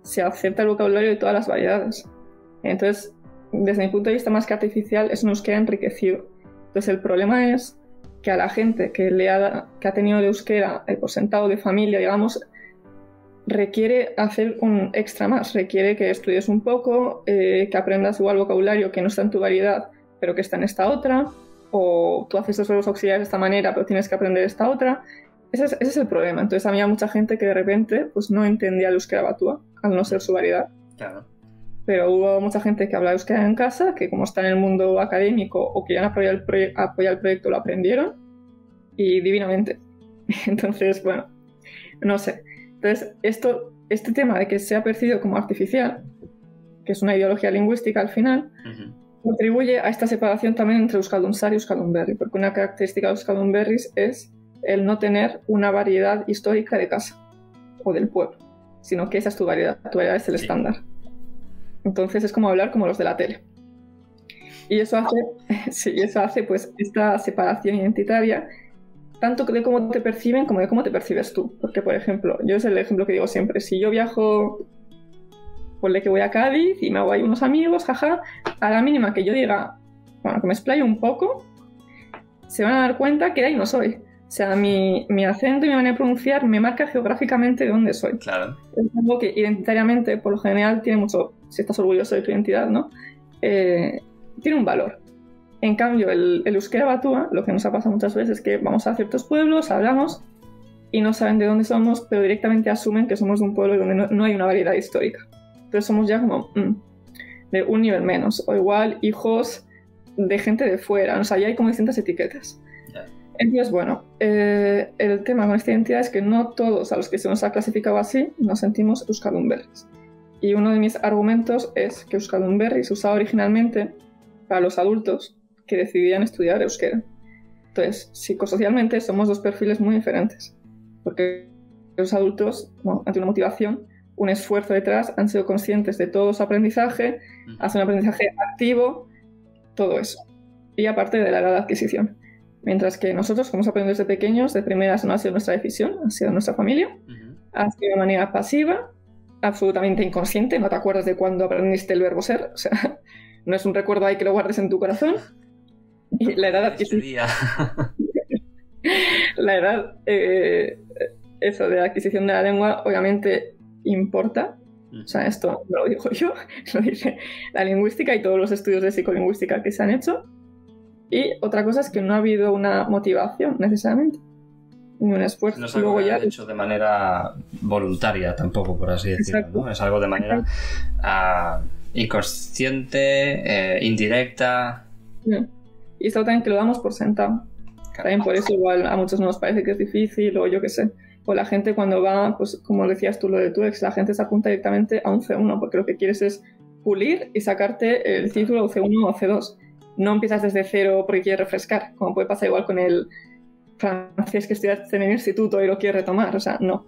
Speaker 4: se acepta el vocabulario de todas las variedades. Entonces, desde mi punto de vista, más que artificial, es un euskera enriquecido. Entonces, el problema es que a la gente que, ha, tenido el euskera eh, por sentado de familia, digamos, requiere hacer un extra más, requiere que estudies un poco, eh, que aprendas igual vocabulario que no está en tu variedad, pero que está en esta otra, o tú haces los verbos auxiliares de esta manera, pero tienes que aprender esta otra. Ese es, ese es el problema. Entonces había mucha gente que de repente pues, no entendía el euskera batúa, al no ser su variedad.
Speaker 1: Claro.
Speaker 4: pero hubo mucha gente que hablaba euskera en casa, que como está en el mundo académico o querían apoyar el, proye- apoyar el proyecto, lo aprendieron y divinamente. Entonces, bueno, no sé. Entonces, esto, este tema de que sea percibido como artificial, que es una ideología lingüística al final, contribuye a esta separación también entre Euskaldunsar y Euskaldunberri, porque una característica de Euskaldunberris es el no tener una variedad histórica de casa o del pueblo, sino que esa es tu variedad, tu variedad es el estándar. Entonces es como hablar como los de la tele. Y eso hace, sí, eso hace pues esta separación identitaria, tanto de cómo te perciben como de cómo te percibes tú. Porque, por ejemplo, yo es el ejemplo que digo siempre, si yo viajo, ponle que voy a Cádiz y me hago ahí unos amigos, jaja, a la mínima que yo diga, bueno, que me explaye un poco, se van a dar cuenta que de ahí no soy. O sea, mi, mi acento y mi manera de pronunciar me marca geográficamente de dónde soy.
Speaker 1: Claro.
Speaker 4: Es algo que identitariamente, por lo general, tiene mucho, si estás orgulloso de tu identidad, ¿no? Eh, tiene un valor. En cambio, el, el euskera batúa, lo que nos ha pasado muchas veces es que vamos a ciertos pueblos, hablamos y no saben de dónde somos, pero directamente asumen que somos de un pueblo donde no, no hay una variedad histórica. Entonces somos ya como mm, de un nivel menos, o igual hijos de gente de fuera, o sea, ya hay como distintas etiquetas. Entonces, bueno, eh, el tema con esta identidad es que no todos a los que se nos ha clasificado así nos sentimos euskaldunberris. Y uno de mis argumentos es que euskaldunberri se usaba originalmente para los adultos que decidían estudiar euskera. Entonces, psicosocialmente somos dos perfiles muy diferentes. Porque los adultos, bueno, ante una motivación, un esfuerzo detrás, han sido conscientes de todo su aprendizaje, hacen un aprendizaje activo, todo eso. Y aparte de la edad de adquisición. Mientras que nosotros, como hemos aprendido desde pequeños, de primeras no ha sido nuestra decisión, ha sido nuestra familia, ha sido de manera pasiva, absolutamente inconsciente, no te acuerdas de cuándo aprendiste el verbo ser, o sea, no es un recuerdo ahí que lo guardes en tu corazón. Y la edad adquisición. la edad, eh, eso de adquisición de la lengua, obviamente importa. O sea, esto no lo digo yo, lo dice la lingüística y todos los estudios de psicolingüística que se han hecho. Y otra cosa es que no ha habido una motivación necesariamente, ni un esfuerzo.
Speaker 1: No es algo
Speaker 4: luego
Speaker 1: que
Speaker 4: ya,
Speaker 1: hecho de manera voluntaria tampoco, por así decirlo,
Speaker 4: Exacto.
Speaker 1: ¿no? Es algo de manera ah, inconsciente, eh, indirecta.
Speaker 4: Y esto también que lo damos por sentado. También por eso igual a muchos nos parece que es difícil o yo qué sé. O la gente cuando va, pues como decías tú lo de tu ex, la gente se apunta directamente a un C1 porque lo que quieres es pulir y sacarte el título C1 o C2. No empiezas desde cero porque quieres refrescar, como puede pasar igual con el francés que estudiaste en el instituto y lo quieres retomar. O sea, no.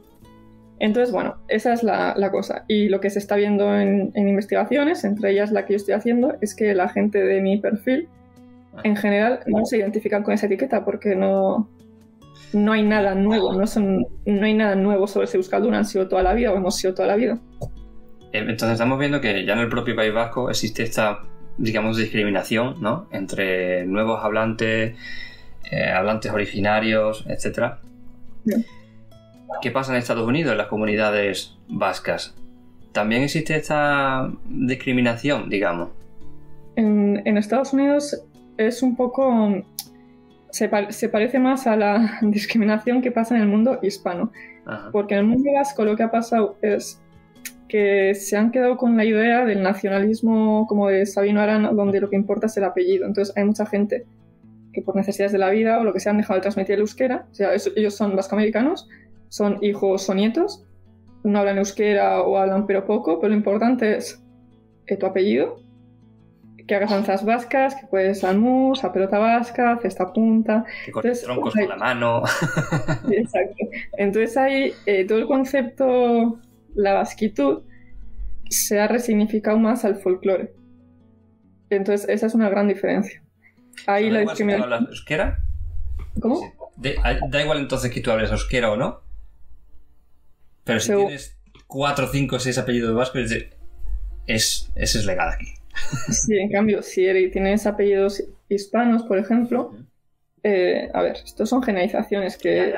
Speaker 4: Entonces, bueno, esa es la, la cosa. Y lo que se está viendo en, en investigaciones, entre ellas la que yo estoy haciendo, es que la gente de mi perfil en general no se identifican con esa etiqueta porque no, no hay nada nuevo, no, son, no hay nada nuevo sobre ese Euskaldun, han sido toda la vida o hemos sido toda la vida.
Speaker 1: Eh, Entonces estamos viendo que ya en el propio País Vasco existe esta, digamos, discriminación, ¿no? Entre nuevos hablantes, eh, hablantes originarios, etc. ¿Qué pasa en Estados Unidos, en las comunidades vascas? También existe esta discriminación, digamos.
Speaker 4: En, en Estados Unidos es un poco... Se, pa- se parece más a la discriminación que pasa en el mundo hispano.
Speaker 1: Ajá.
Speaker 4: Porque en el mundo vasco lo que ha pasado es que se han quedado con la idea del nacionalismo como de Sabino Arana, donde lo que importa es el apellido. Entonces hay mucha gente que por necesidades de la vida o lo que sea han dejado de transmitir el euskera. O sea, eso- ellos son vascoamericanos, son hijos o nietos, no hablan euskera o hablan pero poco, pero lo importante es eh, tu apellido, que hagas danzas vascas, que puedes almus, a pelota vasca, cesta punta.
Speaker 1: Que cortes
Speaker 4: Entonces,
Speaker 1: troncos
Speaker 4: hay-
Speaker 1: con la mano.
Speaker 4: Exacto. Entonces ahí eh, todo el concepto, la vasquitud, se ha resignificado más al folclore. Entonces esa es una gran diferencia. Ahí la
Speaker 1: ¿Da igual si tú
Speaker 4: discriminación...
Speaker 1: hablas euskera?
Speaker 4: ¿Cómo?
Speaker 1: De- da igual entonces que tú hables euskera o no. Pero si
Speaker 4: Segu-
Speaker 1: tienes 4, 5, 6 apellidos vascos, es, es, ese es legal aquí.
Speaker 4: Sí, en cambio, si eres- tienes apellidos hispanos, por ejemplo, eh, a ver, estos son generalizaciones que,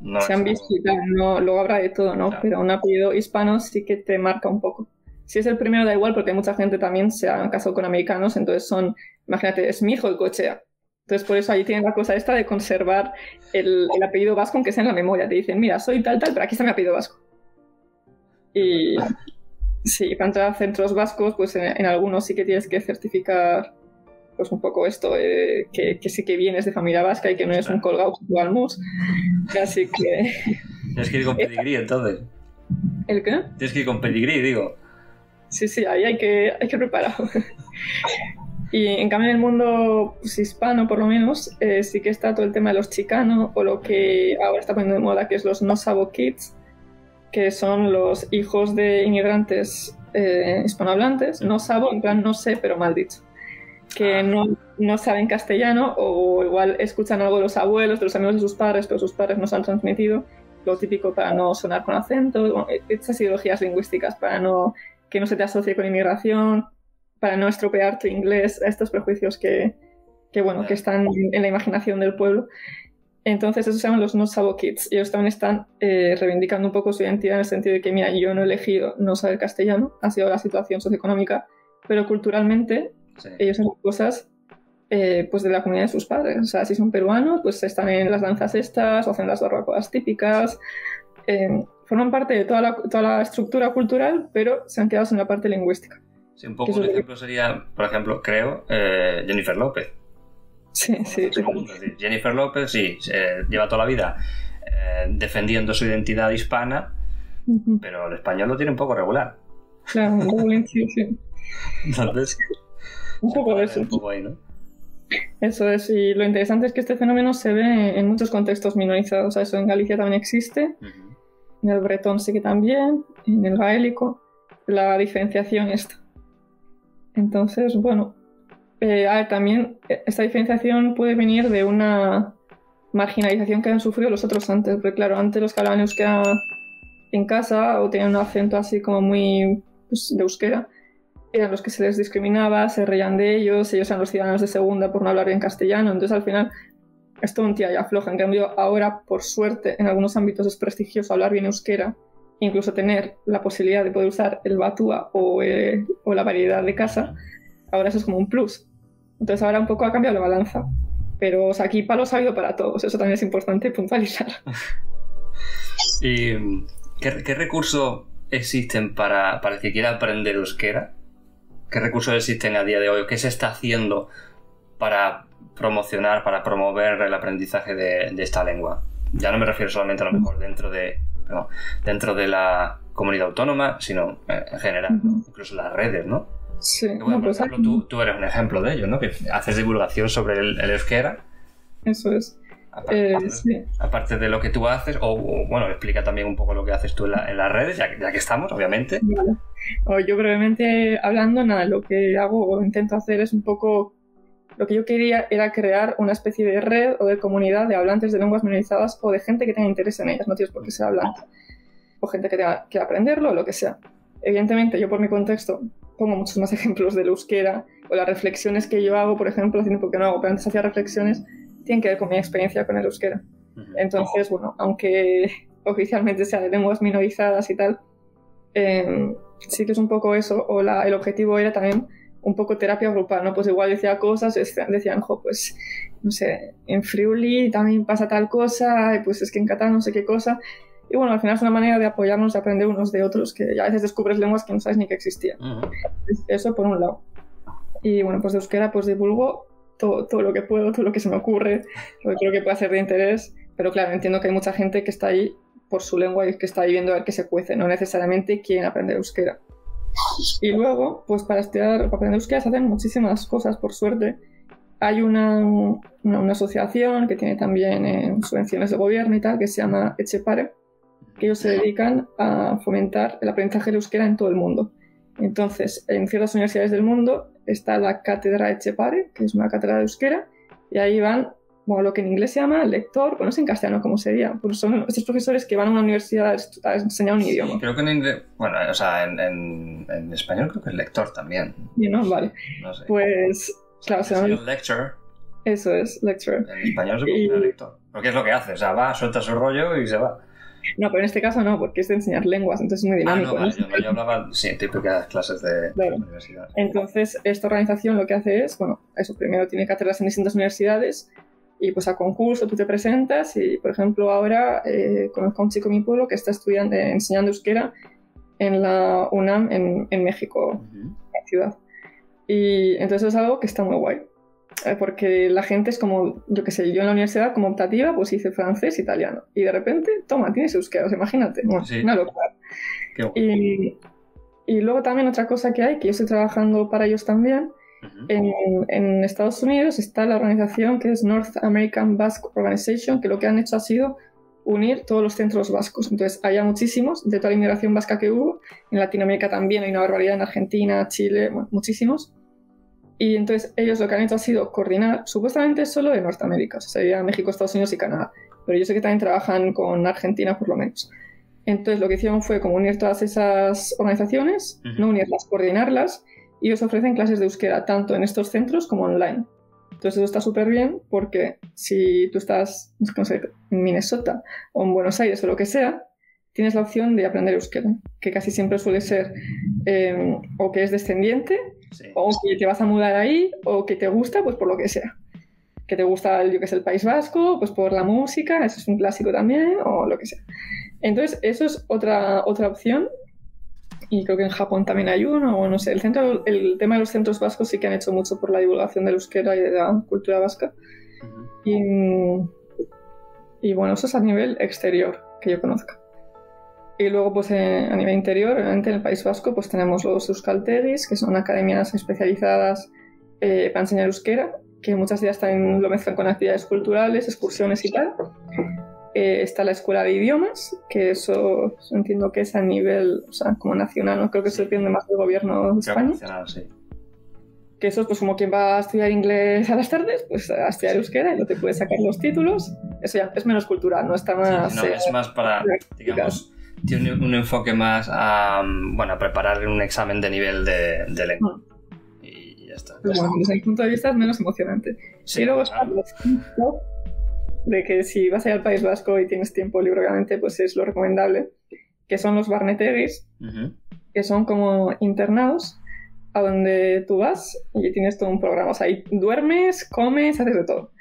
Speaker 1: no
Speaker 4: se han
Speaker 1: es-
Speaker 4: visto y tal, no, luego habrá de todo, ¿no? Pero un apellido hispano sí que te marca un poco. Si es el primero da igual porque mucha gente también se ha casado con americanos, entonces son, imagínate, es mi hijo de cochea. Entonces por eso ahí tienen la cosa esta de conservar el, el apellido vasco aunque sea en la memoria. Te dicen, mira, soy tal, tal, pero aquí está mi apellido vasco. Y Sí, para entrar a centros vascos, pues en, en algunos sí que tienes que certificar pues un poco esto, eh, que, que sí que vienes de familia vasca y que no eres un colgado como almus. Así que...
Speaker 1: Tienes que ir con pedigrí entonces.
Speaker 4: ¿El qué?
Speaker 1: Tienes que ir con pedigrí, digo.
Speaker 4: Sí, sí, ahí hay que, hay que preparar. y en cambio en el mundo pues, hispano, por lo menos, eh, sí que está todo el tema de los chicanos o lo que ahora está poniendo de moda, que es los no sabo kids, que son los hijos de inmigrantes eh, hispanohablantes. No sabo, en plan no sé, pero mal dicho. Que no, no saben castellano o igual escuchan algo de los abuelos, de los amigos de sus padres, pero sus padres nos han transmitido lo típico para no sonar con acento, bueno, estas ideologías lingüísticas para no que no se te asocie con inmigración, para no estropear tu inglés, estos prejuicios que, que bueno, que están en la imaginación del pueblo. Entonces, esos se llaman los no sabo kids. Ellos también están eh, reivindicando un poco su identidad en el sentido de que, mira, yo no he elegido no saber castellano, ha sido la situación socioeconómica, pero culturalmente
Speaker 1: Sí.
Speaker 4: ellos hacen cosas eh, pues de la comunidad de sus padres. O sea, si son peruanos, pues están en las danzas estas, o hacen las barbacoas típicas, eh, forman parte de toda la, toda la estructura cultural, pero se han quedado en la parte lingüística.
Speaker 1: Sí, un poco un ejemplo sería, por ejemplo, creo, eh, Jennifer López.
Speaker 4: Sí, sí.
Speaker 1: Decir, Jennifer López, sí, lleva toda la vida defendiendo su identidad hispana, pero el español lo tiene un poco regular.
Speaker 4: Claro, un poco sí, sí.
Speaker 1: Entonces,
Speaker 4: Un poco de eso.
Speaker 1: un poco ahí, ¿no?
Speaker 4: Eso es, y lo interesante es que este fenómeno se ve en muchos contextos minorizados. O sea, eso en Galicia también existe, en el bretón sí que también, en el gaélico, la diferenciación está. Entonces, bueno, eh, a ver, también eh, esta diferenciación puede venir de una marginalización que han sufrido los otros antes, porque claro, antes los que hablaban euskera en casa o tenían un acento así como muy pues, de euskera, eran los que se les discriminaba, se reían de ellos, ellos eran los ciudadanos de segunda por no hablar bien castellano, entonces al final es todo un tira y afloja. En cambio, ahora, por suerte, en algunos ámbitos es prestigioso hablar bien euskera, incluso tener la posibilidad de poder usar el batúa o, eh, o la variedad de casa, ahora eso es como un plus. Entonces ahora un poco ha cambiado la balanza. Pero aquí palos ha habido para todos, eso también es importante puntualizar.
Speaker 1: ¿Y mm, qué, qué recursos existen para, para el que quiera aprender euskera? ¿Qué recursos existen a día de hoy? ¿Qué se está haciendo para promocionar, para promover el aprendizaje de, de esta lengua? Ya no me refiero solamente a lo mejor dentro de, perdón, dentro de la comunidad autónoma, sino eh, en general, ¿no? incluso las redes, ¿no?
Speaker 4: Sí,
Speaker 1: Que, bueno,
Speaker 4: no,
Speaker 1: por
Speaker 4: pues
Speaker 1: ejemplo, tú, tú eres un ejemplo de ello, ¿no? Que haces divulgación sobre el, el euskera,
Speaker 4: eso es. Eh, sí.
Speaker 1: aparte de lo que tú haces, o, o, bueno, explica también un poco lo que haces tú en, la- en las redes, ya, que- ya que estamos, obviamente.
Speaker 4: Vale. Yo brevemente hablando, nada, lo que hago o intento hacer es un poco... Lo que yo quería era crear una especie de red o de comunidad de hablantes de lenguas minorizadas o de gente que tenga interés en ellas, no tienes por qué ser hablante. O gente que tenga que aprenderlo o lo que sea. Evidentemente, yo por mi contexto pongo muchos más ejemplos del euskera o las reflexiones que yo hago, por ejemplo, haciendo porque no hago, pero antes hacía reflexiones, tienen que ver con mi experiencia con el euskera. Entonces, bueno, aunque oficialmente sea de lenguas minorizadas y tal, eh, sí que es un poco eso, o la- el objetivo era también un poco terapia grupal, ¿no? Pues igual decía cosas, decían, jo, pues, no sé, en Friuli también pasa tal cosa, y pues es que en catalán no sé qué cosa. Y bueno, al final es una manera de apoyarnos, de aprender unos de otros, que a veces descubres lenguas que no sabes ni que existían. Es- Eso por un lado. Y bueno, pues de euskera pues divulgo todo, todo lo que puedo, todo lo que se me ocurre, lo que creo que puede ser de interés, pero claro, entiendo que hay mucha gente que está ahí por su lengua y que está ahí viendo a ver qué se cuece, no necesariamente quieren aprender euskera. Y luego, pues para estudiar, para aprender euskera se hacen muchísimas cosas, por suerte. Hay una, una, asociación que tiene también eh, subvenciones de gobierno y tal, que se llama Echepare, que ellos se dedican a fomentar el aprendizaje del euskera en todo el mundo. Entonces, en ciertas universidades del mundo está la cátedra Echepare, que es una cátedra de euskera, y ahí van, bueno, lo que en inglés se llama lector, bueno, no sé en castellano cómo sería, pues son estos profesores que van a una universidad a enseñar un idioma.
Speaker 1: Creo que en inglés, bueno, o sea, en, en- en español creo que es lector también.
Speaker 4: ¿Y no? Vale.
Speaker 1: No sé.
Speaker 4: Pues, claro, se
Speaker 1: Sí,
Speaker 4: llama-
Speaker 1: lecture,
Speaker 4: eso es, lecture.
Speaker 1: en español se considera lector. Porque es lo que hace, o sea, va, suelta su rollo y se va.
Speaker 4: No, pero en este caso no, porque es de enseñar lenguas, entonces es muy
Speaker 1: Ah,
Speaker 4: dinámico.
Speaker 1: no,
Speaker 4: ¿no?
Speaker 1: vale, yo, yo hablaba, sí, típicas clases de,
Speaker 4: Claro.
Speaker 1: de universidad.
Speaker 4: Entonces, esta organización lo que hace es, bueno, eso, primero tiene cátedras en distintas universidades y pues a concurso tú te presentas y, por ejemplo, ahora eh, conozco a un chico en mi pueblo que está estudiando, eh, enseñando euskera en la UNAM en, en México, la ciudad. Y entonces es algo que está muy guay. Eh, Porque la gente es como, yo qué sé, yo en la universidad como optativa pues hice francés, italiano. Y de repente, toma, tienes euskera, o sea, imagínate. Bueno,
Speaker 1: Sí.
Speaker 4: una locura.
Speaker 1: Qué guay.
Speaker 4: Y, y luego también otra cosa que hay, que yo estoy trabajando para ellos también, en, en Estados Unidos está la organización que es North American Basque Organization, que lo que han hecho ha sido unir todos los centros vascos. Entonces, hay muchísimos de toda la inmigración vasca que hubo. En Latinoamérica también hay una barbaridad, en Argentina, Chile, bueno, muchísimos. Y entonces ellos lo que han hecho ha sido coordinar, supuestamente solo de Norteamérica, o sea, sería México, Estados Unidos y Canadá. Pero yo sé que también trabajan con Argentina por lo menos. Entonces lo que hicieron fue como unir todas esas organizaciones, no unirlas, coordinarlas, y os ofrecen clases de euskera tanto en estos centros como online. Entonces eso está súper bien porque si tú estás no sé, en Minnesota o en Buenos Aires o lo que sea, tienes la opción de aprender euskera, que casi siempre suele ser eh, o que es descendiente, o que te vas a mudar ahí, o que te gusta, pues por lo que sea. Que te gusta, yo que es el País Vasco, pues por la música, eso es un clásico también, o lo que sea. Entonces, eso es otra, otra opción. Y creo que en Japón también hay uno, o no sé. El, centro, el tema de los centros vascos sí que han hecho mucho por la divulgación del euskera y de la cultura vasca. Y, y bueno, eso es a nivel exterior, que yo conozca. Y luego, pues eh, a nivel interior, obviamente en el País Vasco, pues tenemos los euskaltegis, que son academias especializadas eh, para enseñar euskera, que muchas de ellas también lo mezclan con actividades culturales, excursiones y tal. Eh, está la escuela de idiomas, que eso entiendo que es a nivel, o sea, como nacional, no creo que eso depende más del gobierno de España.
Speaker 1: Nacional, sí.
Speaker 4: Que eso es pues como quien va a estudiar inglés a las tardes, pues a estudiar euskera y no te puedes sacar los títulos. Eso ya es menos cultural, no está más...
Speaker 1: No,
Speaker 4: eh,
Speaker 1: es más para, digamos, tiene un, enfoque más a, mm, bueno, a preparar un examen de nivel de, de lengua. Y ya está.
Speaker 4: Bueno, desde mi punto de vista es menos emocionante.
Speaker 1: Sí,
Speaker 4: y luego está los top, de que si vas a ir al País Vasco y tienes tiempo libre, obviamente, pues es lo recomendable, que son los barneteguis, que son como internados a donde tú vas y tienes todo un programa. O sea, ahí duermes, comes, haces de todo.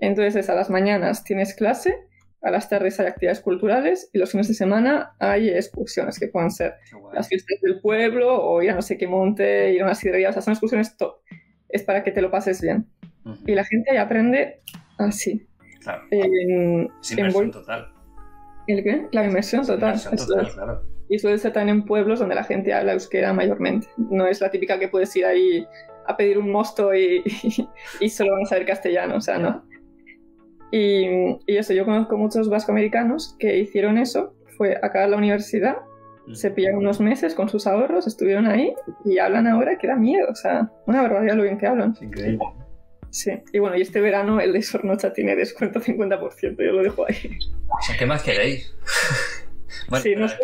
Speaker 4: Entonces, a las mañanas tienes clase, a las tardes hay actividades culturales y los fines de semana hay excursiones que pueden ser las fiestas del pueblo o ir a no sé qué monte, ir a una sidrería. O sea, son excursiones top. Es para que te lo pases bien. Y la gente ahí aprende así.
Speaker 1: Claro.
Speaker 4: En,
Speaker 1: Es inmersión total.
Speaker 4: ¿El qué? La inmersión total.
Speaker 1: Inmersión
Speaker 4: eso
Speaker 1: total,
Speaker 4: es.
Speaker 1: claro.
Speaker 4: Y suele ser también en pueblos donde la gente habla euskera mayormente. No es la típica que puedes ir ahí a pedir un mosto y, y solo van a saber castellano, o sea, no. Y, y eso, yo conozco muchos vascoamericanos que hicieron eso, fue acabar la universidad, se pillaron unos meses con sus ahorros, estuvieron ahí y hablan ahora que da miedo, o sea, una barbaridad lo bien que hablan.
Speaker 1: Increíble.
Speaker 4: Sí, y bueno, y este verano el de Sornocha tiene descuento 50%, yo lo dejo ahí.
Speaker 1: O sea, ¿qué más queréis? Bueno,
Speaker 4: sí, no yo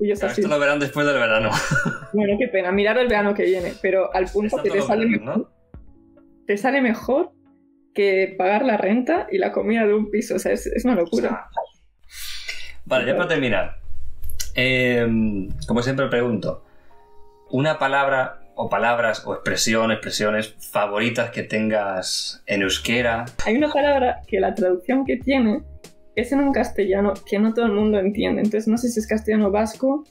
Speaker 1: Pero
Speaker 4: así.
Speaker 1: esto lo verán después del verano.
Speaker 4: Bueno, qué pena, mirar el verano que viene, pero al punto
Speaker 1: Está
Speaker 4: que te sale,
Speaker 1: bien,
Speaker 4: mejor, te sale mejor que pagar la renta y la comida de un piso, o sea, es, es una locura.
Speaker 1: Vale, ya para terminar. Eh, como siempre pregunto, una palabra o palabras o expresión, expresiones favoritas que tengas en euskera.
Speaker 4: Hay una palabra que la traducción que tiene es en un castellano que no todo el mundo entiende, entonces no sé si es castellano vasco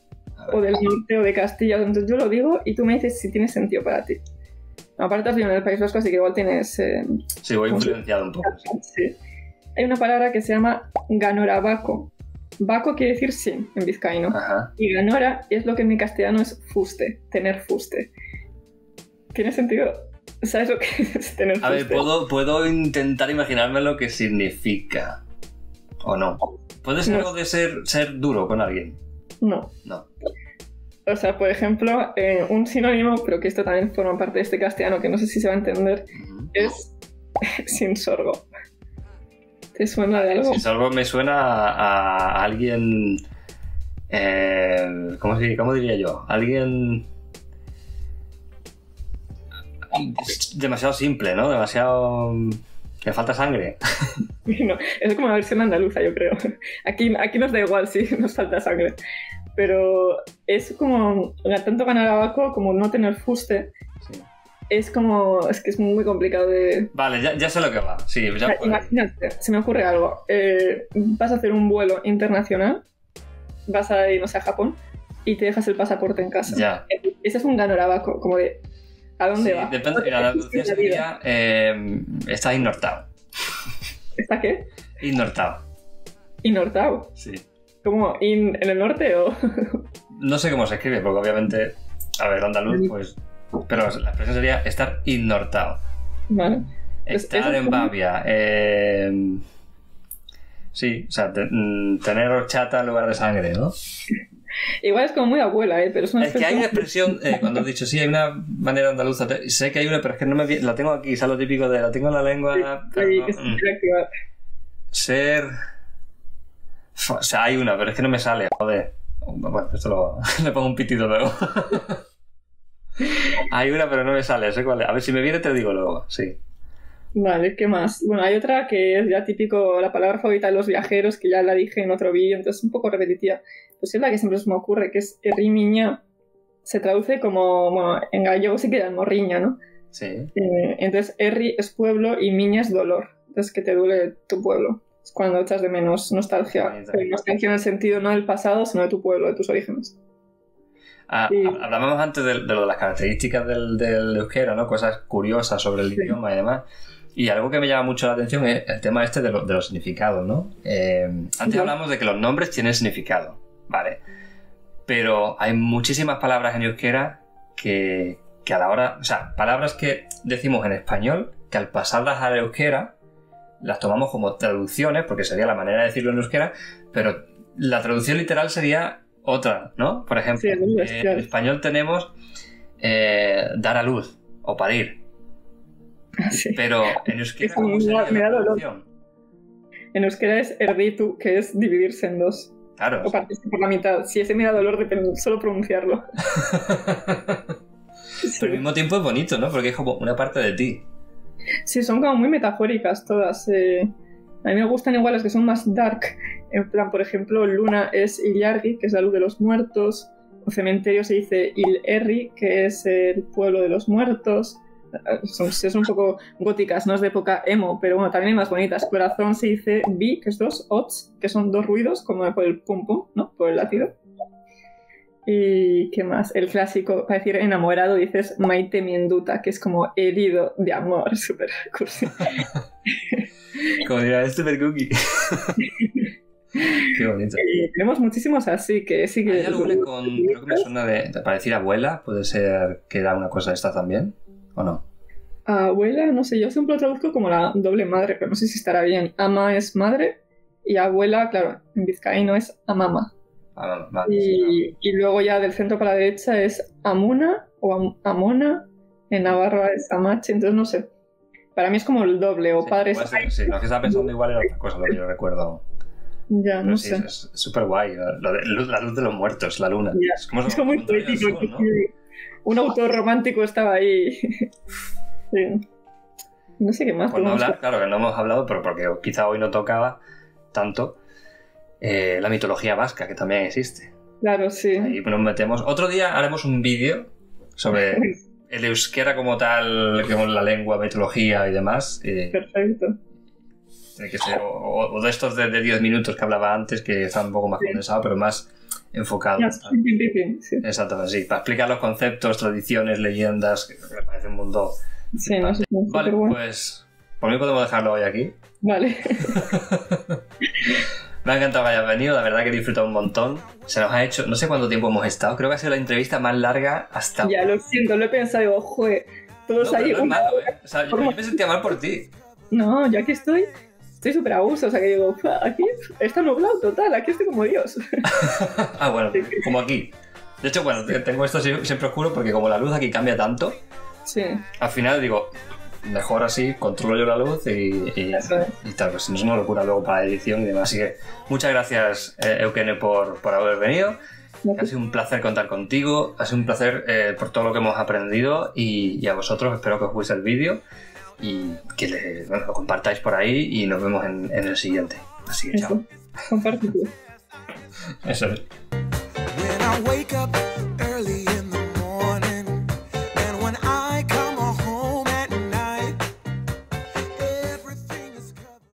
Speaker 4: o del norte o de Castilla, entonces yo lo digo y tú me dices si tiene sentido para ti. Aparte has vivido en el País Vasco, así que igual tienes... eh,
Speaker 1: Sí, voy
Speaker 4: ¿cómo se-
Speaker 1: influenciado un poco.
Speaker 4: Sí. Hay una palabra que se llama ganorabaco. Baco quiere decir sí en vizcaíno. Y ganora es lo que en mi castellano es fuste, tener fuste. ¿Tiene sentido? ¿Sabes lo que es tener fuste?
Speaker 1: A ver, ¿puedo, puedo intentar imaginarme lo que significa. ¿O no? ¿Puede ser
Speaker 4: No.
Speaker 1: algo de ser, ser duro con alguien?
Speaker 4: No.
Speaker 1: No.
Speaker 4: O sea, por ejemplo, eh, un sinónimo, pero que esto también forma parte de este castellano, que no sé si se va a entender, es sin sorgo. ¿Te suena de algo?
Speaker 1: Si algo me suena a, a alguien. eh, ¿cómo, ¿Cómo diría yo? Alguien. Demasiado simple, ¿no? Demasiado. Le falta sangre.
Speaker 4: No, es como la versión andaluza, yo creo. Aquí, aquí nos da igual si nos falta sangre. Pero es como, tanto ganar abaco como no tener fuste. Es como, es que es muy complicado de...
Speaker 1: Vale, ya, ya sé lo que va. Sí,
Speaker 4: O
Speaker 1: ya
Speaker 4: sea,
Speaker 1: puedo.
Speaker 4: imagínate, se me ocurre algo. Eh, vas a hacer un vuelo internacional, vas a ir, no sé, a Japón, y te dejas el pasaporte en casa.
Speaker 1: Ya.
Speaker 4: Ese es un ganorabaco, como de ¿a dónde
Speaker 1: Sí,
Speaker 4: va?
Speaker 1: depende, la traducción sería eh, estás innortado.
Speaker 4: ¿Está qué?
Speaker 1: Innortado,
Speaker 4: Inortao.
Speaker 1: sí.
Speaker 4: ¿Cómo? ¿In- ¿En el norte o...?
Speaker 1: No sé cómo se escribe, porque obviamente, a ver, andaluz, pues. Pero la expresión sería estar innortado.
Speaker 4: Vale.
Speaker 1: Estar en babia. eh, sí, o sea, te- mm, tener horchata en lugar de sangre, ¿no?
Speaker 4: Igual es como muy abuela, ¿eh? Pero es una
Speaker 1: Es que hay una expresión, eh, cuando has dicho, sí, hay una manera andaluza, sé que hay una, pero es que no me la tengo aquí, es lo típico de la tengo en la lengua, pero
Speaker 4: Sí,
Speaker 1: no,
Speaker 4: que se
Speaker 1: mm. ser... O sea, hay una, pero es que no me sale, joder. Bueno, esto lo... le pongo un pitido luego. hay una, pero no me sale, sé cuál es. A ver, si me viene te digo luego, sí.
Speaker 4: Vale, ¿qué más? Bueno, hay otra que es ya típico, la palabra favorita de los viajeros, que ya la dije en otro vídeo, entonces es un poco repetitiva. Pues es la que siempre se me ocurre, que es errimiña. Se traduce como, bueno, en gallego sí que era morriña, ¿no?
Speaker 1: Sí.
Speaker 4: Eh, entonces, erri es pueblo y miña es dolor. Entonces, que te duele tu pueblo. Es cuando echas de menos nostalgia. Pero nostalgia en el sentido no del pasado, sino de tu pueblo, de tus orígenes.
Speaker 1: Ah, hab- Hablábamos antes de, de lo de las características del, del euskera, ¿no? Cosas curiosas sobre el idioma y demás. Y algo que me llama mucho la atención es el tema este de, lo- de los significados, ¿no? Eh, antes
Speaker 4: Ya.
Speaker 1: hablamos de que los nombres tienen significado, ¿vale? Pero hay muchísimas palabras en euskera que, que a la hora... O sea, palabras que decimos en español, que al pasarlas al euskera las tomamos como traducciones, porque sería la manera de decirlo en euskera, pero la traducción literal sería otra, ¿no? Por ejemplo,
Speaker 4: Sí,
Speaker 1: eh, en español tenemos eh, dar a luz o parir. Pero en euskera, ¿cómo
Speaker 4: me
Speaker 1: sería
Speaker 4: da- me
Speaker 1: la
Speaker 4: da dolor.
Speaker 1: traducción?
Speaker 4: En euskera es erditu, que es dividirse en dos.
Speaker 1: Claro.
Speaker 4: O partirse por la mitad. Si ese me da dolor de solo pronunciarlo.
Speaker 1: Pero al mismo tiempo es bonito, ¿no? Porque es como una parte de ti.
Speaker 4: Sí, son como muy metafóricas todas. eh. A mí me gustan igual las que son más dark. En plan, por ejemplo, Luna es Ilyargi, que es la luz de los muertos. O cementerio se dice Il Erri, que es el pueblo de los muertos. Eh, Son, son un poco góticas, no es de época emo, pero bueno, también hay más bonitas. Corazón se dice Bi, que es dos, Ots, que son dos ruidos, como por el pum pum, ¿no? Por el latido. ¿Y qué más? El clásico, para decir enamorado, dices Maite Mienduta, que es como herido de amor, súper cursi.
Speaker 1: Como diría, es super cookie. Qué bonito.
Speaker 4: Y tenemos muchísimos así que sí que...
Speaker 1: ¿Hay alguna con, creo que me suena de, de- para decir abuela? ¿Puede ser que da una cosa de esta también? ¿O no?
Speaker 4: Abuela, no sé, yo siempre lo traduzco como la doble madre, pero no sé si estará bien. Ama es madre y abuela, claro, en vizcaíno es amama.
Speaker 1: Ah, vale, sí,
Speaker 4: Y, y luego ya del centro para la derecha es amuna o am- amona, en Navarra es amache, entonces no sé. Para mí es como el doble, o padre es...
Speaker 1: Ser, sí, lo que estaba pensando igual era otra cosa, lo que yo recuerdo.
Speaker 4: Ya,
Speaker 1: Pero
Speaker 4: no
Speaker 1: sí,
Speaker 4: sé.
Speaker 1: es súper guay. La luz de los muertos, la luna.
Speaker 4: Ya.
Speaker 1: Es como,
Speaker 4: Es como muy poético. sí, Un autor romántico estaba ahí. Sí. No sé qué más.
Speaker 1: Por no hablar, claro que no hemos hablado, pero porque quizá hoy no tocaba tanto, eh, la mitología vasca, que también existe.
Speaker 4: Claro, sí.
Speaker 1: Y nos metemos. Otro día haremos un vídeo sobre el euskera como tal, como la lengua, mitología y demás. eh,
Speaker 4: Perfecto.
Speaker 1: que ser, o, o de estos de, de 10 minutos que hablaba antes, que están un poco más condensados, pero más enfocado.
Speaker 4: Sí, sí, sí, sí.
Speaker 1: Para explicar los conceptos, tradiciones, leyendas, que me parece un mundo.
Speaker 4: Sí, no.
Speaker 1: Vale,
Speaker 4: bueno.
Speaker 1: pues por mí podemos dejarlo hoy aquí.
Speaker 4: Vale.
Speaker 1: Me ha encantado que hayas venido, la verdad que he disfrutado un montón. Se nos ha hecho, no sé cuánto tiempo hemos estado, creo que ha sido la entrevista más larga hasta.
Speaker 4: Ya lo siento, lo he pensado, digo, joder, todos
Speaker 1: No,
Speaker 4: ahí.
Speaker 1: no es malo. ¿eh? O sea, yo, yo me sentía mal por ti.
Speaker 4: No, yo aquí estoy, estoy súper a gusto, o sea que digo, "Fua, aquí está nublado total, aquí estoy como Dios.
Speaker 1: Ah, bueno, como aquí. De hecho, bueno, te- tengo esto sie- siempre oscuro porque como la luz aquí cambia tanto,
Speaker 4: Sí,
Speaker 1: al final digo, mejor así, controlo yo la luz y, y, y tal, pues no es una locura luego para la edición y demás. Así que muchas gracias, eh, Eukene, por, por haber venido. Ha sido un placer contar contigo, ha sido un placer eh, por todo lo que hemos aprendido y, y a vosotros espero que os guste el vídeo y que le- bueno, lo compartáis por ahí y nos vemos en, en el siguiente. Así que chao.
Speaker 4: compártelo.
Speaker 1: Eso es.